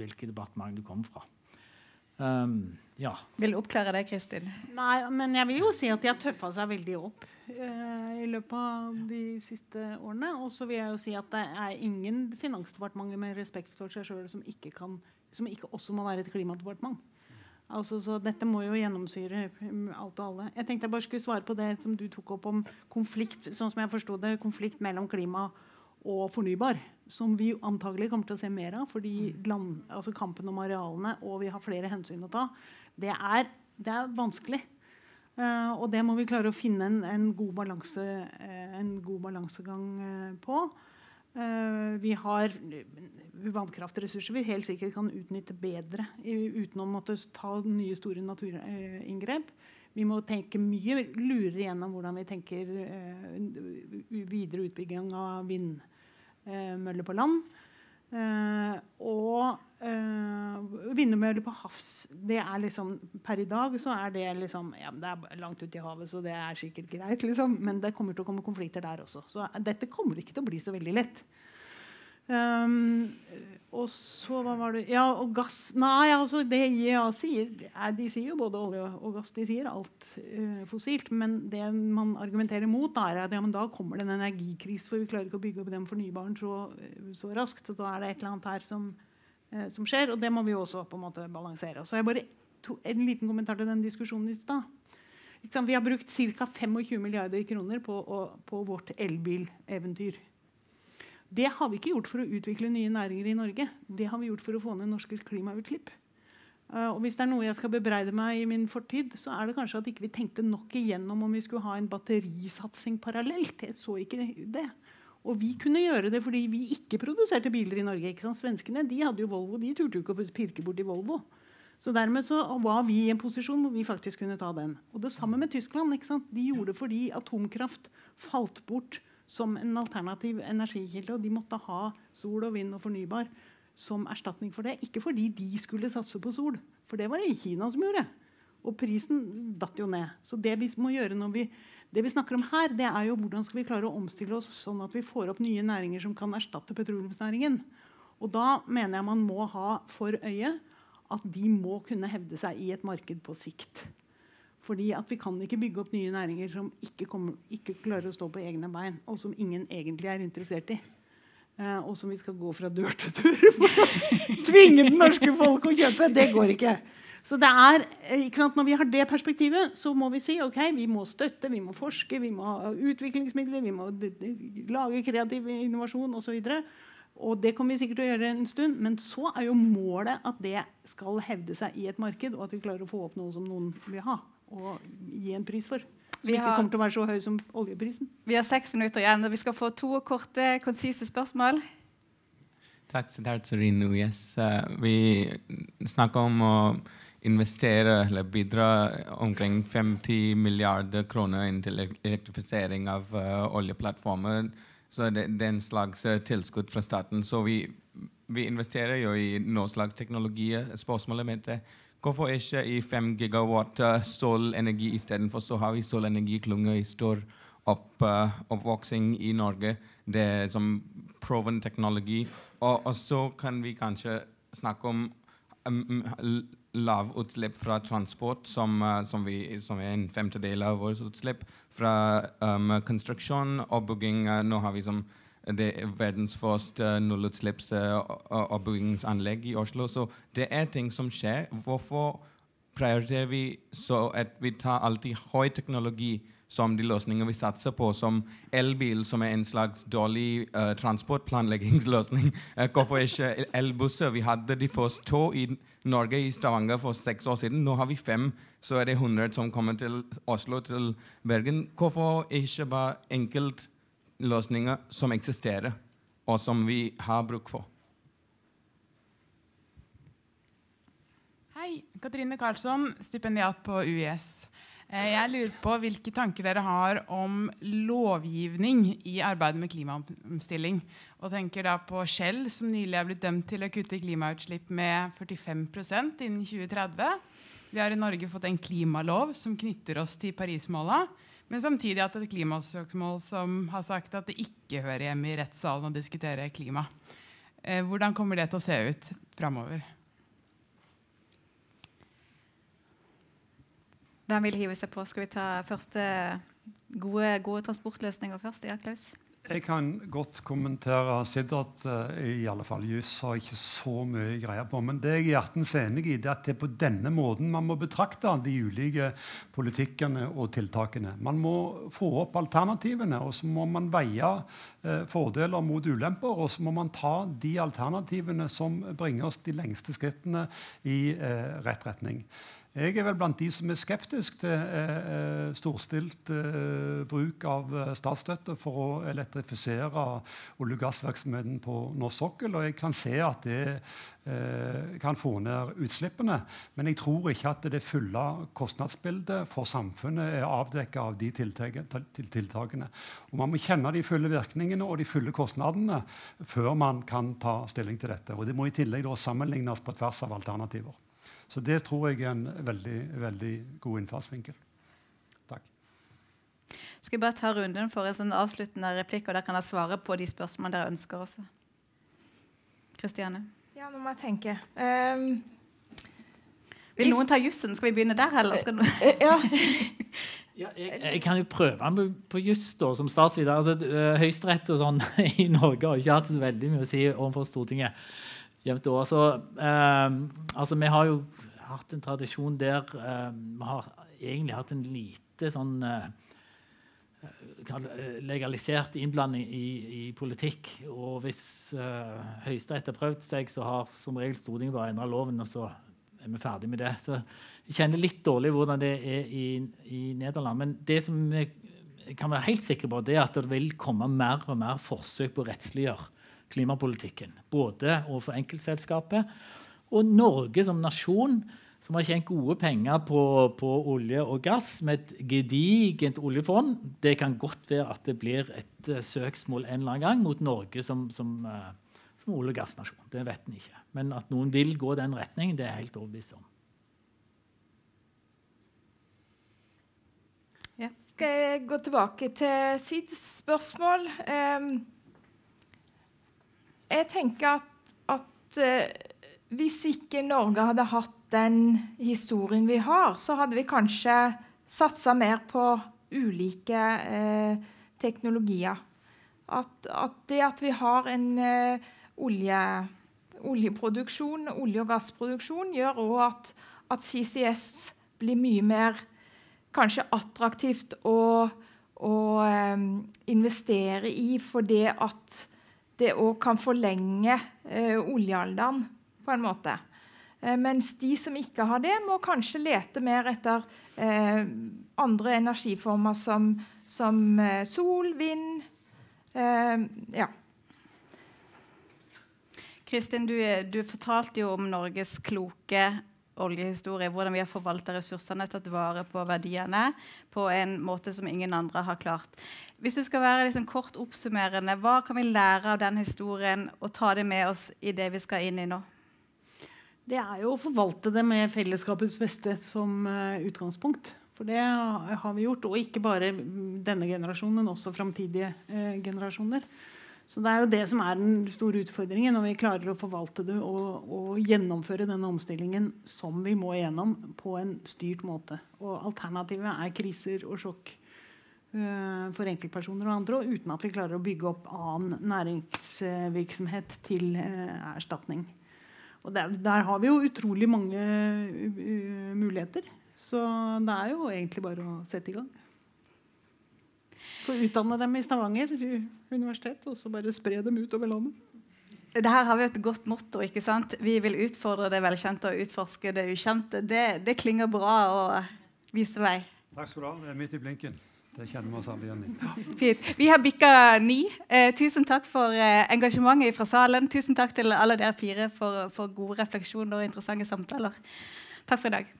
hvilke departement du kommer fra. Um, ja. Vil du oppklare det, Kristin? Nei, men jeg vil jo si at de har tøffa seg veldig opp uh, i løpet av de siste årene. Og så vil jeg jo si at det er ingen finansdepartementer med respekt for seg sjøl som, som, ikke også må være et klimadepartement. Altså, så dette må jo gjennomsyre alt og alle. Jeg tenkte jeg bare skulle svare på det som du tok opp om konflikt, sånn som jeg det, konflikt mellom klima og fornybar som vi antagelig kommer til å se mer av, fordi mm. land, altså kampen om arealene og vi har flere hensyn å ta, det er, det er vanskelig. Uh, og det må vi klare å finne en, en, god, balanse, uh, en god, balansegang uh, på. Vi har vannkraftressurser vi helt sikkert kan utnytte bedre uten å måtte ta nye, store naturinngrep. Vi må tenke mye lurere gjennom hvordan vi tenker videre utbygging av vind Eh, på land. Uh, og uh, vindmøller på havs det er liksom, Per i dag så er det liksom ja, Det er langt ute i havet, så det er sikkert greit. Liksom, men det kommer til å komme konflikter der også. Så dette kommer ikke til å bli så veldig lett. Um, og så hva var det Ja, og gass Nei, altså det IEA sier er, De sier jo både olje og gass. De sier alt uh, fossilt. Men det man argumenterer mot, da, er at ja, da kommer det en energikrise, for vi klarer ikke å bygge opp den fornybaren så, så raskt. Så da er det et eller annet her som, som, skjer, og det må vi også på en måte balansere. Så jeg bare to, en liten kommentar til den diskusjonen i stad. Vi har brukt ca. 25 milliarder kroner på, på vårt elbileventyr. Det har vi ikke gjort for å utvikle nye næringer i Norge. Det har vi gjort for å få ned norske klimautslipp. Uh, og hvis det er noe jeg skal bebreide meg i min fortid, så er det kanskje at ikke vi ikke tenkte nok igjennom om vi skulle ha en batterisatsing parallelt. Jeg så ikke det. Og vi kunne gjøre det fordi vi ikke produserte biler i Norge. ikke sant? Svenskene de hadde jo Volvo, de turte jo ikke å pirke borti Volvo. Så dermed så var vi i en posisjon hvor vi faktisk kunne ta den. Og det samme med Tyskland. ikke sant? De gjorde det fordi atomkraft falt bort som en alternativ energikilde. Og de måtte ha sol og vind og fornybar som erstatning for det. Ikke fordi de skulle satse på sol, for det var det Kina som gjorde. Og prisen datt jo ned. Så det vi må gjøre når vi, det vi snakker om her, det er jo hvordan skal vi klare å omstille oss sånn at vi får opp nye næringer som kan erstatte petroleumsnæringen. Og da mener jeg man må ha for øye at de må kunne hevde seg i et marked på sikt. Fordi at Vi kan ikke bygge opp nye næringer som ikke, kommer, ikke klarer å stå på egne bein, og som ingen egentlig er interessert i. Eh, og som vi skal gå fra dør til dør for å tvinge det norske folk å kjøpe. Det går ikke. Så det er, eh, ikke sant, Når vi har det perspektivet, så må vi si ok, vi må støtte, vi må forske, vi må ha utviklingsmidler, vi må lage kreativ innovasjon osv. Og, og det kommer vi sikkert til å gjøre en stund. Men så er jo målet at det skal hevde seg i et marked, og at vi klarer å få opp noe som noen vil ha, og gi en pris for. Som ikke kommer til å være så høy som oljeprisen. Vi har seks minutter igjen, og vi skal få to korte, konsise spørsmål. Takk, Siddharth Sarinu. Yes. Uh, vi snakker om å investere eller bidra omkring 50 milliarder kroner inn til elektrifisering av uh, oljeplattformer. Så det, det, er en slags uh, tilskudd fra staten. Så vi, vi investerer jo i noen slags teknologi. Spørsmålet mitt er hvorfor ikke i 5 gigawatt uh, solenergi istedenfor så har vi solenergiklynger i stor opp, uh, oppvoksing i Norge. Det er som proven teknologi. Og, og så kan vi kanskje snakke om um, lavutslipp fra transport, som, uh, som, vi, som, er en femtedel av vårt utslipp. Fra um, konstruksjon og bygging. Uh, nå har vi som det er verdens første nullutslipps- og byggingsanlegg i Oslo. Så det er ting som skjer. Hvorfor prioriterer vi så at vi tar alltid høy teknologi som de løsninger vi satser på, som elbil, som er en slags dårlig uh, transportplanleggingsløsning. Uh, hvorfor ikke elbusser? Vi hadde de første to i Norge, i Stavanger, for seks år siden. Nå har vi fem. Så er det 100 som kommer til Oslo, til Bergen. Hvorfor ikke bare enkeltløsninger som eksisterer, og som vi har bruk for? Hei. Katrine Karlsson, stipendiat på UiS. Eh, jeg lurer på hvilke tanker dere har om lovgivning i arbeidet med klimaomstilling. Og tenker da på Shell, som nylig er blitt dømt til å kutte klimautslipp med 45% innen 2030. Vi har i Norge fått en klimalov som knytter oss til Parismåla. Men samtidig at et klimasøksmål som har sagt at det ikke hører hjemme i rettssalen å diskutere klima. Eh, hvordan kommer det til å se ut framover? Hvem vil hive seg på? Skal vi ta første gode, gode transportløsninger først? Ja, Klaus? Jeg kan godt kommentere Siddert. Uh, I alle fall juss har ikke så mye greier på. Men det jeg er hjertens enig i, det er at det er på denne måten man må betrakte de ulike politikkene og tiltakene. Man må få opp alternativene, og så må man veie uh, fordeler mot ulemper. Og så må man ta de alternativene som bringer oss de lengste skrittene i uh, rett retning. Jeg er vel blant de som er skeptisk til eh, eh, storstilt eh, bruk av eh, statsstøtte for å elektrifisere olje- og gassvirksomheten på norsk sokkel. Og jeg kan se at det eh, kan få ned utslippene. Men jeg tror ikke at det fulle kostnadsbildet for samfunnet er avdekket av de tiltakene. Og Man må kjenne de fulle virkningene og de fulle kostnadene før man kan ta stilling til dette. Og Det må i tillegg sammenlignes på tvers av alternativer. Så det tror jeg er en veldig, veldig god innfallsvinkel. Takk. Skal jeg bare ta runden for en sånn avsluttende replikk, og der kan dere svare på de spørsmålene dere ønsker også. Kristiane? Ja, nå må jeg tenke. Um, Vil noen ta jussen? Skal vi begynne der, eller skal noen eh, Ja. Ja, jeg, jeg, kan jo prøve meg på juss som statsviter. Altså, uh, Høyesterett og sånn i Norge har ikke hatt så veldig mye å si overfor Stortinget jevnt over. Så um, altså, vi har jo hatt en tradisjon der uh, vi har egentlig hatt en lite sånn uh, legalisert innblanding i, i, politikk. Og hvis uh, Høyesterett har prøvd seg, så har som regel Stortinget bare endra loven, og så er vi ferdig med det. Så jeg kjenner litt dårlig hvordan det er i, i Nederland. Men det som vi kan være helt sikre på, det er at det vil komme mer og mer forsøk på å rettsliggjøre klimapolitikken. Både overfor enkeltselskapet og Norge som nasjon, som har tjent gode penger på, på, olje og gass med et gedigent oljefond. Det kan godt være at det blir et uh, søksmål en eller annen gang mot Norge som, som, uh, som olje- og gassnasjon. Det vet en ikke. Men at noen vil gå den retningen, det er jeg helt overbevist om. Ja. Skal jeg gå tilbake til Sids spørsmål? Um, jeg tenker at, at uh, hvis ikke Norge hadde hatt den historien vi har, så hadde vi kanskje satsa mer på ulike eh, teknologier. At, at, det at vi har en eh, olje, oljeproduksjon, olje- og gassproduksjon, gjør òg at, at CCS blir mye mer kanskje attraktivt å, å eh, investere i fordi at det òg kan forlenge uh, oljealderen på en måte. Uh, mens de som ikke har det, må kanskje lete mer etter eh, andre energiformer som, som sol, vind Ja. Kristin, du, du fortalte jo om Norges kloke oljehistorie, hvordan vi har forvalta ressursene, tatt vare på verdiene på en måte som ingen andre har klart. Hvis du skal være liksom kort oppsummerende, hva kan vi lære av den historien og ta det med oss i det vi skal inn i nå? Det er jo å forvalte det med fellesskapets beste som uh, utgangspunkt. For det har vi gjort. Og ikke bare denne generasjonen, men også framtidige eh, generasjoner. Så Det er jo det som er den store utfordringen, når vi klarer å forvalte det og, og, gjennomføre denne omstillingen som vi må igjennom, på en styrt måte. Og Alternativet er kriser og sjokk uh, for enkeltpersoner og andre, og uten at vi klarer å bygge opp annen næringsvirksomhet til uh, erstatning. Og der, der, har vi jo utrolig mange uh, muligheter. Så det er jo egentlig bare å sette i gang. Få utdanne dem i Stavanger universitet, og så bare spre dem utover landet. Det her har vi et godt motto. ikke sant? Vi vil utfordre det velkjente og utforske det ukjente. Det, det klinger bra og viser vei. Takk skal du ha. Det er midt i blinken. Det kjenner vi oss alle igjen i. Fint. Vi har bikka ni. Eh, tusen takk for eh, engasjementet fra salen. Tusen takk til alle dere fire for, for gode refleksjoner og interessante samtaler. Takk for i dag.